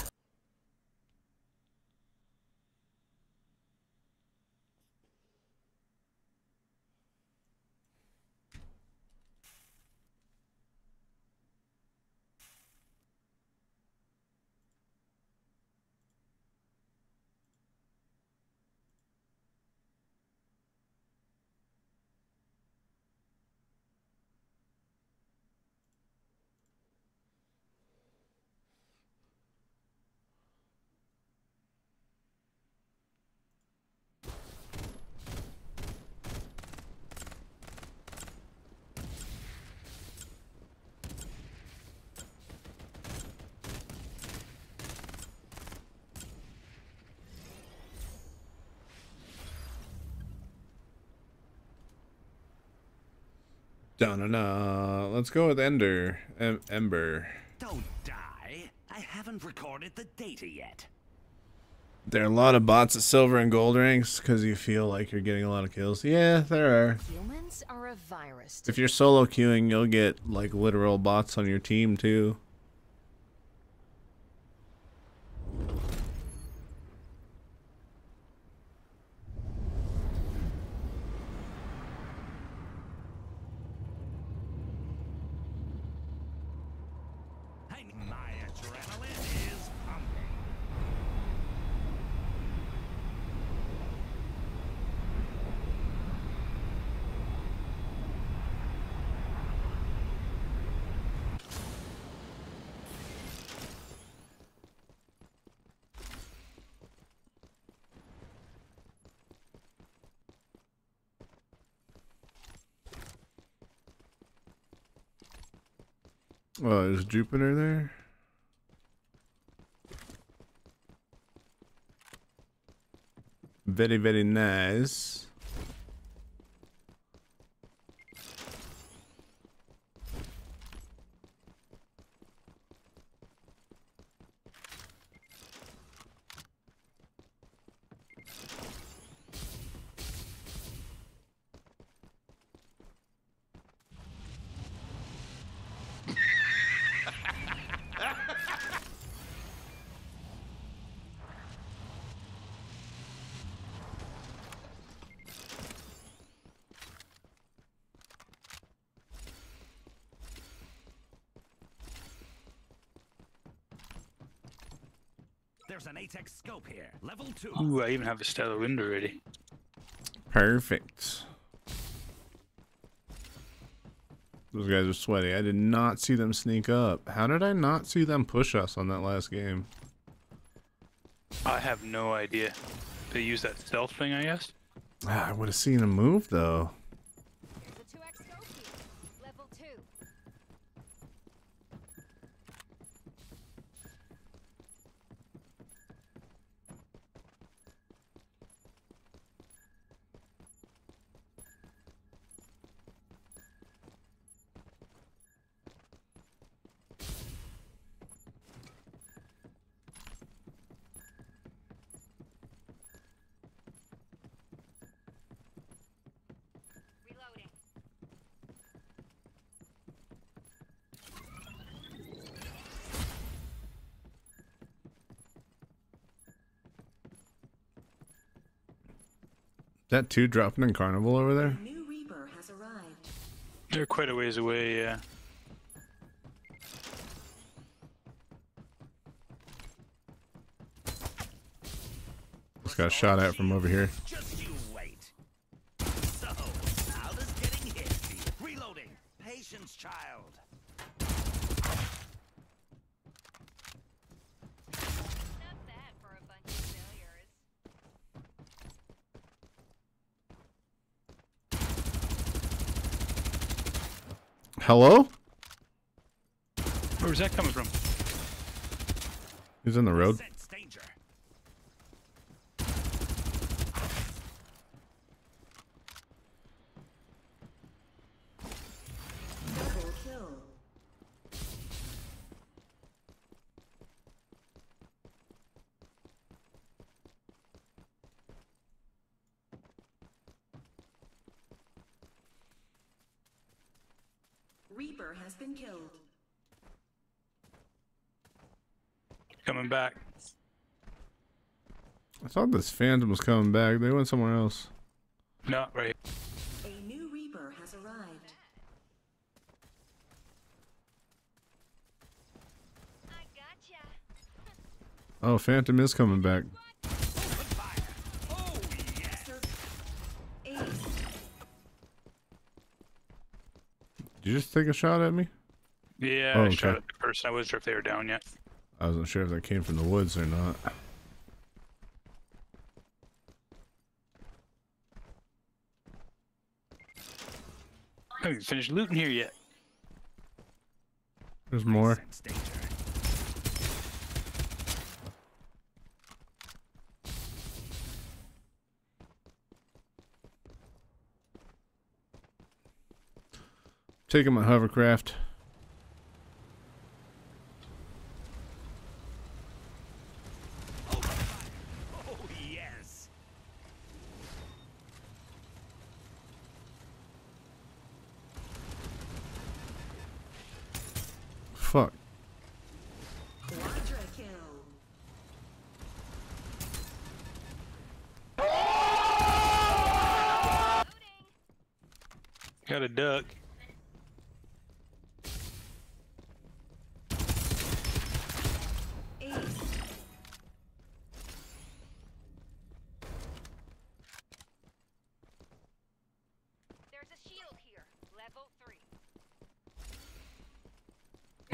S19: Dun, dun, dun. Let's go with Ender. Em- Ember.
S41: Don't die. I haven't recorded the data yet.
S19: There are a lot of bots at silver and gold ranks because you feel like you're getting a lot of kills. Yeah, there are.
S37: Humans are a virus.
S19: If you're solo queuing, you'll get like literal bots on your team too. Jupiter there? Very, very nice.
S41: There's an ATEX scope here, level two.
S43: Ooh, I even have a stellar wind already.
S19: Perfect. Those guys are sweaty. I did not see them sneak up. How did I not see them push us on that last game?
S43: I have no idea. They use that stealth thing, I guess.
S19: Ah, I would have seen them move though.
S37: Level two. Reloading.
S19: That two dropping in Carnival over there?
S39: New Reaper has arrived.
S43: They're quite a ways away, yeah.
S19: Just got shot at from over here.
S41: Just you wait. So, now this getting hit. Reloading. Patience, child.
S37: Not bad for a bunch of failures.
S19: Hello?
S43: Where was that coming from?
S19: He's in the road.
S41: Sense danger.
S39: Double kill. Reaper has been killed.
S43: Coming back.
S19: I thought this Phantom was coming back. They went somewhere else.
S43: Not right.
S39: A new Reaper has arrived.
S37: I gotcha.
S19: Oh, Phantom is coming back. Did you just take a shot at me?
S43: Yeah,
S19: Oh,
S43: I shot at the person. I wasn't sure if they were down yet.
S19: I wasn't sure if that came from the woods or not.
S43: Haven't finished looting here yet.
S19: There's more. Taking my hovercraft.
S41: Oh, yes.
S19: Fuck.
S39: Quadra kill.
S43: Got a duck.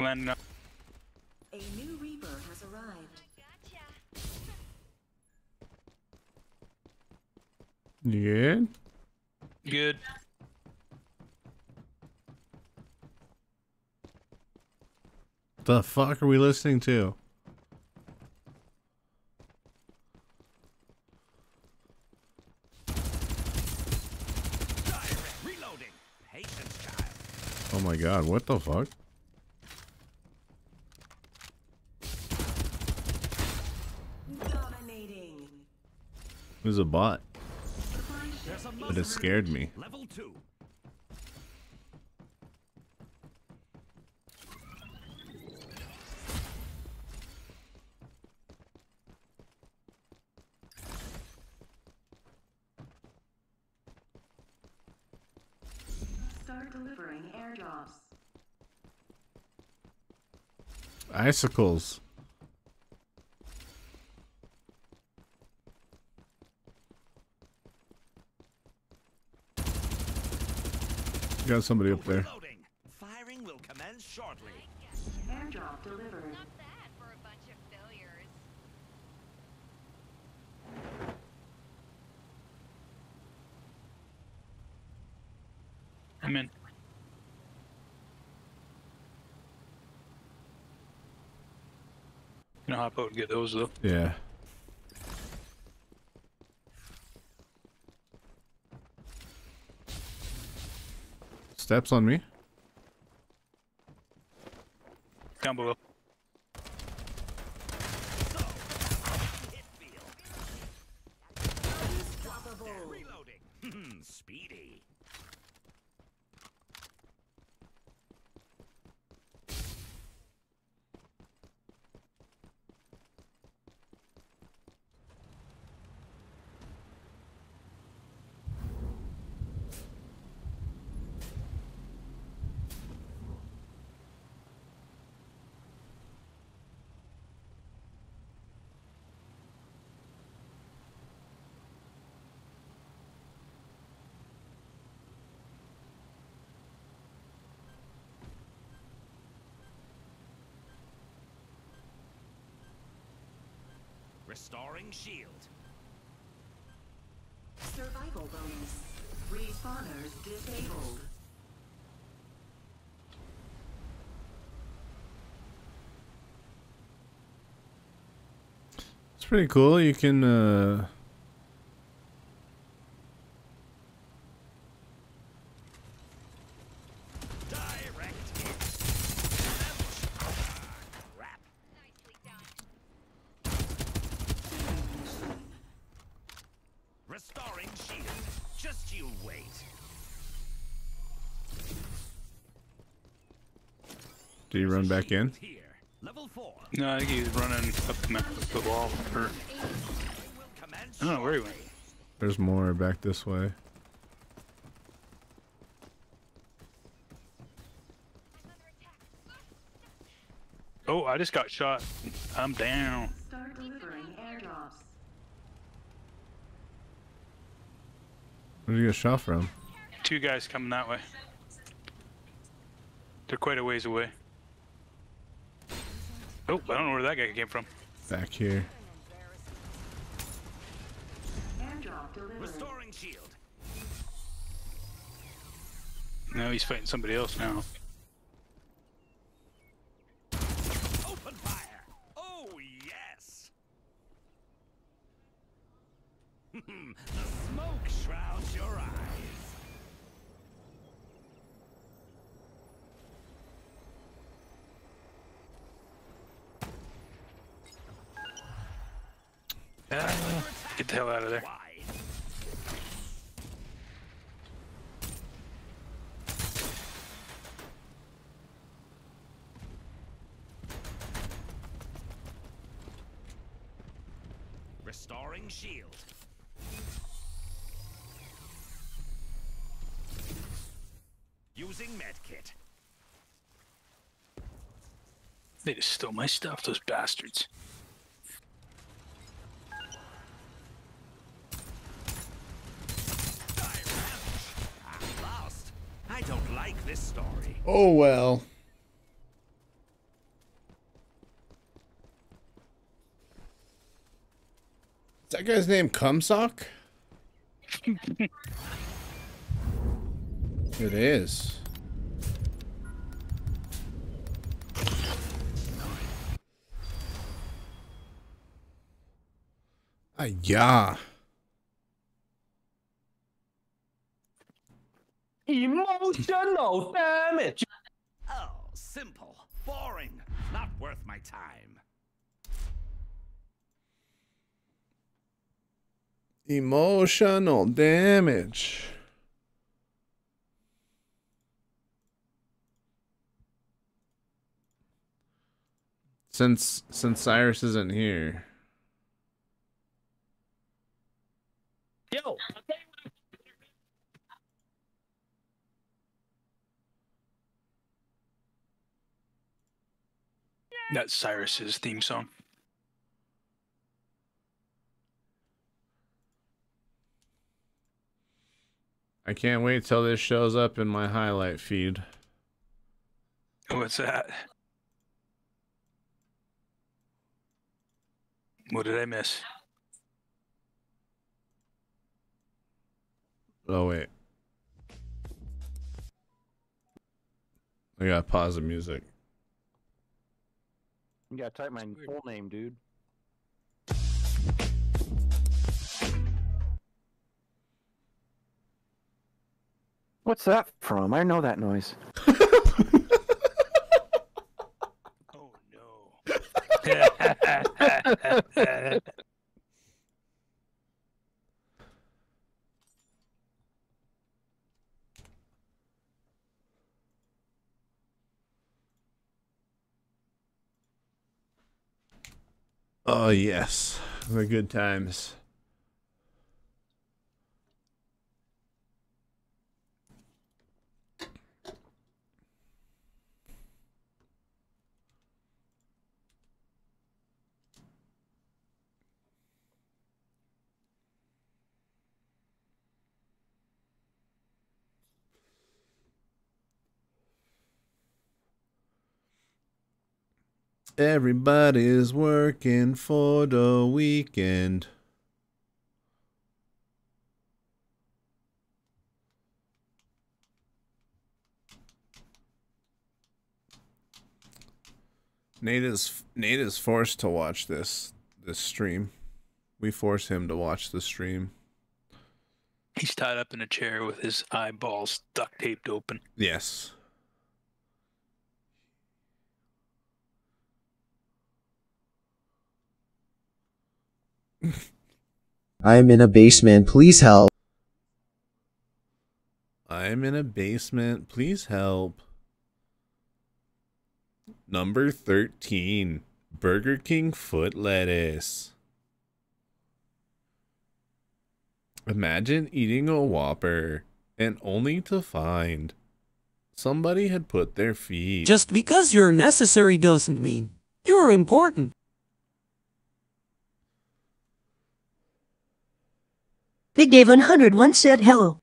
S43: Landing up.
S39: A new Reaper has arrived.
S19: You good?
S43: Good.
S19: The fuck are we listening to?
S41: Reloading. Patience, child.
S19: Oh my god, what the fuck?
S39: Dominating.
S19: It was a bot. But it scared me.
S41: Level two.
S39: Start delivering airdrops.
S19: Icicles. Got somebody up there.
S41: Firing will commence shortly.
S39: Airdrop delivered.
S43: I'm in. Gonna hop out and get those though.
S19: Yeah. Steps on me.
S43: Down below.
S41: Reloading. Hmm, Speedy. Restoring shield.
S39: Survival bonus. Respawners disabled.
S19: It's pretty cool. You can uh
S41: Restoring shield. Just you wait.
S19: do you run back in?
S41: Level four.
S43: No, I think he's running up the, map, up the wall. Or, I don't know where he went.
S19: There's more back this way.
S43: Oh, I just got shot. I'm down.
S39: Start delivering airdrops.
S19: Where did you get shot from?
S43: Two guys coming that way. They're quite a ways away. Oh, I don't know where that guy came from.
S19: Back here.
S39: Airdrop.
S41: Restoring shield.
S43: No, he's fighting somebody else now. They just stole my stuff, those bastards.
S41: I don't like this story.
S19: Oh well. Is that guy's name Cumsock? it is. Ah, yeah.
S41: Emotional damage. Oh, simple. Boring. Not worth my time.
S19: Emotional damage. Since since Cyrus isn't here.
S41: Yo,
S43: That's Cyrus's theme song.
S19: I can't wait till this shows up in my highlight feed.
S43: What's that? What did I miss?
S19: Oh wait. I gotta pause the music.
S49: You gotta type my full name, dude. What's that from? I know that noise.
S19: Oh Oh, yes, the good times. Everybody's working for the weekend. Nate is Nate is forced to watch this this stream. We force him to watch the stream.
S43: He's tied up in a chair with his eyeballs duct taped open.
S19: Yes.
S50: I'm in a basement. Please help.
S19: I'm in a basement. Please help. Number 13. Burger King foot lettuce. Imagine eating a Whopper and only to find somebody had put their feet.
S1: Just because you're necessary doesn't mean you're important.
S16: Big Dave 101 said hello.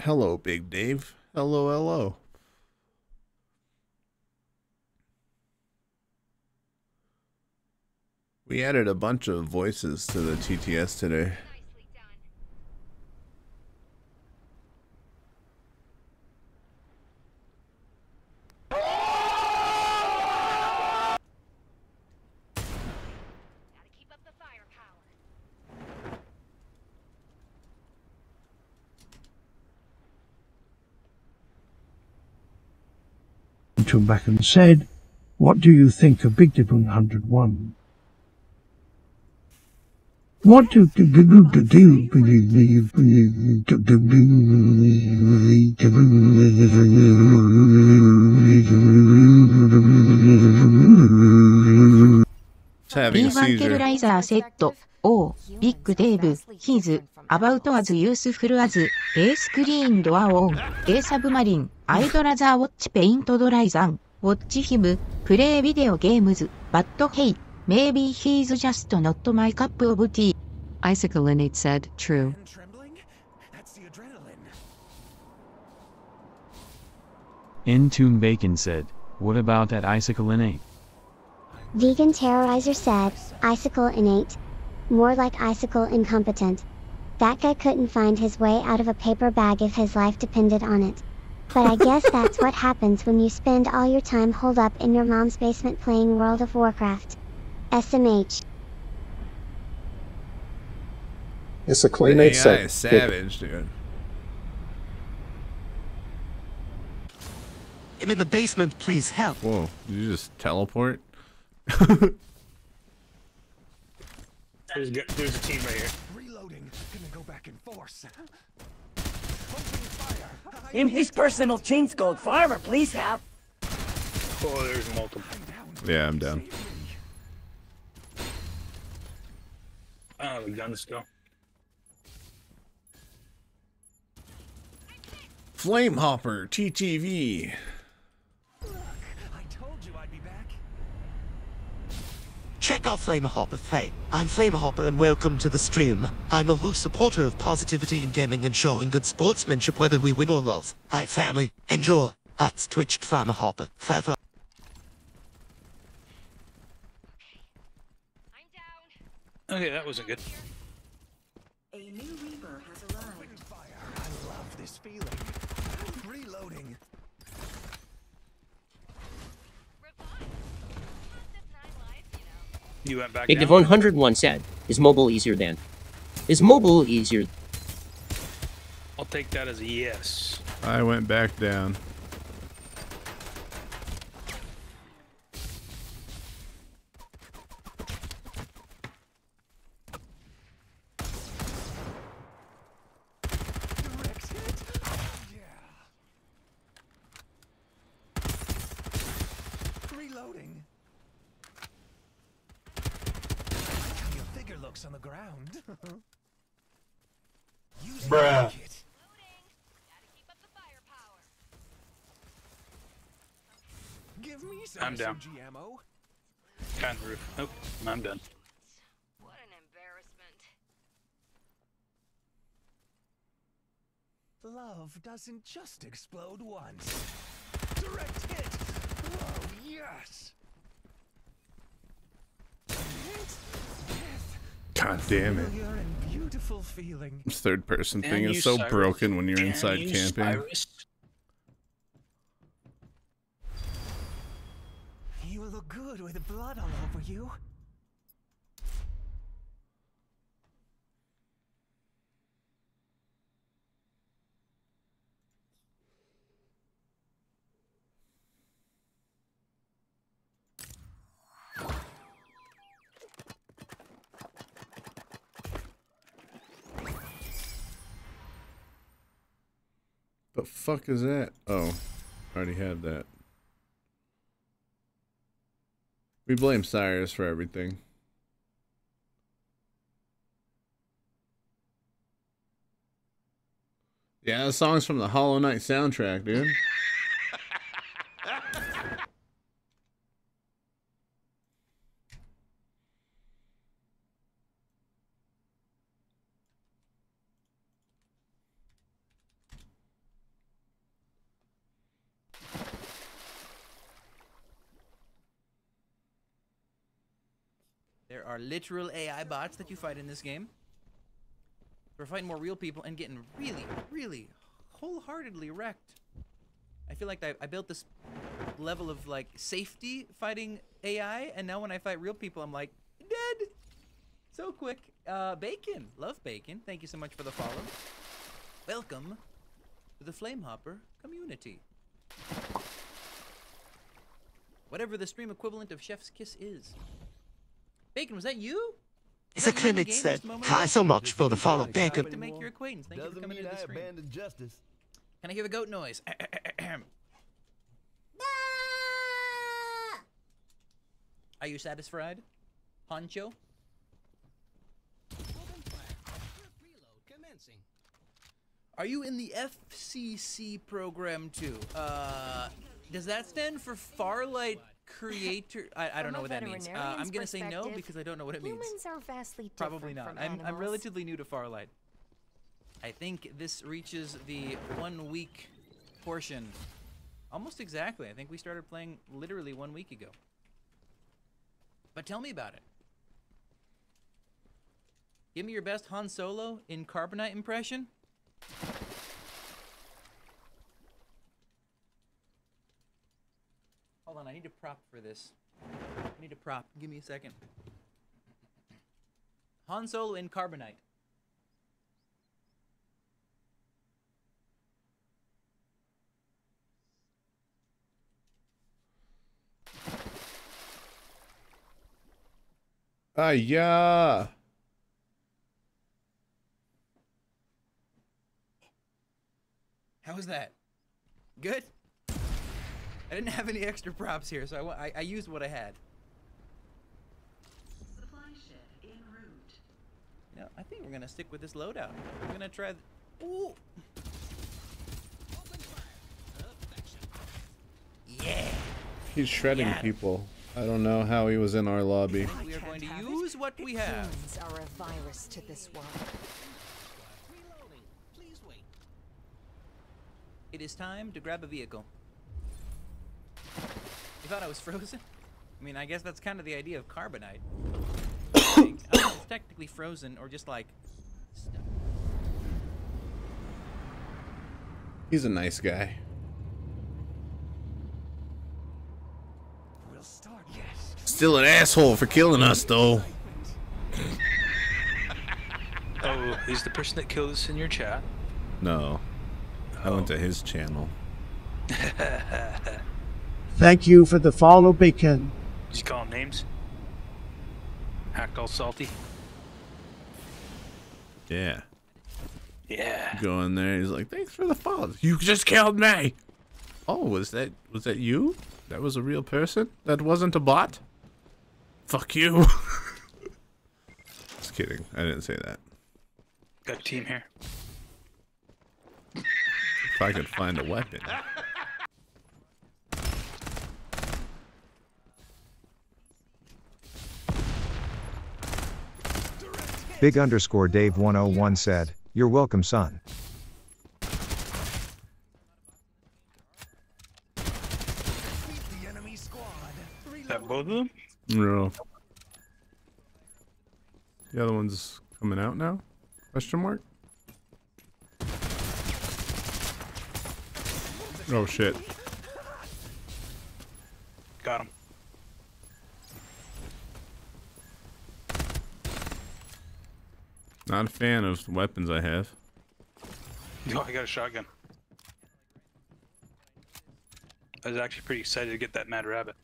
S19: Hello, Big Dave. Hello, hello. We added a bunch of voices to the TTS today.
S7: come back and said, What do you think of Big Dipper 101? What do you do
S19: P1
S2: ライザーセット、O、ビッグデーブ、ヒーズ、アバウトアズユースフルアズ、A スクリーンドアオン、A サブマリン、アイドラザーウォッチペイントドライザン、ウォッチヒム、プレイビデオゲームズ、バッドヘイ、maybe he's just not my cup of tea. Said, true.
S14: N2MBacon said, what about that isocalinate?
S36: Vegan Terrorizer said, Icicle innate. More like icicle incompetent. That guy couldn't find his way out of a paper bag if his life depended on it. But I guess that's what happens when you spend all your time holed up in your mom's basement playing World of Warcraft. SMH.
S51: It's a
S19: The
S51: clean
S19: AI
S51: set.
S19: is savage, dude.
S33: I'm in the basement, please help.
S19: Whoa, did you just teleport?
S43: There's, g- there's a team right here.
S42: Reloading. Gonna go back in force.
S47: In his personal chain gold farmer, please help.
S43: Oh, there's multiple.
S19: Yeah, I'm down.
S43: Oh, the gun still.
S19: Flamehopper TTV.
S42: I told you I'd be back.
S33: Check out Flamehopper Fame. I'm Flamehopper and welcome to the stream. I'm a whole supporter of positivity in gaming and showing good sportsmanship whether we win or lose. Hi family, enjoy. That's Twitch Flamehopper. Feather.
S43: Okay, that wasn't good.
S39: A new Reaper has arrived.
S42: I love this feeling. Reloading.
S43: You went back
S27: Big
S43: down?
S27: Div 101 said, "Is mobile easier than? Is mobile easier?
S43: I'll take that as a yes.
S19: I went back down.
S42: Reloading. How your figure looks on the ground. Use
S43: Bruh.
S42: it, kid. Give me some
S43: I'm down.
S42: SMG ammo.
S43: Kind of roof. Nope, I'm done. What an embarrassment.
S42: Love doesn't just explode once. Direct hit. Whoa, yes.
S19: God damn it.
S42: And beautiful feeling.
S19: This third person
S42: Damn
S19: thing is so
S42: Cyrus.
S19: broken when you're
S42: Damn
S19: inside
S42: you,
S19: camping.
S42: Good with blood all over you.
S19: The fuck is that? Oh, I already had that. We blame Cyrus for everything. Yeah, the song's from the Hollow Knight soundtrack, dude.
S52: There are literal AI bots that you fight in this game. We're fighting more real people and getting really, really wholeheartedly wrecked. I feel like I, I built this level of like safety fighting AI, and now when I fight real people, I'm like dead. So quick. Uh, Bacon, love Bacon. Thank you so much for the follow. Welcome to the Flamehopper community. Whatever the stream equivalent of Chef's Kiss is. Bacon, was that you?
S33: It's a clinic said, hi so much for the follow
S52: to
S33: bacon.
S52: make your acquaintance. Thank you for coming into the stream.
S53: justice.
S52: Can I hear the goat noise? Are you satisfied, Poncho? Are you in the FCC program too? Uh, does that stand for Farlight Creator? I, I don't know what that means. Uh, I'm gonna say no because I don't know what it means.
S37: Humans are vastly different
S52: Probably not.
S37: from
S52: I'm, I'm relatively new to Farlight. I think this reaches the one week portion. Almost exactly. I think we started playing literally one week ago. But tell me about it. Give me your best Han Solo in Carbonite impression. Hold on, I need a prop for this. I need a prop. Give me a second. Han Solo in Carbonite.
S19: Ah, yeah.
S52: How was that? Good? I didn't have any extra props here, so I I, I used what I had.
S39: Supply shed en route.
S52: No, I think we're gonna stick with this loadout. We're gonna try. Th- Ooh. Yeah.
S19: He's shredding people. I don't know how he was in our lobby.
S52: We are going to use what we have.
S37: Humans are a virus to this world.
S52: It is time to grab a vehicle. You thought I was frozen? I mean, I guess that's kind of the idea of carbonite. Like, I don't know if it's technically frozen or just like stuck.
S19: He's a nice guy.
S42: We'll start. Yes.
S19: Still an asshole for killing us, though.
S43: Oh, he's the person that killed us in your chat.
S19: No. I went to his channel.
S7: Thank you for the follow, Beacon.
S43: Did you call him names? Act all salty.
S19: Yeah.
S43: Yeah.
S19: Go in there. He's like, "Thanks for the follow. You just killed me." Oh, was that was that you? That was a real person. That wasn't a bot. Fuck you. Just kidding. I didn't say that.
S43: Got a team here.
S19: If I could find a weapon.
S51: Big underscore Dave 101 said, You're welcome, son.
S42: The enemy squad.
S43: Is that both of them?
S19: No. The other one's coming out now? Question mark? Oh shit.
S43: Got him.
S19: Not a fan of the weapons I have.
S43: Oh, I got a shotgun. I was actually pretty excited to get that mad rabbit.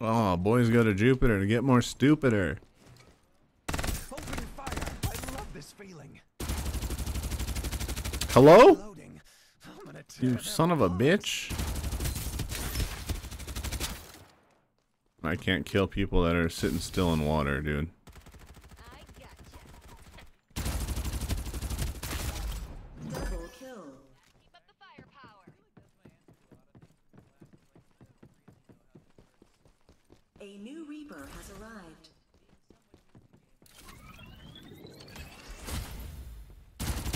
S19: Oh, boys go to Jupiter to get more stupider.
S42: Open fire. I love this feeling.
S19: Hello?
S42: Loading. I'm gonna tear
S19: You son of a bitch. I can't kill people that are sitting still in water, dude.
S39: Double kill. A new Reaper has arrived.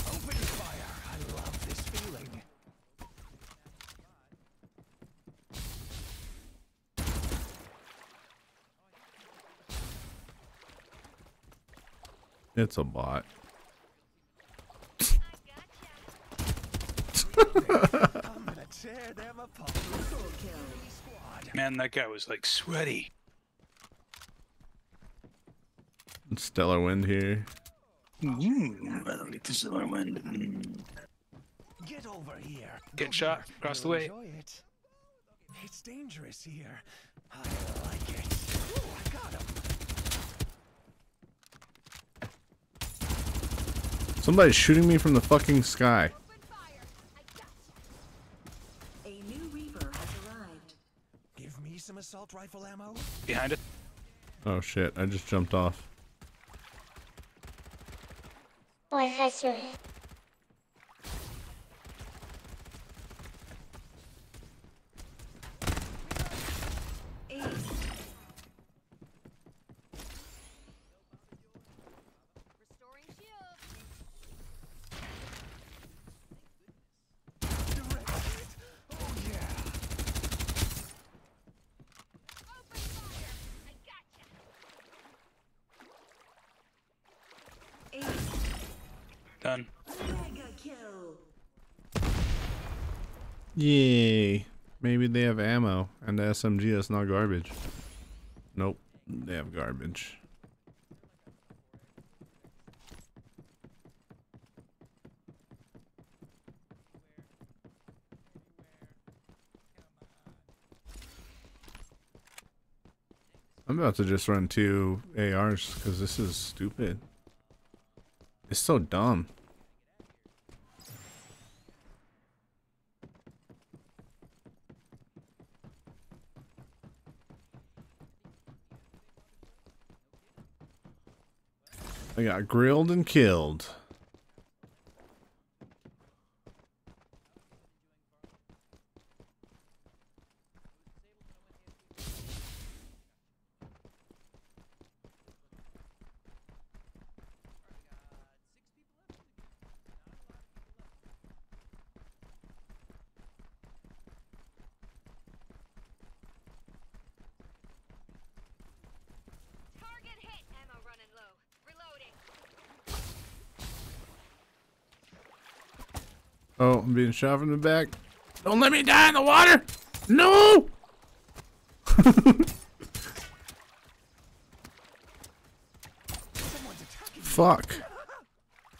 S42: Open fire. I love this feeling.
S19: It's a bot.
S42: I'm tear them apart.
S43: Man, that guy was like sweaty.
S19: Stellar wind here.
S43: Mm, I don't need the solar wind. Mm.
S42: Get over here.
S43: Get shot across the way.
S42: It. It's dangerous here. I like it. Ooh, I got him.
S19: Somebody's shooting me from the fucking sky.
S39: A new Reaper has arrived.
S42: Give me some assault rifle ammo.
S43: Behind it.
S19: Oh shit, I just jumped off.
S39: kill.
S19: Yay. Maybe they have ammo and the SMG is not garbage. Nope. They have garbage. I'm about to just run two ARs because this is stupid. It's so dumb. I got grilled and killed. Shot from the back. Don't let me die in the water! No! Fuck.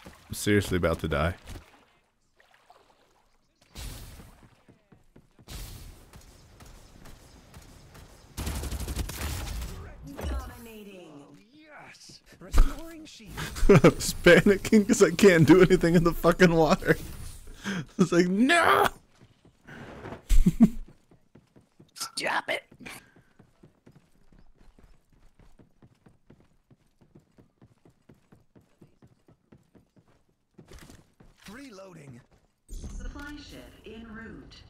S19: I'm seriously about to die.
S39: Dominating.
S42: Yes. Restoring shield.
S19: I was panicking because I can't do anything in the fucking water. It's like, no!
S43: Stop it.
S42: Reloading.
S39: Supply ship en route.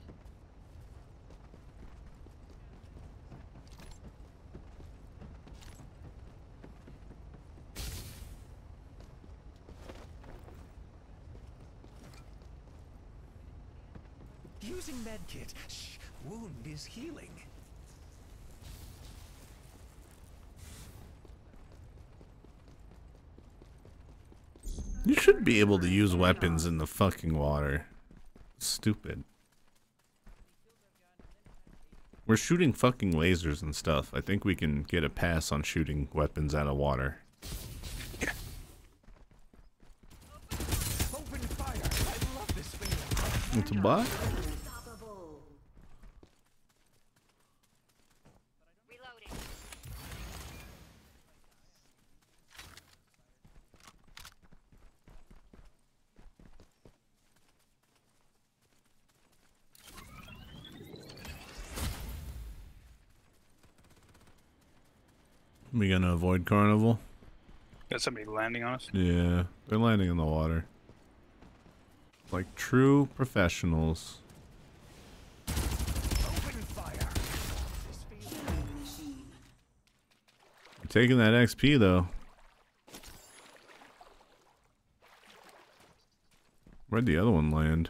S42: Using medkit. Shh. Wound is healing.
S19: You should be able to use weapons in the fucking water. Stupid. We're shooting fucking lasers and stuff. I think we can get a pass on shooting weapons out of water.
S42: Open fire. I love this feeling.
S19: It's a bot? We gonna avoid carnival?
S43: Got somebody landing on us.
S19: Yeah, they're landing in the water. Like true professionals. Taking that XP though. Where'd the other one land?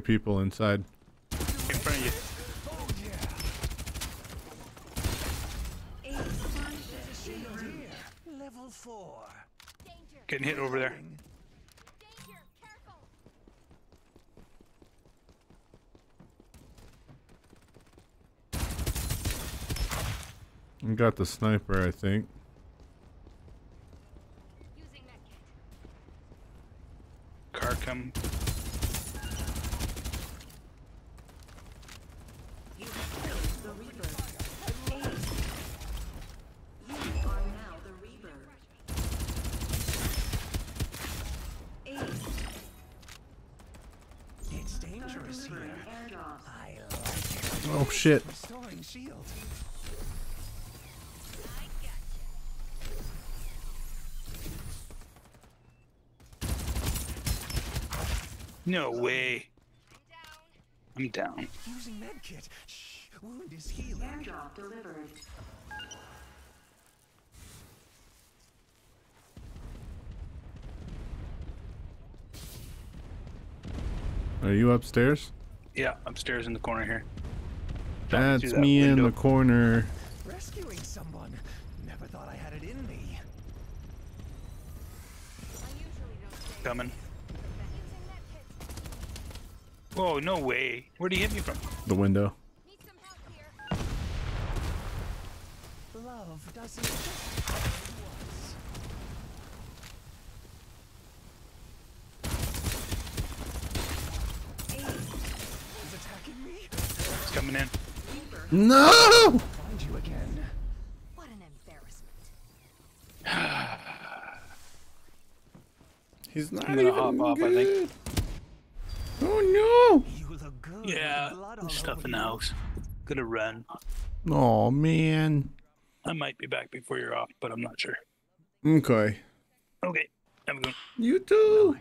S19: Hear people inside.
S43: In front of you.
S42: Level four.
S43: Getting hit over there.
S19: I got the sniper, I think.
S42: Shield.
S43: No way. I'm down.
S42: Using medkit. Shh. Wound is healing.
S52: Airdrop delivered.
S47: Are you upstairs?
S43: Yeah, upstairs in the corner here. Jump through
S47: That's
S43: that
S47: me in the corner.
S42: Rescuing someone. Never thought I had it in me.
S43: Coming. Whoa, no way. Where'd he hit me from?
S47: The window.
S42: Love doesn't just how it was. He's attacking me.
S43: He's coming in.
S47: No!
S42: Find you again.
S39: What an embarrassment.
S47: He's not
S43: I'm gonna
S47: even
S43: hop off, I think.
S47: Oh
S42: You look good.
S43: Yeah,
S42: Blood all
S43: there's stuff in the house. Gonna run.
S47: no! Oh man.
S43: I might be back before you're off, but I'm not sure.
S47: Okay.
S43: Okay, have a good one.
S47: You too.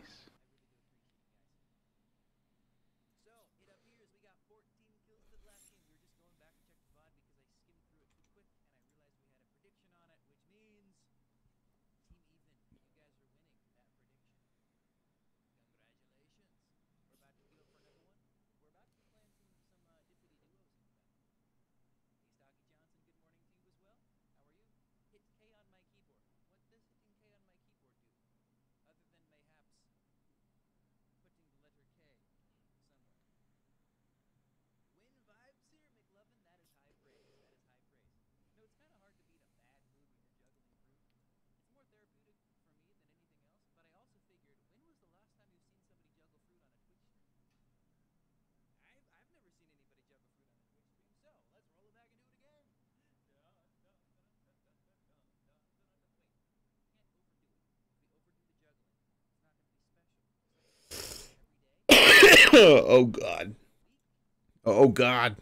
S47: oh god. Oh god.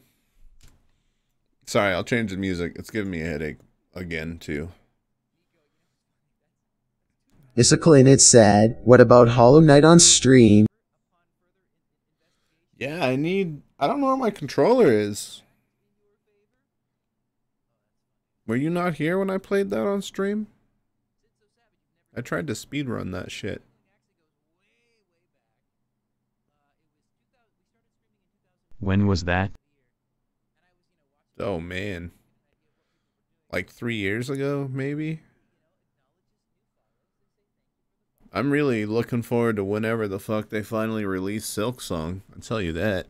S47: Sorry, I'll change the music. It's giving me a headache again too.
S50: Isaclinit said, What about Hollow Knight on stream?
S47: Yeah, I need I don't know where my controller is. Were you not here when I played that on stream? I tried to speedrun that shit.
S14: When was that?
S47: Oh man. Like 3 years ago maybe? I'm really looking forward to whenever the fuck they finally release Silksong. I'll tell you that.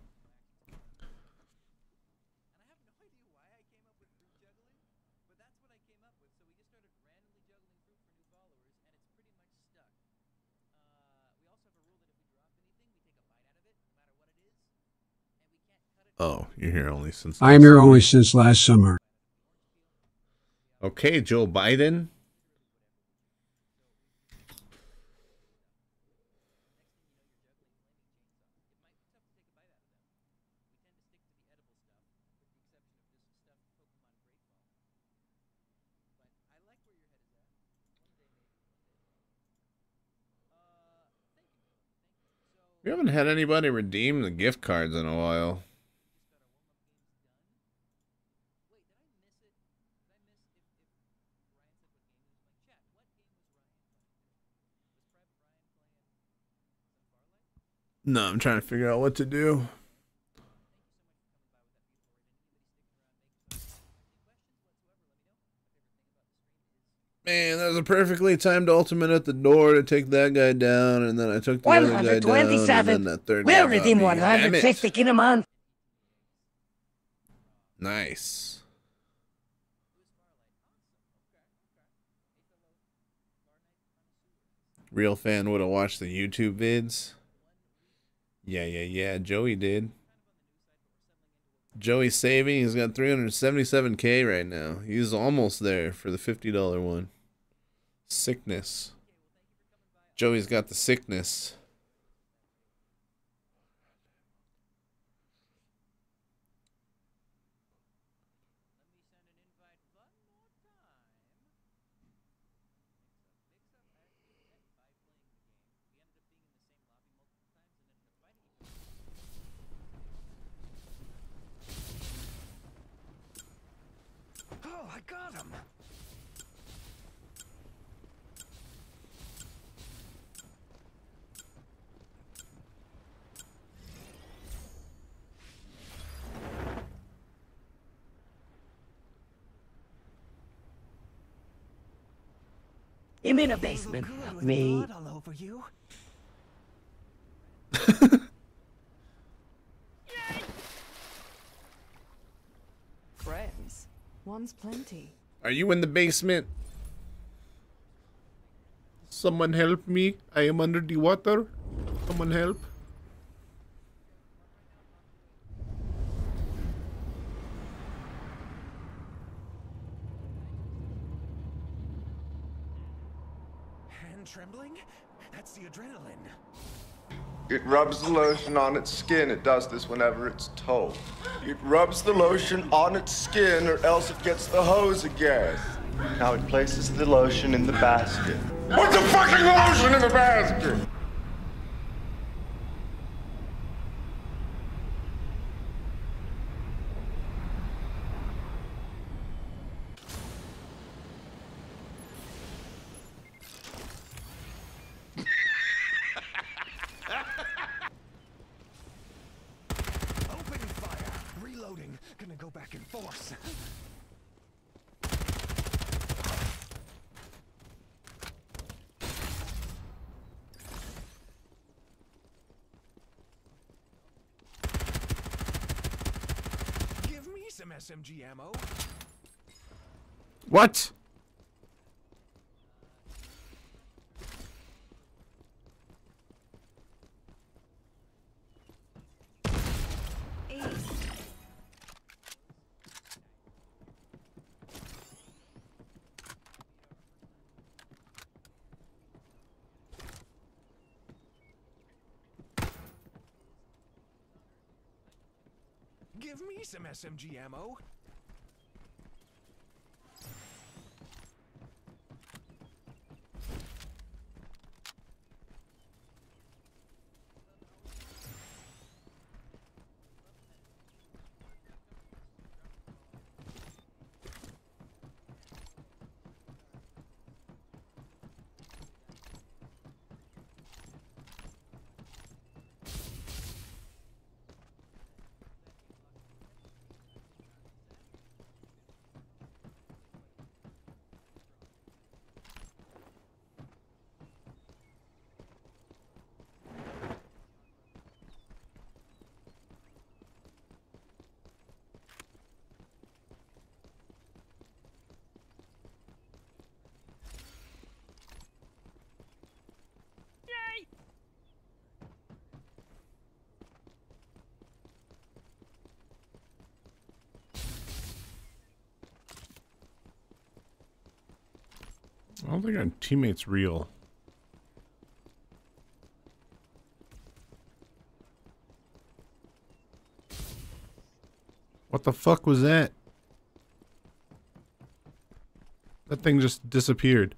S47: Oh, you're here only since.
S3: I'm here only since last summer.
S47: Okay, Joe Biden. We haven't had anybody redeem the gift cards in a while. No, I'm trying to figure out what to do. Man, that was a perfectly timed ultimate at the door to take that guy down, and then I took the other guy down, and then that third
S13: We'll redeem
S47: me. Damn it.
S13: 150 in a month.
S47: Nice. Real fan would have watched the YouTube vids. Yeah, yeah, yeah. Joey did. Joey's saving. He's got 377k right now. He's almost there for the $50 one. Sickness. Joey's got the sickness.
S13: Him in a basement. Me.
S42: All over you.
S39: Friends. One's plenty.
S47: Are you in the basement? Someone help me. I am under the water. Someone help.
S42: Hand trembling? That's the adrenaline.
S50: It rubs the lotion on its skin. It does this whenever it's told. It rubs the lotion on its skin or else it gets the hose again. Now it places the lotion in the basket. Put the fucking lotion in the basket!
S42: Opening fire. Reloading. Gonna go back in force. Give me some SMG ammo.
S47: What?
S42: Give me some SMG ammo.
S47: I don't think our teammate's real. What the fuck was that? That thing just disappeared.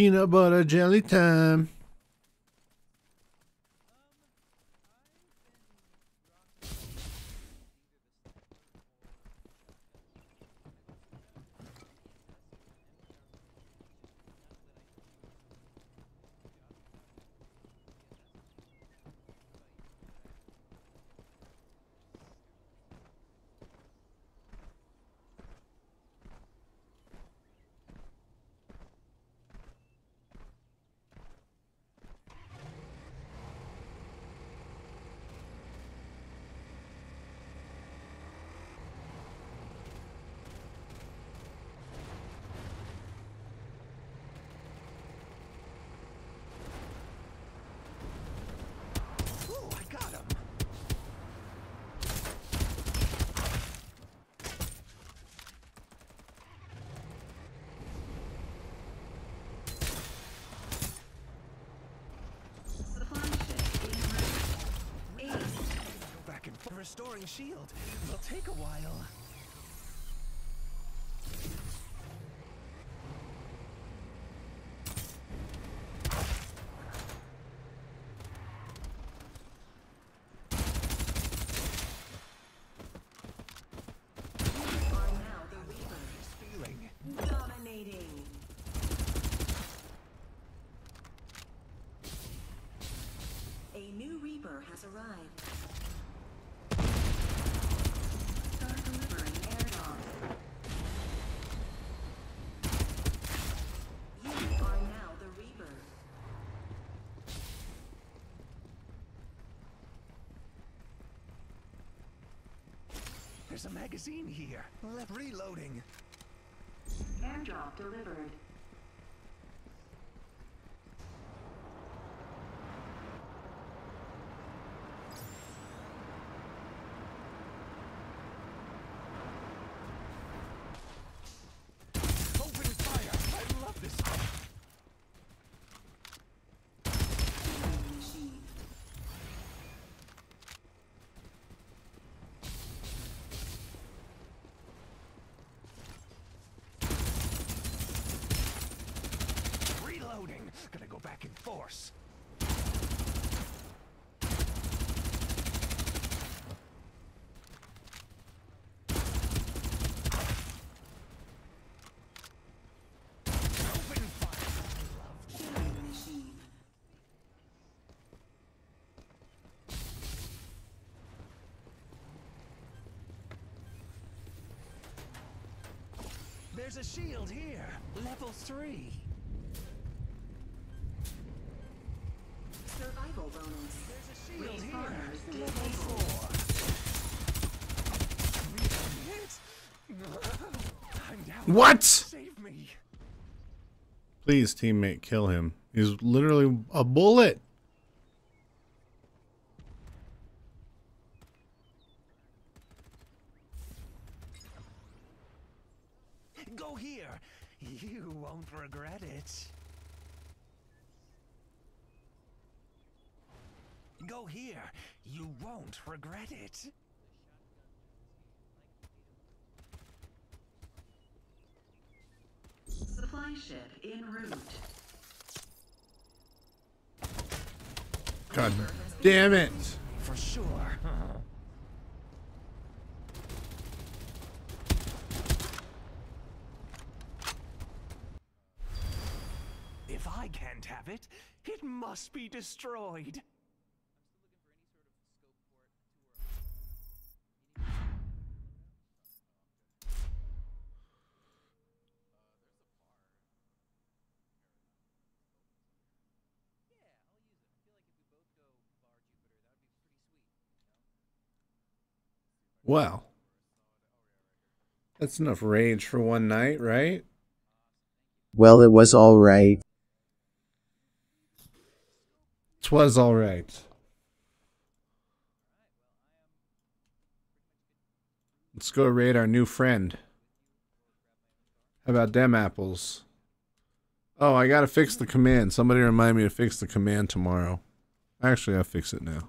S19: Peanut butter jelly time.
S42: Ooh, I got him. Go back and forth. Restoring shield will take a while. Feeling.
S39: Dominating. A new Reaper has arrived. Start delivering airdrop. You are now the Reaper.
S42: There's a magazine here. Left reloading.
S39: Airdrop delivered.
S42: Open fire. I love this.
S39: Machine.
S42: Reloading. Gonna go
S39: machine.
S42: There's a shield here. Level three.
S39: Survival bonus.
S42: There's a shield here.
S39: Responders
S42: Level
S39: disabled.
S42: four. I'm down.
S19: What?
S42: Save me.
S19: Please, teammate, kill him. He's literally a bullet.
S42: Go here. You won't regret it. Go here. You won't regret it.
S39: Supply ship en route.
S19: God damn it.
S42: For sure. If I can't have it, it must be destroyed.
S19: Well, that's enough rage for one night, right?
S48: Well, it was alright.
S19: Twas all right. Let's go raid our new friend. How about them apples? Oh, I gotta fix the command. Somebody remind me to fix the command tomorrow. Actually, I'll fix it now.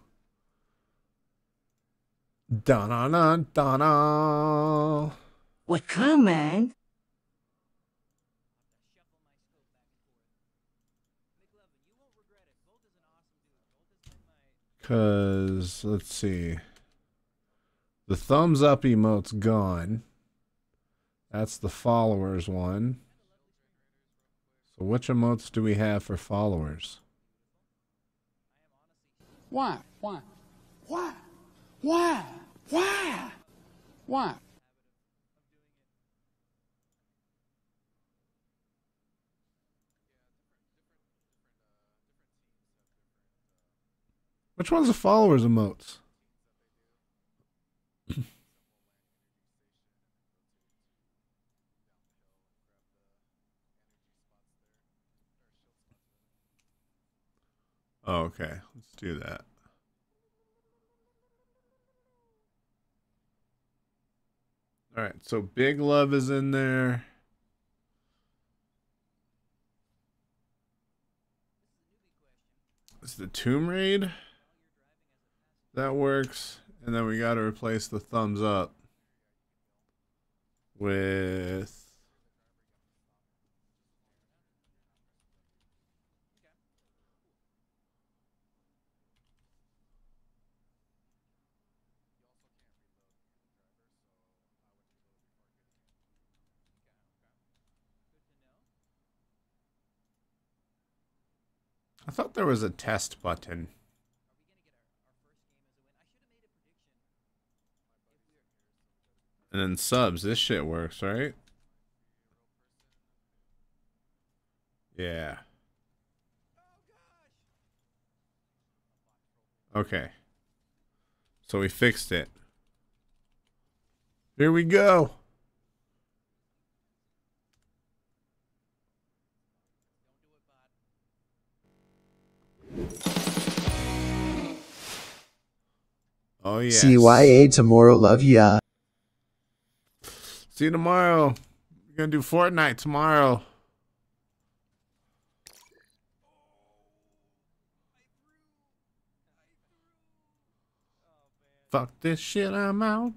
S19: Da na na da na.
S47: What come.
S19: Cause let's see. The thumbs up emote's gone. That's the followers one. So which emotes do we have for followers?
S54: Why? Why? Why? Why? Why? Why?
S19: Which one's the followers emotes? Oh, okay, let's do that. All right, so Big Love is in there. It's the Tomb Raid. That works. And then we got to replace the thumbs up with I thought there was a test button. And then subs. This shit works, right? Yeah. Okay. So we fixed it. Here we go. Oh yeah.
S48: CYA tomorrow. Love ya.
S19: See you tomorrow. We're gonna do Fortnite tomorrow. Fuck this shit, I'm out.